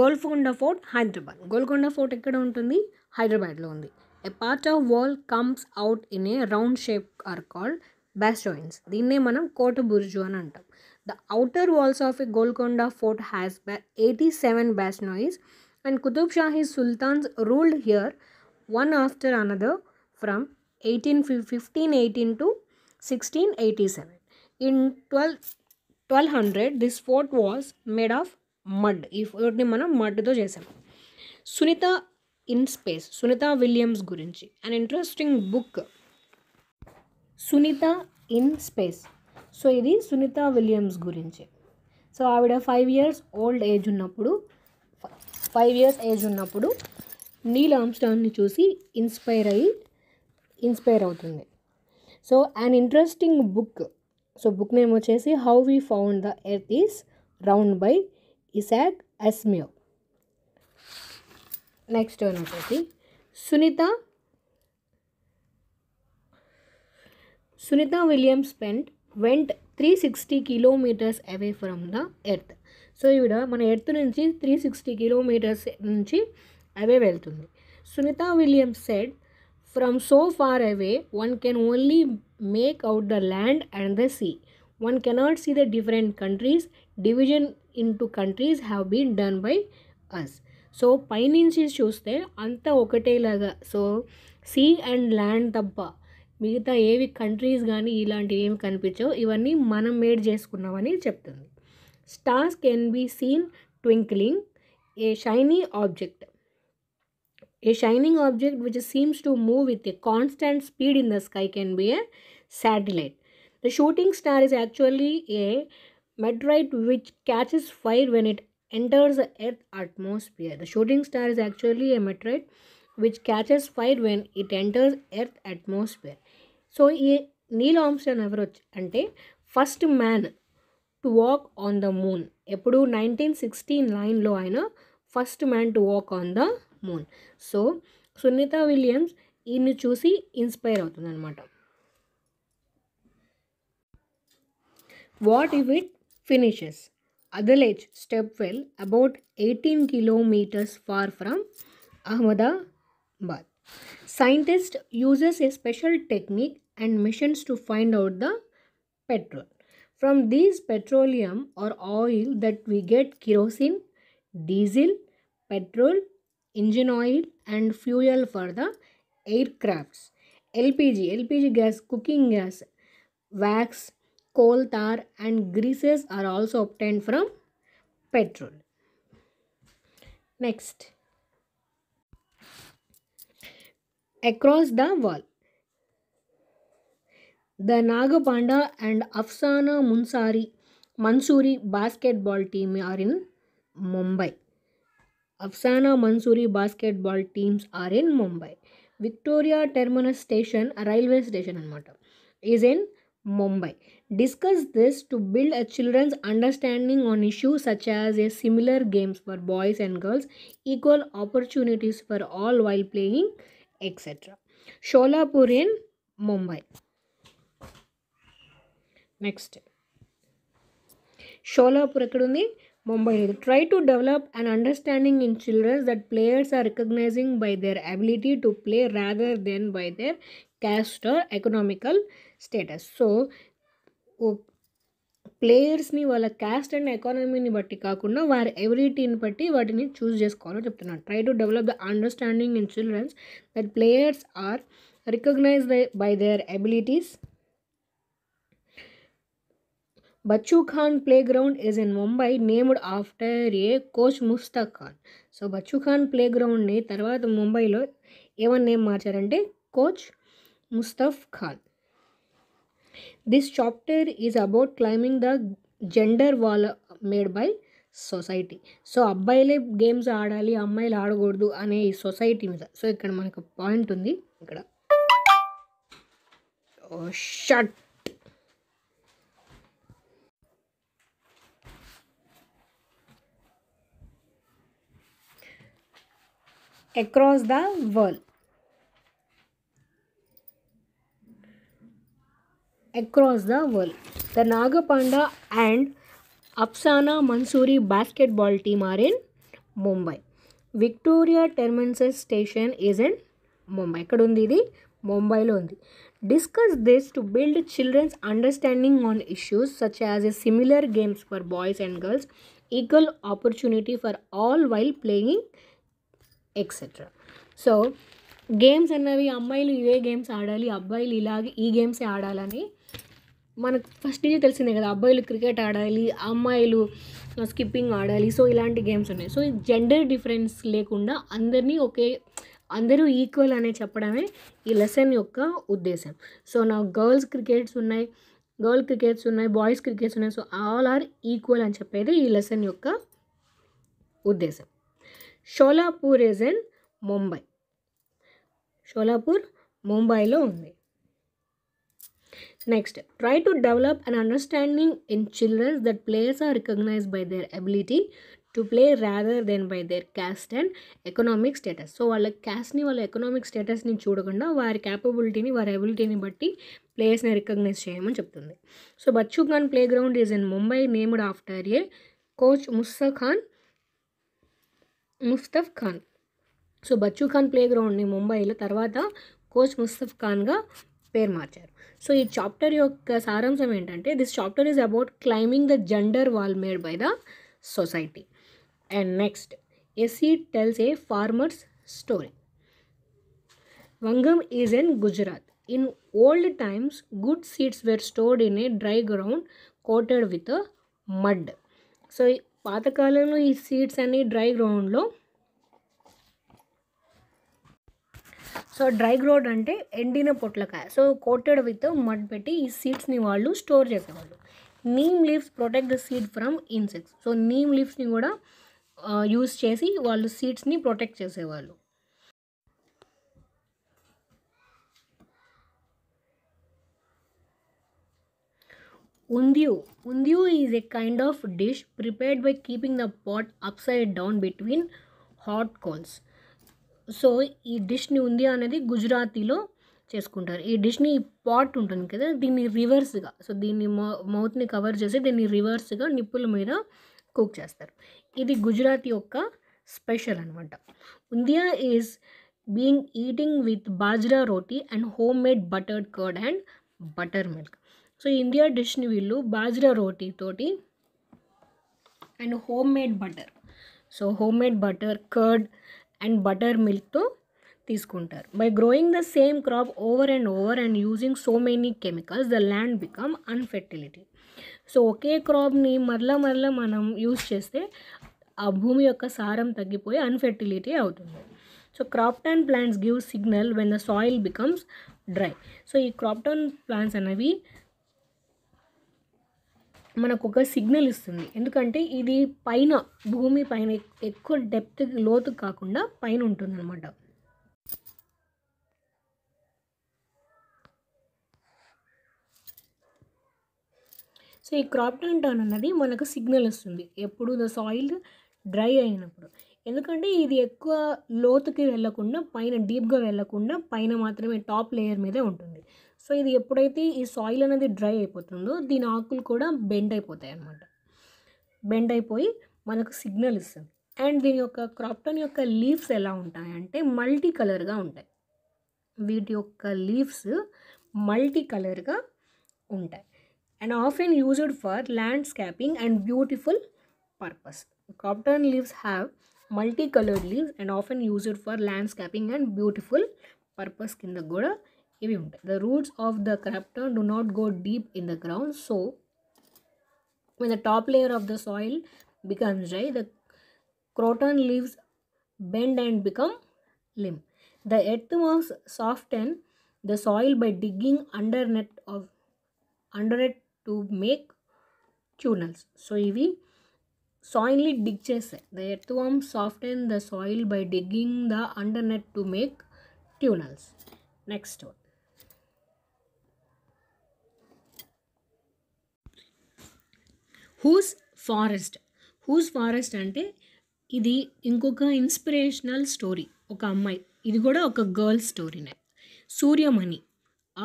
గోల్కొండ ఫోర్ట్ హైదరాబాద్ గోల్కొండ ఫోర్ట్ ఎక్కడ ఉంటుంది హైదరాబాద్లో ఉంది a part of wall comes out in a round shape are called bastions దీన్నే మనం కోట బుర్జు అని అంటాం the outer walls of a Golconda fort has బ్యా eighty seven bastions and Qutub Shahi sultans ruled here one after another from eighteen fifteen eighteen to sixteen eighty seven in twelve twelve hundred this fort was made of mud ఈ ఫోర్ట్ని మనం మడ్తో చేసాం Sunita in space Sunita Williams గురించి an interesting book Sunita in space so ఇది సునీత విలియమ్స్ గురించి సో ఆవిడ ఫైవ్ ఇయర్స్ ఓల్డ్ ఏజ్ ఉన్నప్పుడు ఫైవ్ ఇయర్స్ ఏజ్ ఉన్నప్పుడు నీల్ ఆమ్స్టాన్ని చూసి ఇన్స్పైర్ అయ్యి ఇన్స్పైర్ అవుతుంది so an interesting book so book name వచ్చేసి how we found the earth is round by Isaac Asimov next వచ్చేసి Sunita Sunita Williams spend went three sixty kilometres away from the earth so ఈవిడ మన ఎర్త్ నుంచి త్రీ సిక్స్టీ కిలోమీటర్స్ నుంచి అవే వెళ్తుంది Sunita Williams said From so far away, one can only make out the land and the sea. One cannot see the different countries. Division into countries have been done by us. So పైనుంచి చూస్తే అంతా ఒకటేలాగా సో సీ అండ్ ల్యాండ్ తప్ప మిగతా ఏవి కంట్రీస్ కానీ ఇలాంటివి ఏమి కనిపించవు ఇవన్నీ మనం మేడ్ చేసుకున్నామని చెప్తుంది stars can be seen twinkling a shiny object A shining object which seems to move with a constant speed in the sky can be a satellite. The shooting star is actually a meteorite which catches fire when it enters the Earth atmosphere. The shooting star is actually a meteorite which catches fire when it enters earth atmosphere so ఈ నీల్ ఆమ్స్టాన్ ఎవరు అంటే first man to walk on the moon ఎప్పుడు నైన్టీన్ సిక్స్టీ నైన్లో ఆయన first man to walk on the moon. So, Sunitha Williams in Chusi inspire out. What if it finishes? Adelaide Stepwell about 18 kilometers far from Ahmedabad. Scientist uses a special technique and missions to find out the petrol. From these petroleum or oil that we get kerosene, diesel, petrol, engine oil and fuel for the aircrafts. LPG, LPG gas, cooking gas, wax, coal tar and greases are also obtained from petrol. Next. Across the wall. The Nagapanda and Afsana Munsari Mansuri basketball team are in Mumbai. Afsana Mansuri basketball teams are in Mumbai. Victoria Terminus Station, a railway station and matter, is in Mumbai. Discuss this to build a children's understanding on issues such as similar games for boys and girls, equal opportunities for all while playing, etc. Sholapur in Mumbai. Next. Sholapur, where is Mumbai Try to develop an understanding in children that players are recognizing by their ability to play rather than by their caste or economical status so ప్లేయర్స్ని వాళ్ళ క్యాస్ట్ అండ్ ఎకానమీని బట్టి కాకుండా వారి ఎబిలిటీని బట్టి వాటిని చూస్ చేసుకోవాలని చెప్తున్నాను try to develop the understanding in childrens that players are recognise by their abilities Khan playground is in Mumbai named after a coach Mushtaq Khan so Bachu Khan play గ్రౌండ్ని తర్వాత ముంబైలో ఏమని name మార్చారంటే coach Mustaf Khan this chapter is about climbing the gender wall made by society so అబ్బాయిలే గేమ్స్ ఆడాలి అమ్మాయిలు ఆడకూడదు అనే ఈ సొసైటీ మీద సో ఇక్కడ మనకు పాయింట్ ఉంది ఇక్కడ షట్ across the world. Across the world. The Nagapanda and Apsana Mansuri basketball team are in Mumbai. Victoria Terminus station is in Mumbai ఎక్కడ ఉంది ఇది ముంబైలో ఉంది discuss this to build children's understanding on issues such as a similar games for boys and girls equal opportunity for all while playing etcetera so games అన్నవి అమ్మాయిలు ఇవే గేమ్స్ ఆడాలి అబ్బాయిలు ఇలాగే ఈ గేమ్సే ఆడాలని మనకు ఫస్ట్ నుంచి తెలిసిందే కదా అబ్బాయిలు క్రికెట్ ఆడాలి అమ్మాయిలు స్కిప్పింగ్ ఆడాలి సో ఇలాంటి గేమ్స్ ఉన్నాయి సో జెండర్ డిఫరెన్స్ లేకుండా అందరినీ ఒకే అందరూ ఈక్వల్ అనే చెప్పడమే ఈ లెసన్ యొక్క ఉద్దేశం సో నా గర్ల్స్ క్రికెట్స్ ఉన్నాయి గర్ల్ క్రికెట్స్ ఉన్నాయి బాయ్స్ క్రికెట్స్ ఉన్నాయి సో ఆల్ ఆర్ ఈక్వల్ అని చెప్పేది ఈ లెసన్ యొక్క ఉద్దేశం షోలాపూర్ ఇస్ ఇన్ ముంబై షోలాపూర్ ముంబైలో ఉంది next try to develop an understanding in childrens that players are recognised by their ability to play rather than by their caste and economic status so వాళ్ళ క్యాస్ట్ని వాళ్ళ ఎకనామిక్ స్టేటస్ని చూడకుండా వారి క్యాపబిలిటీని వారి అబిలిటీని బట్టి ప్లేయర్స్ని రికగ్నైజ్ చేయమని చెప్తుంది so Bachchu Khan play ground is in Mumbai named after a coach Mussa Khan Mustaf Khan so Bachchu Khan play గ్రౌండ్ని ముంబైలో తర్వాత కోచ్ ముస్తఫ్ ఖాన్గా పేరు మార్చారు సో ఈ చాప్టర్ యొక్క సారాంశం ఏంటంటే this chapter is about climbing the gender wall made by the society and next SE tells a farmer's story వంగం is in Gujarat in old times good seeds were stored in a dry ground coated with mud so పాతకాలంలో ఈ సీడ్స్ అన్ని డ్రై గ్రౌండ్లో సో డ్రై గ్రౌండ్ అంటే ఎండిన పొట్లకాయ సో కోటెడ్ విత్ మడ్ పెట్టి ఈ సీడ్స్ని వాళ్ళు స్టోర్ చేసేవాళ్ళు neem leaves protect the seed from insects so neem లీవ్స్ని కూడా యూస్ చేసి వాళ్ళు సీడ్స్ని ప్రొటెక్ట్ చేసేవాళ్ళు Undiu. Undiu is a kind of dish prepared by keeping the pot upside down between hot coals so ఈ డిష్ని ఉంది అనేది గుజరాతీలో చేసుకుంటారు ఈ డిష్ని పాట్ ఉంటుంది కదా దీన్ని రివర్స్గా సో దీన్ని మౌత్ని కవర్ చేసి దీన్ని రివర్స్గా నిప్పుల మీద కుక్ చేస్తారు ఇది గుజరాతీ యొక్క స్పెషల్ అనమాట undhiyu is being eating with bajra roti and home made buttered curd and butter milk so India డిష్ని వీళ్ళు బాజ్రా రోటీ తోటి and home made butter so home made butter curd and butter మిల్క్తో తీసుకుంటారు by growing the same crop over and over and using so many chemicals the land become infertility so ఒకే క్రాప్ని మరలా మరలా మనం యూజ్ చేస్తే ఆ భూమి యొక్క సారం తగ్గిపోయి అన్ఫెర్టిలిటీ అవుతుంది so croton plants give signal when the soil becomes dry so ఈ క్రాప్టాన్ ప్లాంట్స్ అనేవి మనకు ఒక సిగ్నల్ ఇస్తుంది ఎందుకంటే ఇది పైన భూమి పైన ఎక్కువ డెప్త్ లోతు కాకుండా పైన ఉంటుంది అనమాట సో ఈ క్రాప్ టర్న్ అన్నది మనకు సిగ్నల్ ఇస్తుంది ఎప్పుడు ద సాయిల్ డ్రై అయినప్పుడు ఎందుకంటే ఇది ఎక్కువ లోతుకి వెళ్ళకుండా పైన డీప్గా వెళ్ళకుండా పైన మాత్రమే టాప్ లేయర్ మీదే ఉంటుంది సో ఇది ఎప్పుడైతే ఈ సాయిల్ అనేది డ్రై అయిపోతుందో దీని ఆకులు కూడా బెండ్ అయిపోతాయి అన్నమాట బెండ్ అయిపోయి మనకు సిగ్నల్ ఇస్తుంది అండ్ దీని యొక్క క్రాప్టన్ యొక్క లీవ్స్ ఎలా ఉంటాయంటే మల్టీ కలర్గా ఉంటాయి వీటి యొక్క లీవ్స్ మల్టీ కలర్గా ఉంటాయి and of and used for landscaping and beautiful purpose croton leaves have multi coloured leaves and of and used for landscaping and beautiful purpose కింద కూడా ఇవి ఉంటాయి the roots of the croton do not go deep in the ground so when the top layer of the soil becomes dry the croton leaves bend and become limb the earthworms soften the soil by digging under net of under it to make tunnels so ఇవి సాయిల్ని డిగ్ చేస్తాయి the earthworm soften the soil by digging the underneath to make tunnels next one whose forest whose forest అంటే ఇది ఇంకొక ఇన్స్పిరేషనల్ స్టోరీ ఒక అమ్మాయి ఇది కూడా ఒక గర్ల్ స్టోరీనే సూర్యమణి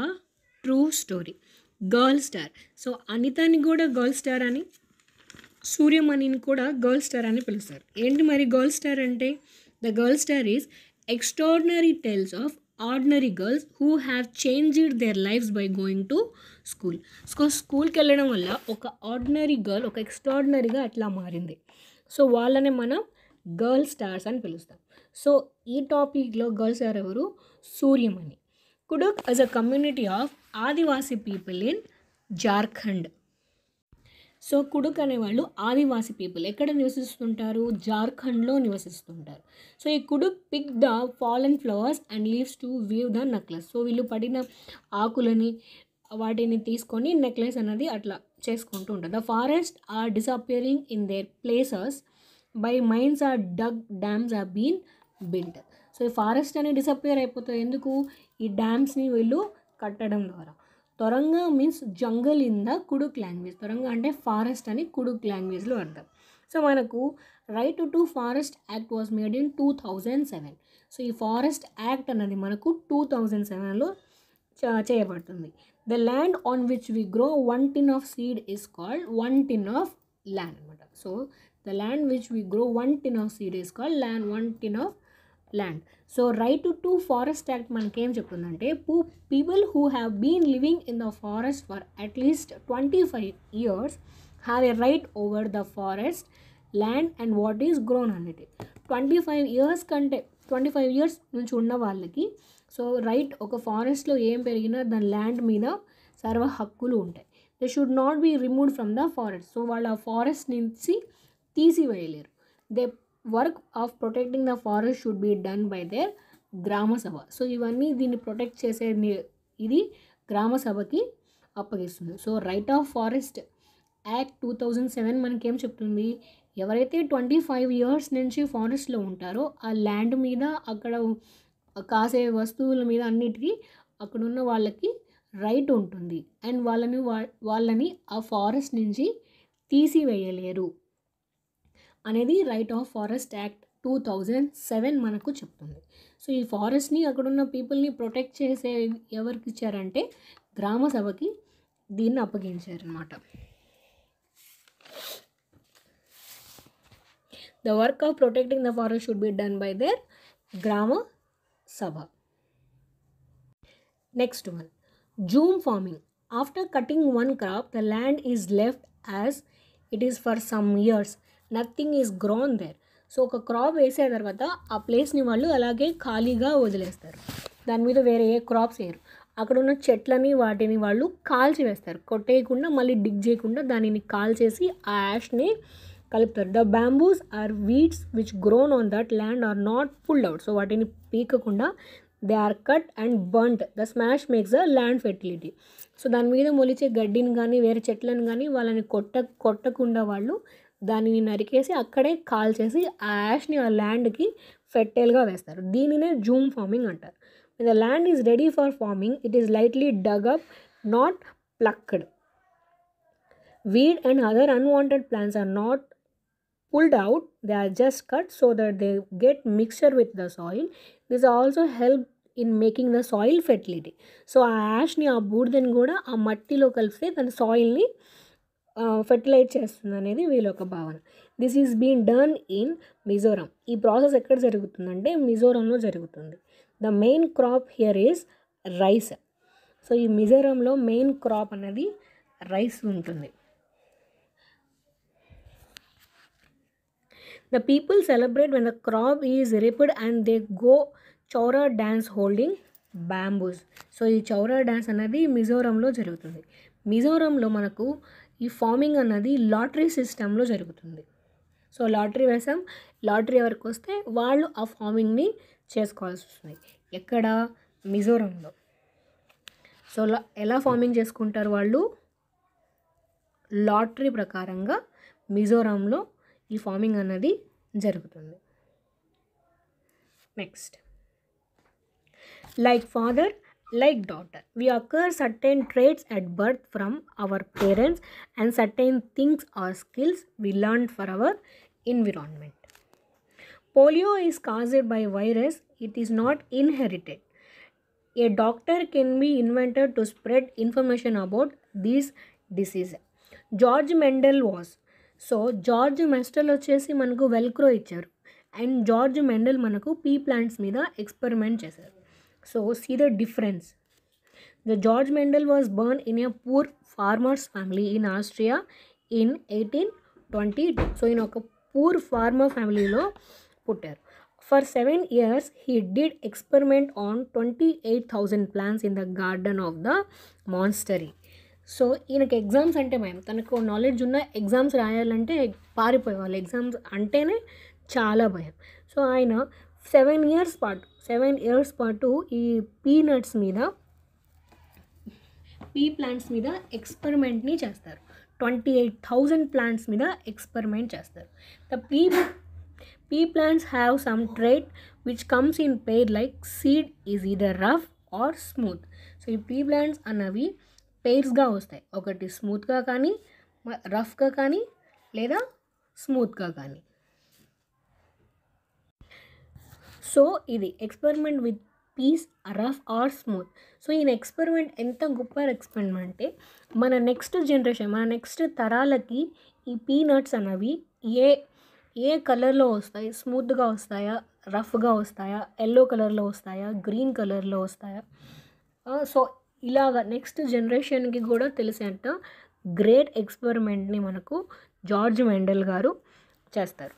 ఆ true story girl star so అనితని కూడా గర్ల్ స్టార్ అని సూర్యమణిని కూడా గర్ల్ స్టార్ అని పిలుస్తారు ఏంటి మరి గర్ల్ స్టార్ అంటే the girl star is extraordinary tells of ordinary girls who have changed their lives by going to school so స్కూల్కి వెళ్ళడం వల్ల ఒక ఆర్డినరీ గర్ల్ ఒక ఎక్స్ట్రాడినరీగా అట్లా మారింది సో వాళ్ళని మనం గర్ల్ స్టార్స్ అని పిలుస్తాం సో ఈ టాపిక్లో గర్ల్స్ ఎవరెవరు Suryamani Kudukh is a community of Adivasi people in Jharkhand so Kudukh అనేవాళ్ళు ఆదివాసీ పీపుల్ ఎక్కడ నివసిస్తుంటారు జార్ఖండ్లో నివసిస్తుంటారు సో ఈ Kudukh pick the fallen flowers and leaves to weave the necklace so వీళ్ళు పడిన ఆకులని వాటిని తీసుకొని నెక్లెస్ అనేది అట్లా చేసుకుంటూ ఉంటుంది the forest are disappearing in their places by mines are dug dams are been built so ఈ ఫారెస్ట్ అనేది డిసపియర్ అయిపోతాయి ఎందుకు ఈ డ్యామ్స్ని వీళ్ళు కట్టడం ద్వారా toranga means jungle in the Kudukh language తొరంగ అంటే ఫారెస్ట్ అని కుడుక్ లాంగ్వేజ్లో అర్థం సో మనకు right to forest act was made in two thousand seven so ఈ ఫారెస్ట్ యాక్ట్ అన్నది మనకు టూ థౌజండ్ సెవెన్లో చేయబడుతుంది the land on which we grow one tin of seed is called one tin of land అనమాట so the land which we grow one tin of seed is called land one tin of land so right to forest act మనకేం చెప్తుందంటే పూ people who have been living in the forest for at least twenty five years have a right over the forest land and what is grown అనేది ట్వంటీ ఫైవ్ ఇయర్స్ కంటే ట్వంటీ ఫైవ్ ఇయర్స్ నుంచి ఉన్న వాళ్ళకి సో రైట్ ఒక ఫారెస్ట్లో ఏం పెరిగినా దాని ల్యాండ్ మీద సర్వ హక్కులు ఉంటాయి they should not be removed from the forest so వాళ్ళు ఆ ఫారెస్ట్ నుంచి తీసివేయలేరు they work of protecting the forest should be done by their Gram Sabha so ఇవన్నీ దీన్ని ప్రొటెక్ట్ చేసే ఇది గ్రామ సభకి అప్పగిస్తుంది so right of forest act two thousand seven మనకేం చెప్తుంది ఎవరైతే ట్వంటీ ఫైవ్ ఇయర్స్ నుంచి ఫారెస్ట్లో ఉంటారో ఆ ల్యాండ్ మీద అక్కడ కాసే వస్తువుల మీద అన్నిటికీ అక్కడున్న వాళ్ళకి రైట్ ఉంటుంది అండ్ వాళ్ళని వాళ్ళని ఆ ఫారెస్ట్ నుంచి తీసివేయలేరు అనేది right of forest act two thousand seven మనకు చెప్తుంది సో ఈ ఫారెస్ట్ని అక్కడున్న పీపుల్ని ప్రొటెక్ట్ చేసే ఎవరికి ఇచ్చారంటే గ్రామ సభకి దీన్ని అప్పగించారనమాట the work of protecting the forest should be done by their Gram Sabha next one jhum farming after cutting one crop the land is left as it is for some years nothing is grown there so ఒక క్రాప్ వేసే తర్వాత ఆ ప్లేస్ని వాళ్ళు అలాగే ఖాళీగా వదిలేస్తారు దాని మీద వేరే ఏ క్రాప్స్ వేయరు అక్కడ ఉన్న చెట్లని వాటిని వాళ్ళు కాల్చివేస్తారు కొట్టేయకుండా మళ్ళీ డిగ్ చేయకుండా దానిని కాల్చేసి ఆ యాష్ని కలుపుతారు the bamboos or weeds which grown on that land are not pull out so వాటిని పీకకుండా they are cut and burnt the smash makes a land fertility so దాని మీద మొలిచే గడ్డిని కానీ వేరే చెట్లను కానీ వాళ్ళని కొట్ట కొట్టకుండా వాళ్ళు దానిని నరికేసి అక్కడే కాల్చేసి ఆ యాష్ని ఆ ల్యాండ్కి ఫెర్టైల్గా వేస్తారు దీనినే జూమ్ ఫార్మింగ్ అంటారు the land is ready for farming it is lightly dug up not plucked weed and other unwanted plants are not pulled out they are just cut so that they get mixture with the soil this also help in making the soil fertility so ఆ యాష్ని ఆ బూడిదని కూడా ఆ మట్టిలో కలిపితే దాని సాయిల్ని ఫెర్టిలైజ్ చేస్తుంది అనేది వీళ్ళ ఒక భావన this is been done in Mizoram ఈ ప్రాసెస్ ఎక్కడ జరుగుతుందంటే మిజోరంలో జరుగుతుంది the main crop here is rice so ఈ మిజోరంలో మెయిన్ క్రాప్ అనేది రైస్ ఉంటుంది the people celebrate when the crop is ripened and they go Cheraw dance holding bamboos so ఈ చౌరా డ్యాన్స్ అనేది మిజోరంలో జరుగుతుంది మిజోరంలో మనకు ఈ ఫార్మింగ్ అన్నది లాటరీ సిస్టంలో జరుగుతుంది సో లాటరీ వేసాం లాటరీ ఎవరికి వస్తే వాళ్ళు ఆ ఫార్మింగ్ని చేసుకోవాల్సి వస్తుంది ఎక్కడ మిజోరంలో సో ఎలా ఫార్మింగ్ చేసుకుంటారు వాళ్ళు లాటరీ ప్రకారంగా మిజోరంలో ఈ ఫార్మింగ్ అన్నది జరుగుతుంది next like father like daughter we acquire certain traits at birth from our parents and certain things or skills we learn for our environment polio is caused by virus it is not inherited a doctor can be invented to spread information about this disease George Mendel was so George మెస్టల్ వచ్చేసి మనకు వెల్క్రో ఇచ్చారు అండ్ జార్జ్ మెండల్ మనకు పీ ప్లాంట్స్ మీద ఎక్స్పెరిమెంట్ చేశారు so see the difference the George Mendel was born in a poor farmers family in Austria in eighteen twenty two so ఈయన ఒక పూర్ ఫార్మర్ ఫ్యామిలీలో పుట్టారు for seven years he did experiment on twenty eight thousand plants in the garden of the monastery so ఈయనకి ఎగ్జామ్స్ అంటే మేము తనకు నాలెడ్జ్ ఉన్న ఎగ్జామ్స్ రాయాలంటే పారిపోయేవాళ్ళు ఎగ్జామ్స్ అంటేనే చాలా భయం సో ఆయన సెవెన్ ఇయర్స్ పాటు సెవెన్ ఇయర్స్ పాటు ఈ పీనట్స్ మీద పీ ప్లాంట్స్ మీద ఎక్స్పెరిమెంట్ని చేస్తారు ట్వంటీ ఎయిట్ థౌజండ్ ప్లాంట్స్ మీద ఎక్స్పెరిమెంట్ చేస్తారు the pea pea plants have some trait which comes in pair like seed is either rough or smooth so ఈ పీ ప్లాంట్స్ అన్నవి పెయిర్స్గా వస్తాయి ఒకటి స్మూత్గా కానీ రఫ్గా కానీ లేదా స్మూత్గా కానీ సో ఇది experiment with peas rough or smooth so ఈయన ఎక్స్పెరిమెంట్ ఎంత గొప్ప ఎక్స్పెరిమెంట్ అంటే మన నెక్స్ట్ జనరేషన్ మన నెక్స్ట్ తరాలకి ఈ పీనట్స్ అనేవి ఏ ఏ కలర్లో వస్తాయి స్మూత్గా వస్తాయా రఫ్గా వస్తాయా ఎల్లో కలర్లో వస్తాయా గ్రీన్ కలర్లో వస్తాయా సో ఇలాగ నెక్స్ట్ జనరేషన్కి కూడా తెలిసేంత గ్రేట్ ఎక్స్పెరిమెంట్ని మనకు జార్జ్ మెండల్ గారు చేస్తారు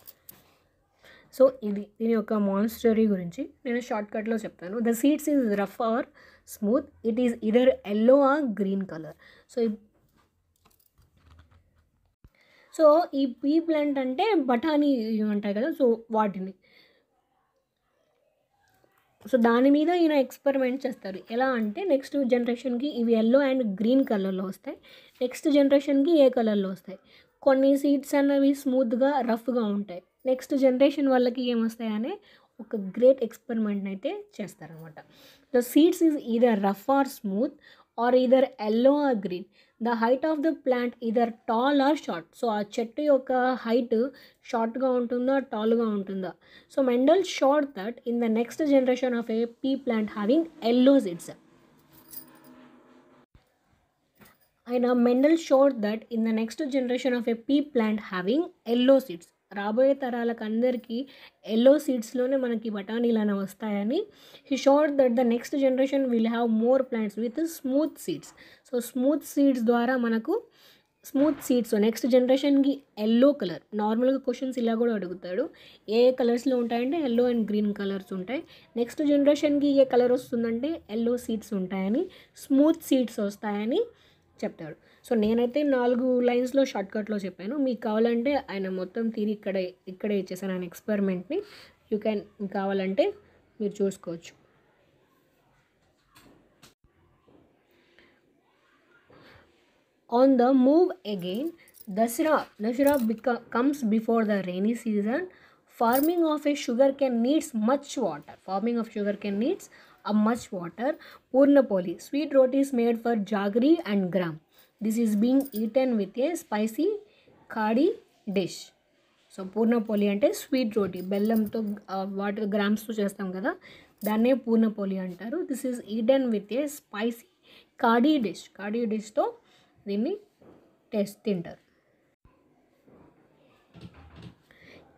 సో ఇది దీని యొక్క మాన్స్టరీ గురించి నేను షార్ట్కట్లో చెప్తాను the seeds is rough or smooth it is either yellow or green colour so so ఈ పీ ప్లాంట్ అంటే బఠానీ ఉంటాయి కదా సో వాటిని సో దాని మీద ఈయన ఎక్స్పెరిమెంట్ చేస్తారు ఎలా అంటే నెక్స్ట్ జనరేషన్కి ఇవి ఎల్లో అండ్ గ్రీన్ కలర్లో వస్తాయి నెక్స్ట్ జనరేషన్కి ఏ కలర్లో వస్తాయి కొన్ని సీడ్స్ అన్నవి స్మూత్గా రఫ్గా ఉంటాయి నెక్స్ట్ జనరేషన్ వాళ్ళకి ఏమొస్తాయి అనే ఒక గ్రేట్ ఎక్స్పెరిమెంట్ అయితే చేస్తారనమాట ద సీడ్స్ ఈజ్ ఇదే rough or smooth or either yellow or green the height of the plant either tall or short so ఆ చెట్టు యొక్క హైట్ షార్ట్గా ఉంటుందా టాల్గా ఉంటుందా so Mendel showed that in the next generation of a pea plant having yellow seeds ఆయన Mendel showed that in the next generation of a pea plant having yellow seeds రాబోయే తరాలకు అందరికీ ఎల్లో సీడ్స్లోనే మనకి బఠానీలు అనే వస్తాయని he showed that the next generation will have more plants with smooth seeds so smooth seeds ద్వారా మనకు స్మూత్ సీడ్స్ నెక్స్ట్ జనరేషన్కి ఎల్లో కలర్ నార్మల్గా క్వశ్చన్స్ ఇలా కూడా అడుగుతాడు ఏ ఏ కలర్స్లో ఉంటాయంటే ఎల్లో అండ్ గ్రీన్ కలర్స్ ఉంటాయి నెక్స్ట్ జనరేషన్కి ఏ కలర్ వస్తుందంటే ఎల్లో సీడ్స్ ఉంటాయని స్మూత్ సీడ్స్ వస్తాయని చెప్తాడు సో నేనైతే నాలుగు లైన్స్లో షార్ట్కట్లో చెప్పాను మీకు కావాలంటే ఆయన మొత్తం తీరి ఇక్కడే ఇక్కడే ఇచ్చేసాను ఆయన ఎక్స్పెరిమెంట్ని యూ క్యాన్ కావాలంటే మీరు చూసుకోవచ్చు on the move again Dussehra Dussehra comes before the rainy season farming of a sugarcane needs much water farming of sugarcane needs uh, much water. Purnapoli, sweet rotis made for jaggery and gram This is being eaten with a spicy kadhi dish so Puranpoli అంటే స్వీట్ రోటీ బెల్లంతో వాటర్ గ్రామ్స్తో చేస్తాం కదా దాన్నే పూర్ణపోలి అంటారు this is eaten with a spicy kadhi dish kadhi డిష్తో దీన్ని టేస్ట్ తింటారు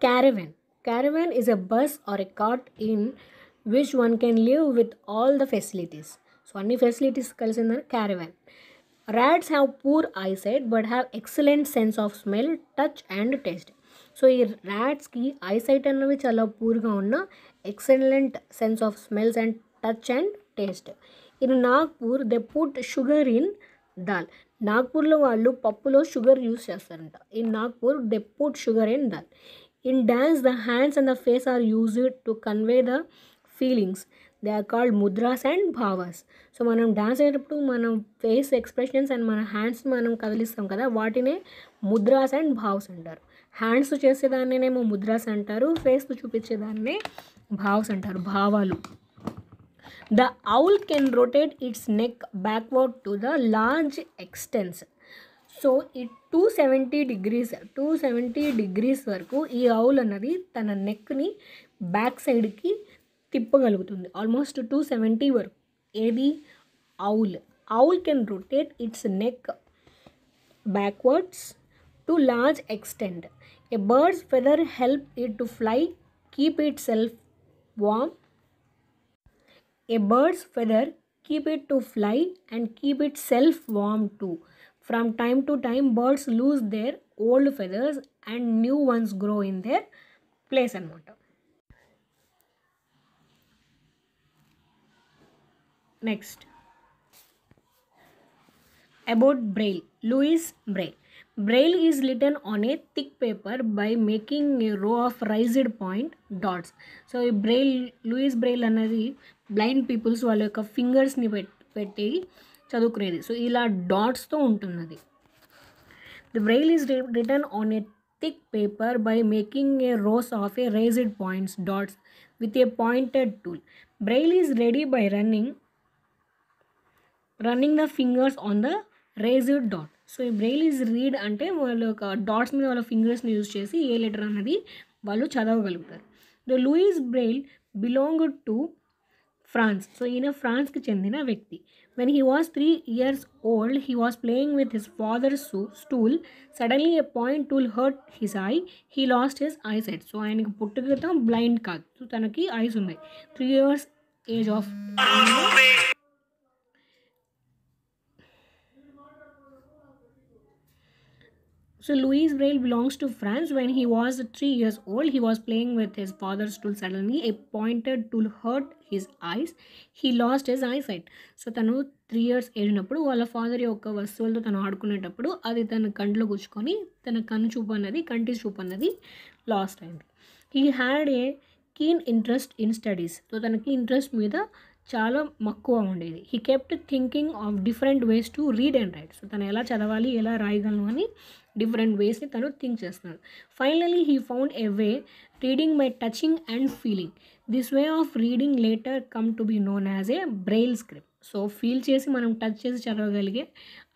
caravan caravan is a bus or a cart in which one can live with all the facilities so అన్ని facilities కలిసిందని caravan rats have poor eyesight but have excellent sense of smell touch and taste so ఈ ర్యాడ్స్కి ఐసైట్ అన్నవి చాలా పూర్గా ఉన్న excellent sense of smells and touch and taste in Nagpur they put sugar in dal నాగ్పూర్లో వాళ్ళు పప్పులో షుగర్ యూస్ చేస్తారంట in Nagpur they put sugar in dal in dance the hands and the face are used to convey the feelings they are called mudras and bhavas so మనం డాన్స్ అయ్యేటప్పుడు మనం ఫేస్ ఎక్స్ప్రెషన్స్ అండ్ మన హ్యాండ్స్ మనం కదిలిస్తాం కదా వాటినే ముద్రాస్ అండ్ భావ్స్ అంటారు హ్యాండ్స్ చేసేదాన్నేమో ముద్రాస్ అంటారు ఫేస్ చూపించేదాన్నే భావ్స్ అంటారు భావాలు the owl can rotate its neck backward to the large extents so ఈ two seventy degrees two seventy degrees వరకు ఈ అవుల్ అన్నది తన నెక్ని బ్యాక్ సైడ్కి తిప్పగలుగుతుంది ఆల్మోస్ట్ టూ సెవెంటీ వరకు ఏది owl owl can rotate its neck backwards to large extent a bird's feather help it to fly keep itself warm A bird's feather keep it to fly and keep itself warm too. From time to time, birds lose their old feathers and new ones grow in their place అనమాట next about braille louis braille braille is written on a thick paper by making a row of raised point dots so braille louis braille anadi blind people's vallu yokka fingers ni petti chadukuredi so ila dots tho untunnadi the braille is written on a thick paper by making a rows of a raised points dots with a pointed tool braille is ready by running running the fingers on the raised dot so ఈ బ్రెయిల్ ఈజ్ రీడ్ అంటే వాళ్ళ యొక్క డాట్స్ మీద వాళ్ళ ఫింగర్స్ని యూజ్ చేసి ఏ లెటర్ అన్నది వాళ్ళు చదవగలుగుతారు the Louis Braille belong to France so ఈయన ఫ్రాన్స్కి చెందిన వ్యక్తి when he was three years old he was playing with his father సూ stool suddenly a point tool hurt his eye he lost his eyesight so ఆయనకి పుట్టుకతో బ్లైండ్ కాదు సో తనకి ఐస్ ఉన్నాయి three years age of Louis Braille belongs to France when he was three years old he was playing with his father's father's suddenly Suddenly, pointed pointed hurt his eyes he lost lost eyesight so తను త్రీ ఇయర్స్ ఏడినప్పుడు వాళ్ళ ఫాదర్ యొక్క వస్తువులతో తను ఆడుకునేటప్పుడు అది తన కంట్లో గుచ్చుకొని తన కన్ను చూపు అన్నది కంటి చూపు అన్నది లాస్ట్ అయింది he had a keen interest in studies so తనకి ఇంట్రెస్ట్ మీద చాలా మక్కువ ఉండేది he kept thinking of different ways to read and write so తను ఎలా చదవాలి ఎలా రాయగలను అని డిఫరెంట్ వేస్ని తను థింక్ చేస్తున్నాడు finally he found a way reading by touching and feeling this way of reading later come to be known as a Braille script so feel చేసి మనం టచ్ చేసి చదవగలిగే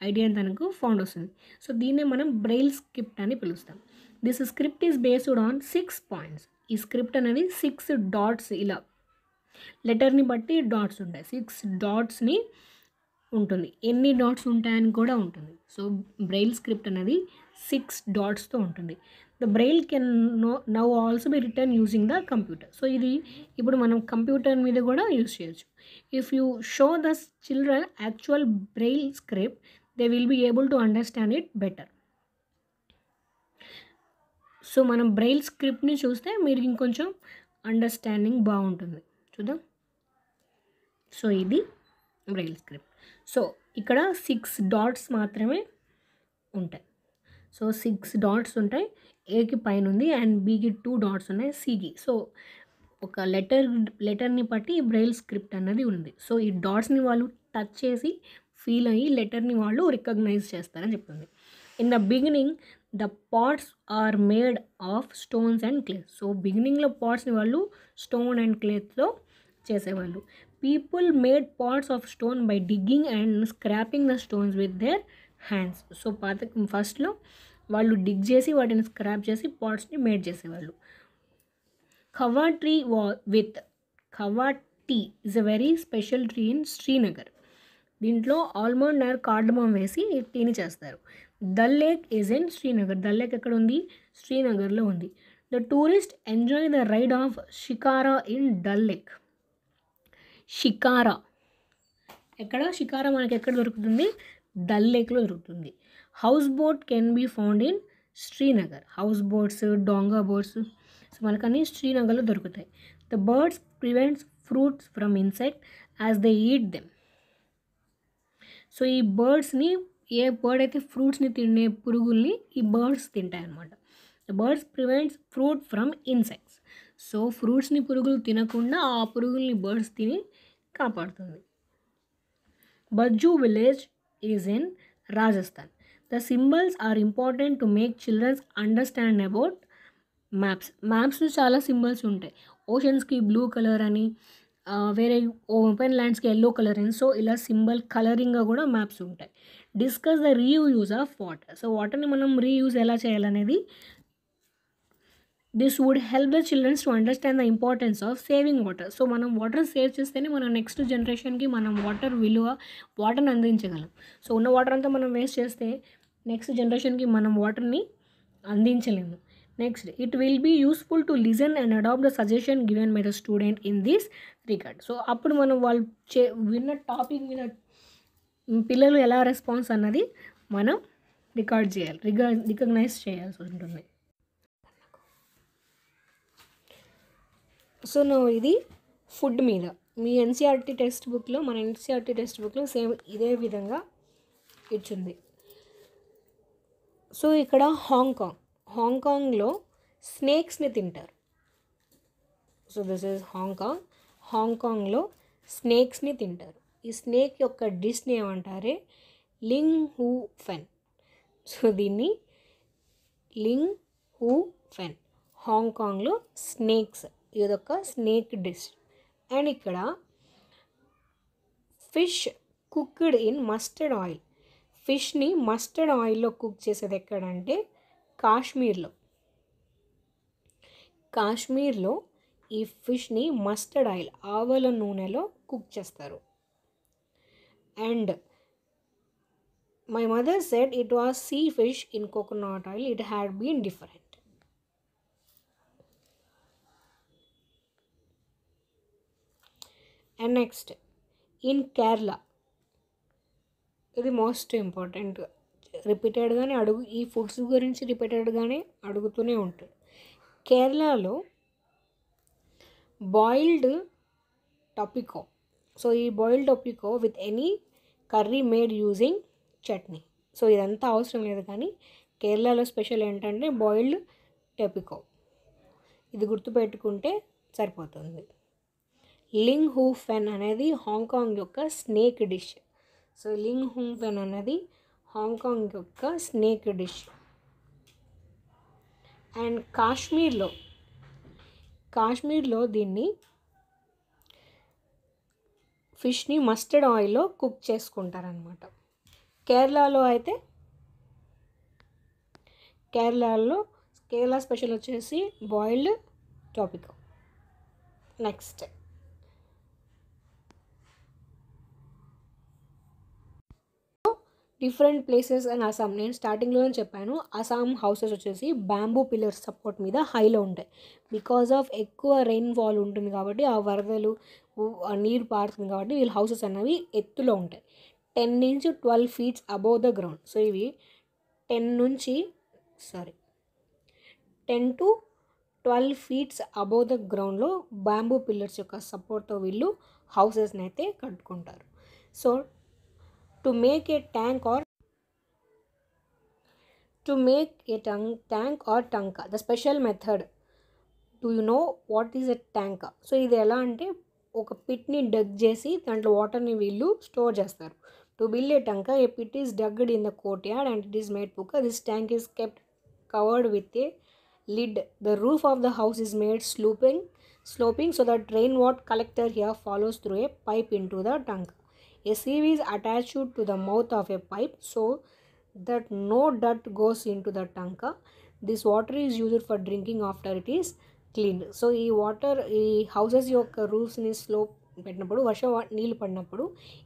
ఐడియా తనకు ఫౌండ్ వస్తుంది సో దీన్నే మనం బ్రెయిల్ స్క్రిప్ట్ అని పిలుస్తాం this script is based on six points ఈ స్క్రిప్ట్ అనేది సిక్స్ డాట్స్ ఇలా లెటర్ని బట్టి డాట్స్ ఉంటాయి సిక్స్ డాట్స్ని ఉంటుంది ఎన్ని డాట్స్ ఉంటాయని కూడా ఉంటుంది సో బ్రెయిల్ స్క్రిప్ట్ అనేది సిక్స్ డాట్స్తో ఉంటుంది the Braille can no now also be written using the computer so ఇది ఇప్పుడు మనం కంప్యూటర్ మీద కూడా యూజ్ చేయొచ్చు if you show the children actual Braille script they will be able to understand it better so మనం బ్రెయిల్ స్క్రిప్ట్ని చూస్తే మీరు ఇంకొంచెం అండర్స్టాండింగ్ బాగుంటుంది చూద్దాం సో ఇది బ్రెయిల్ స్క్రిప్ట్ సో ఇక్కడ సిక్స్ డాట్స్ మాత్రమే ఉంటాయి సో సిక్స్ డాట్స్ ఉంటాయి ఏకి పైన ఉంది అండ్ బీకి టూ డాట్స్ ఉన్నాయి సికి సో ఒక లెటర్ లెటర్ని బట్టి బ్రెయిల్ స్క్రిప్ట్ అన్నది ఉంది సో ఈ డాట్స్ని వాళ్ళు టచ్ చేసి ఫీల్ అయ్యి లెటర్ని వాళ్ళు రికగ్నైజ్ చేస్తారని చెప్తుంది in the beginning the pots are made of stones and clay so బిగినింగ్లో పాట్స్ని వాళ్ళు స్టోన్ అండ్ క్లేత్లో చేసేవాళ్ళు people made pots of stone by digging and scraping the stones with their hands so పాత ఫస్ట్లో వాళ్ళు డిగ్ చేసి వాటిని స్క్రాప్ చేసి పాట్స్ని మేడ్ చేసేవాళ్ళు కవా ట్రీ వా with kahwa tea is a very special tree in Srinagar దీంట్లో ఆల్మండ్ ఆర్ కార్డమం వేసి టీని చేస్తారు Dal lake is in Srinagar Dal lake ఎక్కడ ఉంది శ్రీనగర్లో ఉంది the tourist enjoy the ride of shikara in Dal lake shikara ఎక్కడ షికారా మనకి ఎక్కడ దొరుకుతుంది డల్ లేక్లో దొరుకుతుంది house boat can be found in Srinagar house boats doonga boats so మనకన్నీ శ్రీనగర్లో దొరుకుతాయి the birds prevents fruits from insect as they eat them so ఈ బర్డ్స్ని ఏ బర్డ్ అయితే ఫ్రూట్స్ని తినే పురుగుల్ని ఈ బర్డ్స్ తింటాయి అనమాట the birds prevents fruit from insects so ఫ్రూట్స్ని పురుగులు తినకుండా ఆ పురుగుల్ని బర్డ్స్ తిని కాపాడుతుంది Bajju village is in Rajasthan the symbols are important to make childrens understand about maps మ్యాప్స్లో చాలా సింబల్స్ ఉంటాయి ఓషన్స్కి బ్లూ కలర్ అని వేరే ఓపెన్ ల్యాండ్స్కి ఎల్లో కలర్ అని సో ఇలా సింబల్ కలరింగ్గా కూడా మ్యాప్స్ ఉంటాయి discuss the reuse of water so వాటర్ని మనం రీయూజ్ ఎలా చేయాలనేది this would help the childrens to understand the importance of saving water so మనం వాటర్ సేవ్ చేస్తేనే మనం నెక్స్ట్ జనరేషన్కి మనం వాటర్ విలువ వాటర్ని అందించగలం సో ఉన్న వాటర్ అంతా మనం వేస్ట్ చేస్తే నెక్స్ట్ జనరేషన్కి మనం వాటర్ని అందించలేము next it will be useful to listen and adapt the suggestion given by the student in this record so అప్పుడు మనం వాళ్ళు చే విన్న టాపిక్ విన్న పిల్లలు ఎలా రెస్పాన్స్ అన్నది మనం రికార్డ్ చేయాలి రిగా రికగ్నైజ్ చేయాల్సి ఉంటుంది సో నువ్వు ఇది ఫుడ్ మీద మీ ఎన్సీఆర్టీ టెక్స్ట్ బుక్లో మన ఎన్సీఆర్టీ టెక్స్ట్ బుక్లో సేమ్ ఇదే విధంగా ఇచ్చింది సో ఇక్కడ హాంకాంగ్ హాంకాంగ్లో స్నేక్స్ని తింటారు so this is Hong Kong హాంకాంగ్లో స్నేక్స్ని తింటారు ఈ స్నేక్ యొక్క డిష్ని ఏమంటారే లింగ్ హూ ఫెన్ సో దీన్ని లింగ్ హూ ఫెన్ హాంకాంగ్లో స్నేక్స్ ఇదొక స్నేక్ డిష్ అండ్ ఇక్కడ fish cooked in mustard oil ఫిష్ని mustard ఆయిల్లో కుక్ చేసేది ఎక్కడంటే కాశ్మీర్లో కాశ్మీర్లో ఈ ఫిష్ని మస్టర్డ్ ఆయిల్ ఆవల నూనెలో కుక్ చేస్తారు and my mother said it was sea fish in coconut oil it had been different and next in Kerala ఇది మోస్ట్ ఇంపార్టెంట్ రిపీటెడ్గానే అడుగు ఈ ఫుడ్స్ గురించి రిపీటెడ్గానే అడుగుతూనే ఉంటాడు కేరళలో బాయిల్డ్ టొపికో సో ఈ boiled tapioca with any curry made using chutney so ఇదంతా అవసరం లేదు కానీ కేరళలో స్పెషల్ ఏంటంటే బాయిల్డ్ టెపికో ఇది గుర్తుపెట్టుకుంటే సరిపోతుంది లింగ్ హూ ఫెన్ అనేది హాంకాంగ్ యొక్క స్నేక్ డిష్ సో లింగ్ హుంగ్ పెన్ అన్నది హాంకాంగ్ యొక్క స్నేక్ డిష్ అండ్ కాశ్మీర్లో కాశ్మీర్లో దీన్ని ఫిష్ని మస్టర్డ్ ఆయిల్లో కుక్ చేసుకుంటారనమాట కేరళలో అయితే కేరళలో కేరళ స్పెషల్ వచ్చేసి boiled tapioca next different places and Assam నేను స్టార్టింగ్లోనే చెప్పాను అసాం హౌసెస్ వచ్చేసి బ్యాంబూ పిల్లర్స్ సపోర్ట్ మీద హైలో ఉంటాయి బికాస్ ఆఫ్ ఎక్కువ రెయిన్ ఉంటుంది కాబట్టి ఆ వరదలు నీరు పారుతుంది కాబట్టి వీళ్ళ హౌసెస్ అనేవి ఎత్తులో ఉంటాయి టెన్ నుంచి twelve feets above the ground so ఇవి టెన్ నుంచి sorry ten to twelve feets above the గ్రౌండ్లో బ్యాంబూ పిల్లర్స్ యొక్క సపోర్ట్తో వీళ్ళు హౌసెస్ని అయితే కట్టుకుంటారు so to make a tank or to make a tank, tank or tanka the special method do you know what is a tanka so ఇది ఎలా అంటే ఒక పిట్ని డగ్ చేసి దాంట్లో వాటర్ని వీళ్ళు స్టోర్ చేస్తారు to build a tanka a pit is dugged in the courtyard and it is made pucca this tank is kept covered with a lid the roof of the house is made sloping sloping so that rain water collected here flows through a pipe into the tanka A sieve is attached to the mouth of a pipe so that no dirt goes into the tanka. This water is used for drinking after it is cleaned. So, the water, this houses your roofs in slope. పెట్టినప్పుడు వర్షం నీళ్ళు పడినప్పుడు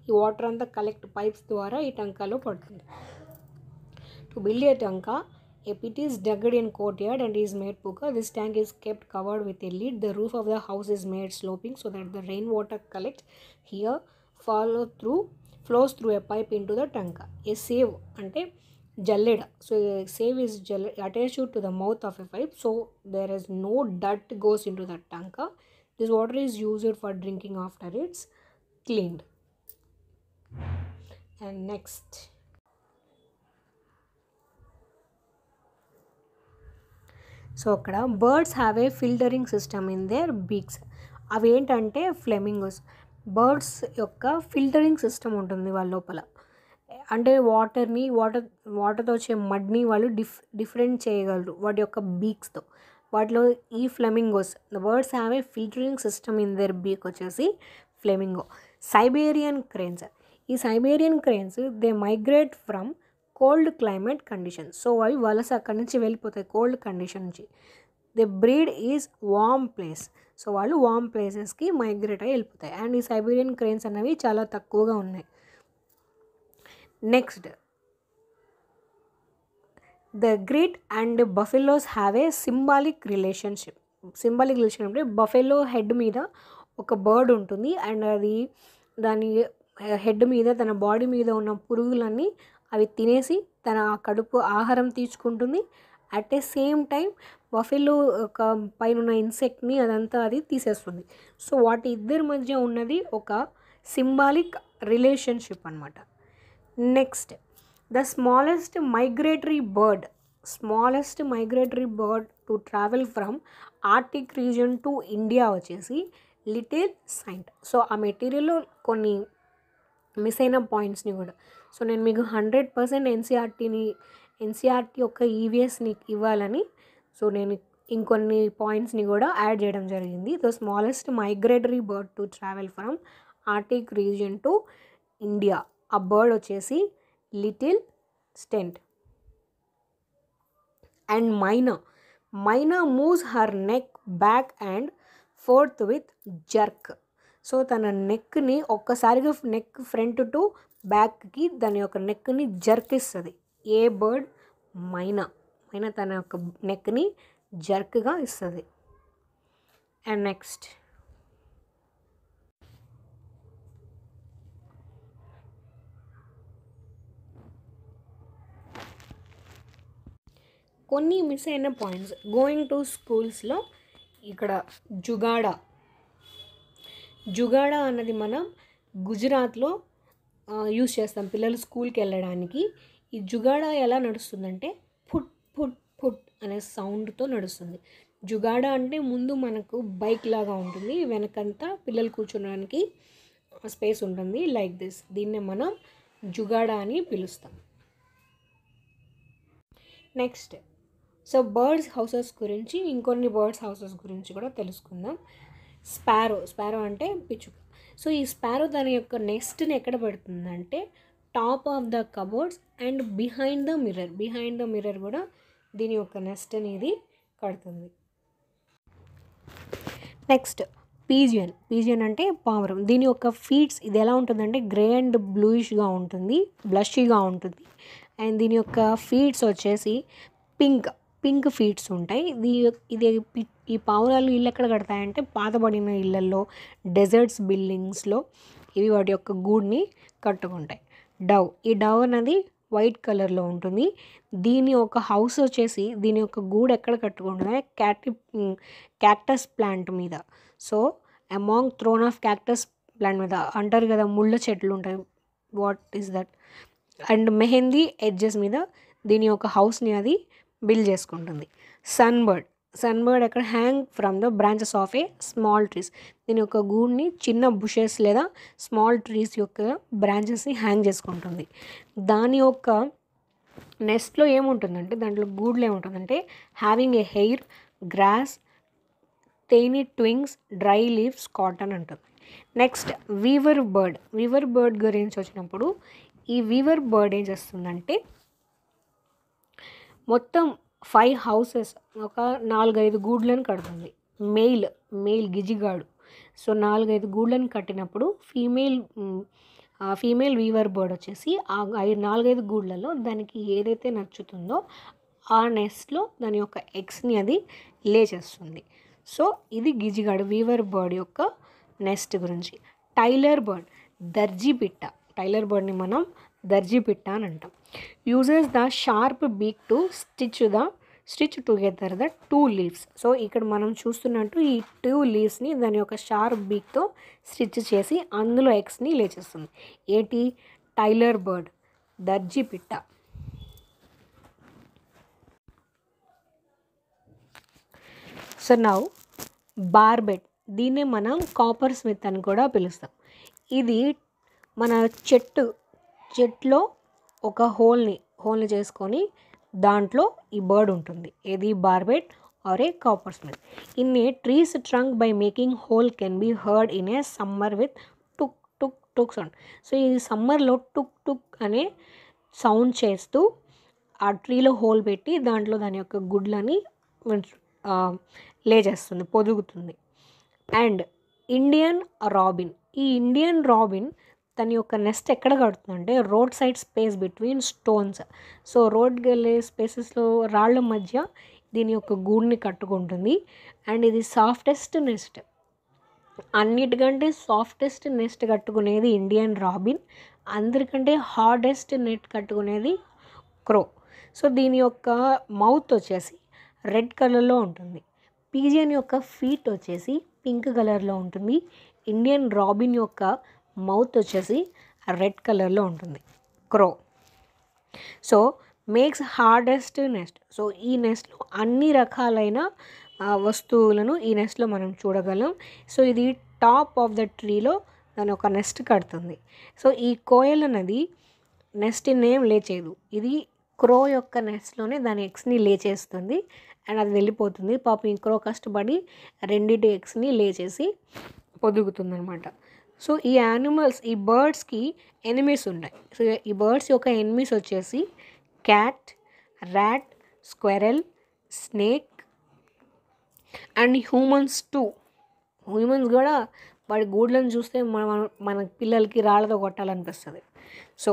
ఈ వాటర్ అంతా కలెక్ట్ పైప్స్ ద్వారా ఈ టంకాలో పడుతుంది to build a tanka a pit is dugged in courtyard and is made pucca this tank is kept covered with a lid the roof of the house is made sloping so that the rain water collect here. Follow through flows through a pipe into the tanka a sieve అంటే జల్లెడ so sieve is Jal attached to the mouth of a pipe so there is no డట్ goes into the tanka this water is used for drinking after it's cleaned and next so అక్కడ birds have a filtering system in their beaks అవి ఏంటంటే ఫ్లెమింగోస్ బర్డ్స్ యొక్క ఫిల్టరింగ్ సిస్టమ్ ఉంటుంది వాళ్ళ లోపల అంటే వాటర్ని వాటర్ వాటర్తో వచ్చే మడ్ని వాళ్ళు డిఫ్ డిఫరెంట్ చేయగలరు వాటి యొక్క బీక్స్తో వాటిలో ఈ flamingos the birds have a filtering system in their beak వచ్చేసి ఫ్లెమింగో సైబేరియన్ క్రేన్స్ ఈ Siberian cranes they migrate from cold climate condition so అవి వలస అక్కడి నుంచి వెళ్ళిపోతాయి కోల్డ్ కండిషన్ నుంచి the breed is warm place so వాళ్ళు వామ్ ప్లేసెస్కి మైగ్రేట్ అయ్యి వెళ్ళిపోతాయి అండ్ ఈ సైబీరియన్ క్రెయిన్స్ అనేవి చాలా తక్కువగా ఉన్నాయి next the great and buffaloes have a symbolic relationship symbolic relation అంటే బఫెలో హెడ్ మీద ఒక బర్డ్ ఉంటుంది అండ్ అది దాని హెడ్ uh, మీద తన బాడీ మీద ఉన్న పురుగులన్నీ అవి తినేసి తన కడుపు ఆహారం తీసుకుంటుంది at a same time buffalo ఒక పైన ఉన్న ఇన్సెక్ట్ని అదంతా అది తీసేస్తుంది సో వాటి ఇద్దరి మధ్య ఉన్నది ఒక సింబాలిక్ రిలేషన్షిప్ అనమాట next the smallest migratory bird smallest migratory bird to travel from Arctic region to India వచ్చేసి లిటిల్ సైంట్ సో ఆ మెటీరియల్లో కొన్ని మిస్ అయిన పాయింట్స్ని కూడా సో నేను మీకు హండ్రెడ్ పర్సెంట్ ఎన్సీఆర్టీని ఎన్సీఆర్టీ యొక్క ఈవీఎస్ e నీకు ఇవ్వాలని సో నేను ఇంకొన్ని పాయింట్స్ని కూడా యాడ్ చేయడం జరిగింది the smallest migratory bird to travel from Arctic region to India ఆ బర్డ్ వచ్చేసి little stint and myna myna moves her neck back and forth with jerk so తన నెక్ని ఒక్కసారిగా నెక్ ఫ్రంట్ టు బ్యాక్కి దాని యొక్క నెక్ని జర్క్ ఇస్తుంది ఏ బర్డ్ మైనా మైనా తన యొక్క నెక్ని జర్క్గా ఇస్తుంది అండ్ నెక్స్ట్ కొన్ని మిస్ అయిన పాయింట్స్ గోయింగ్ టు స్కూల్స్లో ఇక్కడ జుగాడా జుగాడా అన్నది మనం గుజరాత్లో యూస్ చేస్తాం పిల్లలు స్కూల్కి వెళ్ళడానికి ఈ జుగాడ ఎలా నడుస్తుందంటే ఫుట్ ఫుట్ ఫుట్ అనే సౌండ్తో నడుస్తుంది జుగాడ అంటే ముందు మనకు బైక్ లాగా ఉంటుంది వెనకంతా పిల్లలు కూర్చోడానికి స్పేస్ ఉంటుంది లైక్ దిస్ దీన్నే మనం జుగాడ అని పిలుస్తాం నెక్స్ట్ సో బర్డ్స్ హౌసెస్ గురించి ఇంకొన్ని బర్డ్స్ హౌసెస్ గురించి కూడా తెలుసుకుందాం స్పారో స్పారో అంటే పిచ్చుక సో ఈ స్పారో దాని యొక్క నెక్స్ట్ని ఎక్కడ పెడుతుందంటే top of the cupboards and behind the mirror behind the mirror కూడా దీని యొక్క నెస్ట్ అనేది కడుతుంది నెక్స్ట్ పీజియన్ పీజియన్ అంటే పావురం దీని యొక్క ఫీడ్స్ ఇది ఎలా ఉంటుందంటే గ్రే అండ్ బ్లూయిష్గా ఉంటుంది బ్లష్గా ఉంటుంది అండ్ దీని యొక్క ఫీడ్స్ వచ్చేసి పింక్ పింక్ ఫీడ్స్ ఉంటాయి ఇది ఇది ఈ పావురాలు ఇల్లు ఎక్కడ కడతాయంటే పాతబడిన ఇళ్ళల్లో డెజర్ట్స్ బిల్డింగ్స్లో ఇవి వాటి యొక్క గూడ్ని కట్టుకుంటాయి డవ్ ఈ డవ్ అనేది వైట్ కలర్లో ఉంటుంది దీని ఒక హౌస్ వచ్చేసి దీని యొక్క గూడు ఎక్కడ కట్టుకుంటుంది క్యాట్ క్యాక్టస్ ప్లాంట్ మీద so among thorn of cactus plant మీద అంటారు కదా ముళ్ళ చెట్లు ఉంటాయి what is that and mehndi edges మీద దీని యొక్క హౌస్ని అది బిల్డ్ చేసుకుంటుంది సన్ బర్డ్ సన్బర్డ్ అక్కడ hang from the branches of a small trees దీని యొక్క గూడ్ని చిన్న బుషెస్ లేదా స్మాల్ ట్రీస్ యొక్క బ్రాంచెస్ని హ్యాంగ్ చేసుకుంటుంది దాని యొక్క నెస్ట్లో ఏముంటుందంటే దాంట్లో గూడ్లో ఏముంటుందంటే హ్యావింగ్ ఏ హెయిర్ గ్రాస్ తేని ట్వింగ్స్ డ్రై లీవ్స్ కాటన్ అంటుంది next weaver bird weaver bird గురించి వచ్చినప్పుడు ఈ వీవర్ బర్డ్ ఏం చేస్తుందంటే మొత్తం ఫైవ్ హౌసెస్ ఒక నాలుగైదు గూడ్లను కడుతుంది మెయిల్ మెయిల్ గిజిగాడు సో నాలుగైదు గూడ్లను కట్టినప్పుడు ఫీమేల్ ఫీమేల్ వీవర్ బర్డ్ వచ్చేసి ఆ నాలుగైదు గూడ్లలో దానికి ఏదైతే నచ్చుతుందో ఆ నెస్ట్లో దాని యొక్క ఎగ్స్ని అది లేచేస్తుంది సో ఇది గిజిగాడు వీవర్ బర్డ్ యొక్క నెస్ట్ గురించి టైలర్ బర్డ్ దర్జీ బిట్ట టైలర్ బర్డ్ని మనం దర్జీ పిట్ట అని అంటాం uses the sharp beak to stitch the stitch together the two leaves so ఇక్కడ మనం చూస్తున్నట్టు ఈ టూ లీవ్స్ని దాని యొక్క షార్ప్ బీక్తో స్టిచ్ చేసి అందులో ఎగ్స్ని లేచేస్తుంది ఏటి టైలర్ బర్డ్ దర్జీ పిట్ట సో నౌ బార్బెట్ దీన్నే మనం కాపర్ స్మిత్ అని కూడా పిలుస్తాం ఇది మన చెట్టు చెట్లో ఒక హోల్ని హోల్ని చేసుకొని దాంట్లో ఈ బర్డ్ ఉంటుంది ఏది barbet or a copper smith in a trees trunk by making hole can be heard in a summer with tuk tuk tuk sound so ఈ సమ్మర్లో టుక్ టుక్ అనే సౌండ్ చేస్తూ ఆ ట్రీలో హోల్ పెట్టి దాంట్లో దాని యొక్క గుడ్లని లేచేస్తుంది పొదుగుతుంది అండ్ ఇండియన్ రాబిన్ ఈ ఇండియన్ రాబిన్ తన యొక్క నెస్ట్ ఎక్కడ కడుతుంది అంటే road side space between stones so రోడ్కి వెళ్ళే స్పేసెస్లో రాళ్ళ మధ్య దీని యొక్క గూడిని కట్టుకుంటుంది అండ్ ఇది సాఫ్టెస్ట్ నెస్ట్ అన్నిటికంటే సాఫ్టెస్ట్ నెస్ట్ కట్టుకునేది ఇండియన్ రాబిన్ అందరికంటే హార్డెస్ట్ నెట్ కట్టుకునేది క్రో సో దీని యొక్క మౌత్ వచ్చేసి రెడ్ కలర్లో ఉంటుంది పీజియన్ యొక్క ఫీట్ వచ్చేసి పింక్ కలర్లో ఉంటుంది ఇండియన్ రాబిన్ యొక్క మౌత్ వచ్చేసి రెడ్ కలర్లో ఉంటుంది crow so makes hardest nest so ఈ నెస్ట్లో అన్ని రకాలైన వస్తువులను ఈ నెస్ట్లో మనం చూడగలం సో ఇది టాప్ ఆఫ్ ద ట్రీలో దాని ఒక నెస్ట్ కడుతుంది సో ఈ కోయల్ అన్నది నెస్ట్ నేమ్ లేచేదు ఇది క్రో యొక్క నెస్ట్లోనే దాని ఎగ్స్ని లేచేస్తుంది అండ్ అది వెళ్ళిపోతుంది పాపం ఈ క్రో కష్టపడి రెండింటి ఎగ్స్ని లేచేసి అనమాట సో ఈ యానిమల్స్ ఈ బర్డ్స్కి ఎనిమీస్ ఉన్నాయి సో ఈ బర్డ్స్ యొక్క ఎనిమీస్ వచ్చేసి cat rat squirrel snake and humans too humans కూడా వాడి గూడ్లను చూస్తే మన మన పిల్లలకి రాళ్ళతో కొట్టాలనిపిస్తుంది సో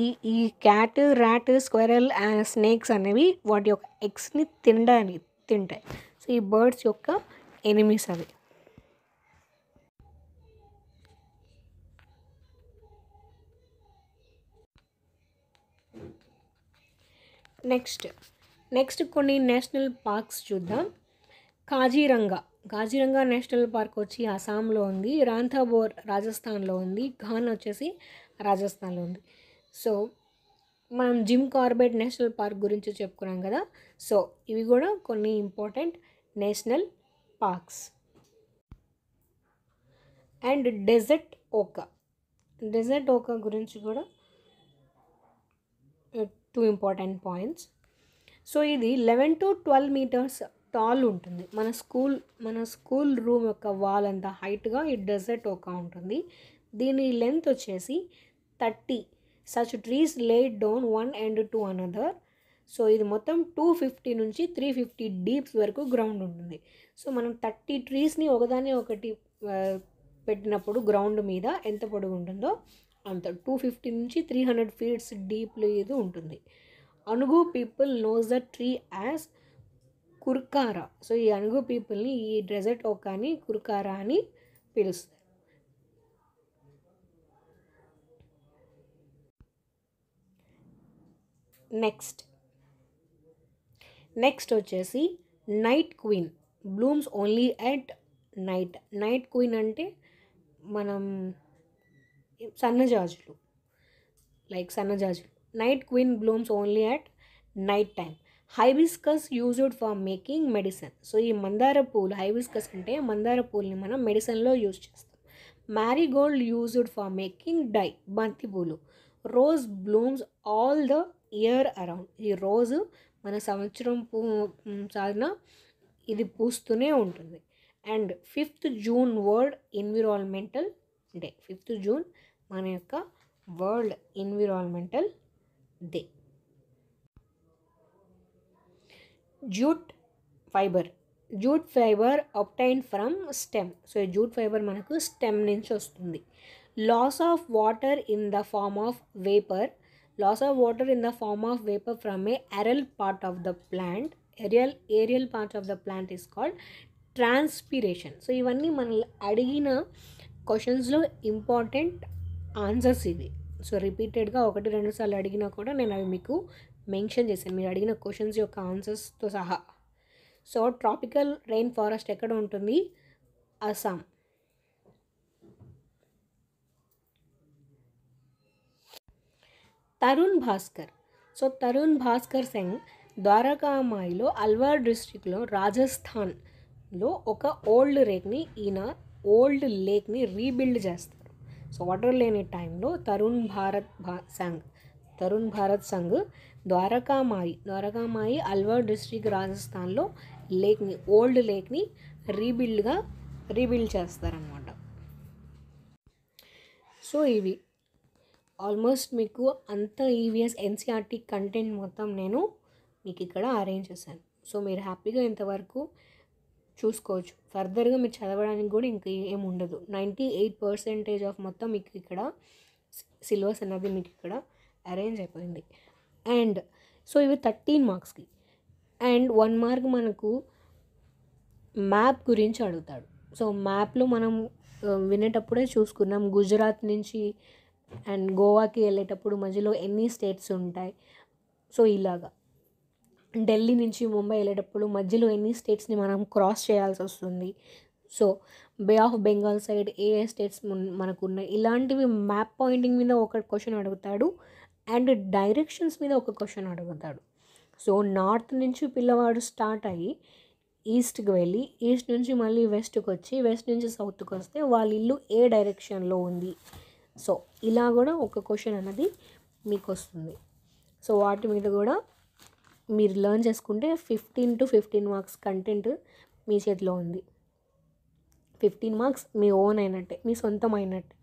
ఈ ఈ cat rat squirrel and snakes అనేవి వాటి యొక్క ఎగ్స్ని తినడానికి తింటాయి సో ఈ బర్డ్స్ యొక్క ఎనిమీస్ అవి నెక్స్ట్ నెక్స్ట్ కొన్ని నేషనల్ పార్క్స్ చూద్దాం కాజీరంగా కాజీరంగా నేషనల్ పార్క్ వచ్చి అస్సాంలో ఉంది రాంథాబోర్ రాజస్థాన్లో ఉంది ఘాన్ వచ్చేసి రాజస్థాన్లో ఉంది సో మనం జిమ్ కార్బెట్ నేషనల్ పార్క్ గురించి చెప్పుకున్నాం కదా సో ఇవి కూడా కొన్ని important national parks and desert oak desert oak గురించి కూడా టూ ఇంపార్టెంట్ పాయింట్స్ సో ఇది eleven to twelve metres tall ఉంటుంది మన స్కూల్ మన స్కూల్ రూమ్ యొక్క వాల్ అంత హైట్గా ఈ డెజర్ట్ ఒక ఉంటుంది దీని లెంత్ వచ్చేసి thirty such trees laid down one and to another so ఇది మొత్తం టూ ఫిఫ్టీ నుంచి త్రీ ఫిఫ్టీ డీప్స్ వరకు గ్రౌండ్ ఉంటుంది సో మనం థర్టీ ట్రీస్ని ఒకదాని ఒకటి uh, పెట్టినప్పుడు గ్రౌండ్ మీద ఎంత పొడుగు ఉంటుందో అంత టూ ఫిఫ్టీ నుంచి త్రీ హండ్రెడ్ ఫీట్స్ డీప్లో ఇది ఉంటుంది అనుగు people knows the tree as కుర్కారా so ఈ అనుగు పీపుల్ని ఈ డెజర్ట్ ఓకాని కుర్కారా అని పిలుస్తారు నెక్స్ట్ నెక్స్ట్ వచ్చేసి night queen blooms only at night night queen అంటే మనం సన్నజాజులు like సన్నజాజులు night queen blooms only at night time hibiscus used for making medicine so ఈ మందార పూలు హైబిస్కస్ అంటే మందార పూలని మనం మెడిసిన్లో యూజ్ చేస్తాం marigold used for making dye బంతి పూలు rose blooms all the year around ఈ రోజు మన సంవత్సరం పూ సాధన ఇది పూస్తూనే ఉంటుంది and fifth June world environmental day fifth June మన యొక్క world environmental day jute fibre jute fibre obtained from stem so ఈ జూట్ ఫైబర్ మనకు స్టెమ్ నుంచి వస్తుంది loss of water in the form of vapour loss of water in the form of vapour from a aerial part of the plant aerial aerial part of the plant is called transpiration so ఇవన్నీ మన అడిగిన క్వశ్చన్స్లో ఇంపార్టెంట్ ఆన్సర్స్ ఇవి సో రిపీటెడ్గా ఒకటి రెండు సార్లు అడిగినా కూడా నేను అవి మీకు మెన్షన్ చేశాను మీరు అడిగిన క్వశ్చన్స్ యొక్క ఆన్సర్స్తో సహా సో ట్రాపికల్ రెయిన్ ఫారెస్ట్ ఎక్కడ ఉంటుంది అస్సాం తరుణ్ భాస్కర్ సో తరుణ్ భాస్కర్ సింగ్ ద్వారకామాయిలో అల్వార్ డిస్టిక్లో రాజస్థాన్లో ఒక ఓల్డ్ రేక్ని ఈయన ఓల్డ్ లేక్ని రీబిల్డ్ చేస్తారు సో వాటర్ లేని టైంలో తరుణ్ భారత్ భా సంఘ్ తరుణ్ భారత్ సంఘ్ ద్వారకామాయి ద్వారకామాయి అల్వార్ డిస్ట్రిక్ట్ రాజస్థాన్లో లేక్ని ఓల్డ్ లేక్ని రీబిల్డ్గా రీబిల్డ్ చేస్తారనమాట సో ఇవి ఆల్మోస్ట్ మీకు అంత ఈవిఎస్ ఎన్సీఆర్టీ కంటెంట్ మొత్తం నేను మీకు ఇక్కడ అరేంజ్ చేశాను సో మీరు హ్యాపీగా ఇంతవరకు చూసుకోవచ్చు ఫర్దర్గా మీరు చదవడానికి కూడా ఇంకా ఏముండదు ఉండదు నైంటీ ఎయిట్ పర్సెంటేజ్ ఆఫ్ మొత్తం మీకు ఇక్కడ సిలబస్ అనేది మీకు ఇక్కడ అరేంజ్ అయిపోయింది అండ్ సో ఇవి థర్టీన్ మార్క్స్కి అండ్ వన్ మార్క్ మనకు మ్యాప్ గురించి అడుగుతాడు సో మ్యాప్లో మనం వినేటప్పుడే చూసుకున్నాం గుజరాత్ నుంచి అండ్ గోవాకి వెళ్ళేటప్పుడు మధ్యలో ఎన్ని స్టేట్స్ ఉంటాయి సో ఇలాగా ఢిల్లీ నుంచి ముంబై వెళ్ళేటప్పుడు మధ్యలో ఎన్ని స్టేట్స్ని మనం క్రాస్ చేయాల్సి వస్తుంది so bay of Bengal side ఏ ఏ స్టేట్స్ మనకున్నాయి ఇలాంటివి మ్యాప్ పాయింటింగ్ మీద ఒక క్వశ్చన్ అడుగుతాడు అండ్ డైరెక్షన్స్ మీద ఒక క్వశ్చన్ అడుగుతాడు సో నార్త్ నుంచి పిల్లవాడు స్టార్ట్ అయ్యి ఈస్ట్కి వెళ్ళి ఈస్ట్ నుంచి మళ్ళీ వెస్ట్కి వచ్చి వెస్ట్ నుంచి సౌత్కి వస్తే వాళ్ళ ఇల్లు ఏ డైరెక్షన్లో ఉంది సో ఇలా కూడా ఒక క్వశ్చన్ అనేది మీకు వస్తుంది సో వాటి మీద కూడా మీరు లర్న్ చేసుకుంటే fifteen to fifteen marks content మీ చేతిలో ఉంది ఫిఫ్టీన్ మార్క్స్ మీ ఓన్ అయినట్టే మీ సొంతం అయినట్టే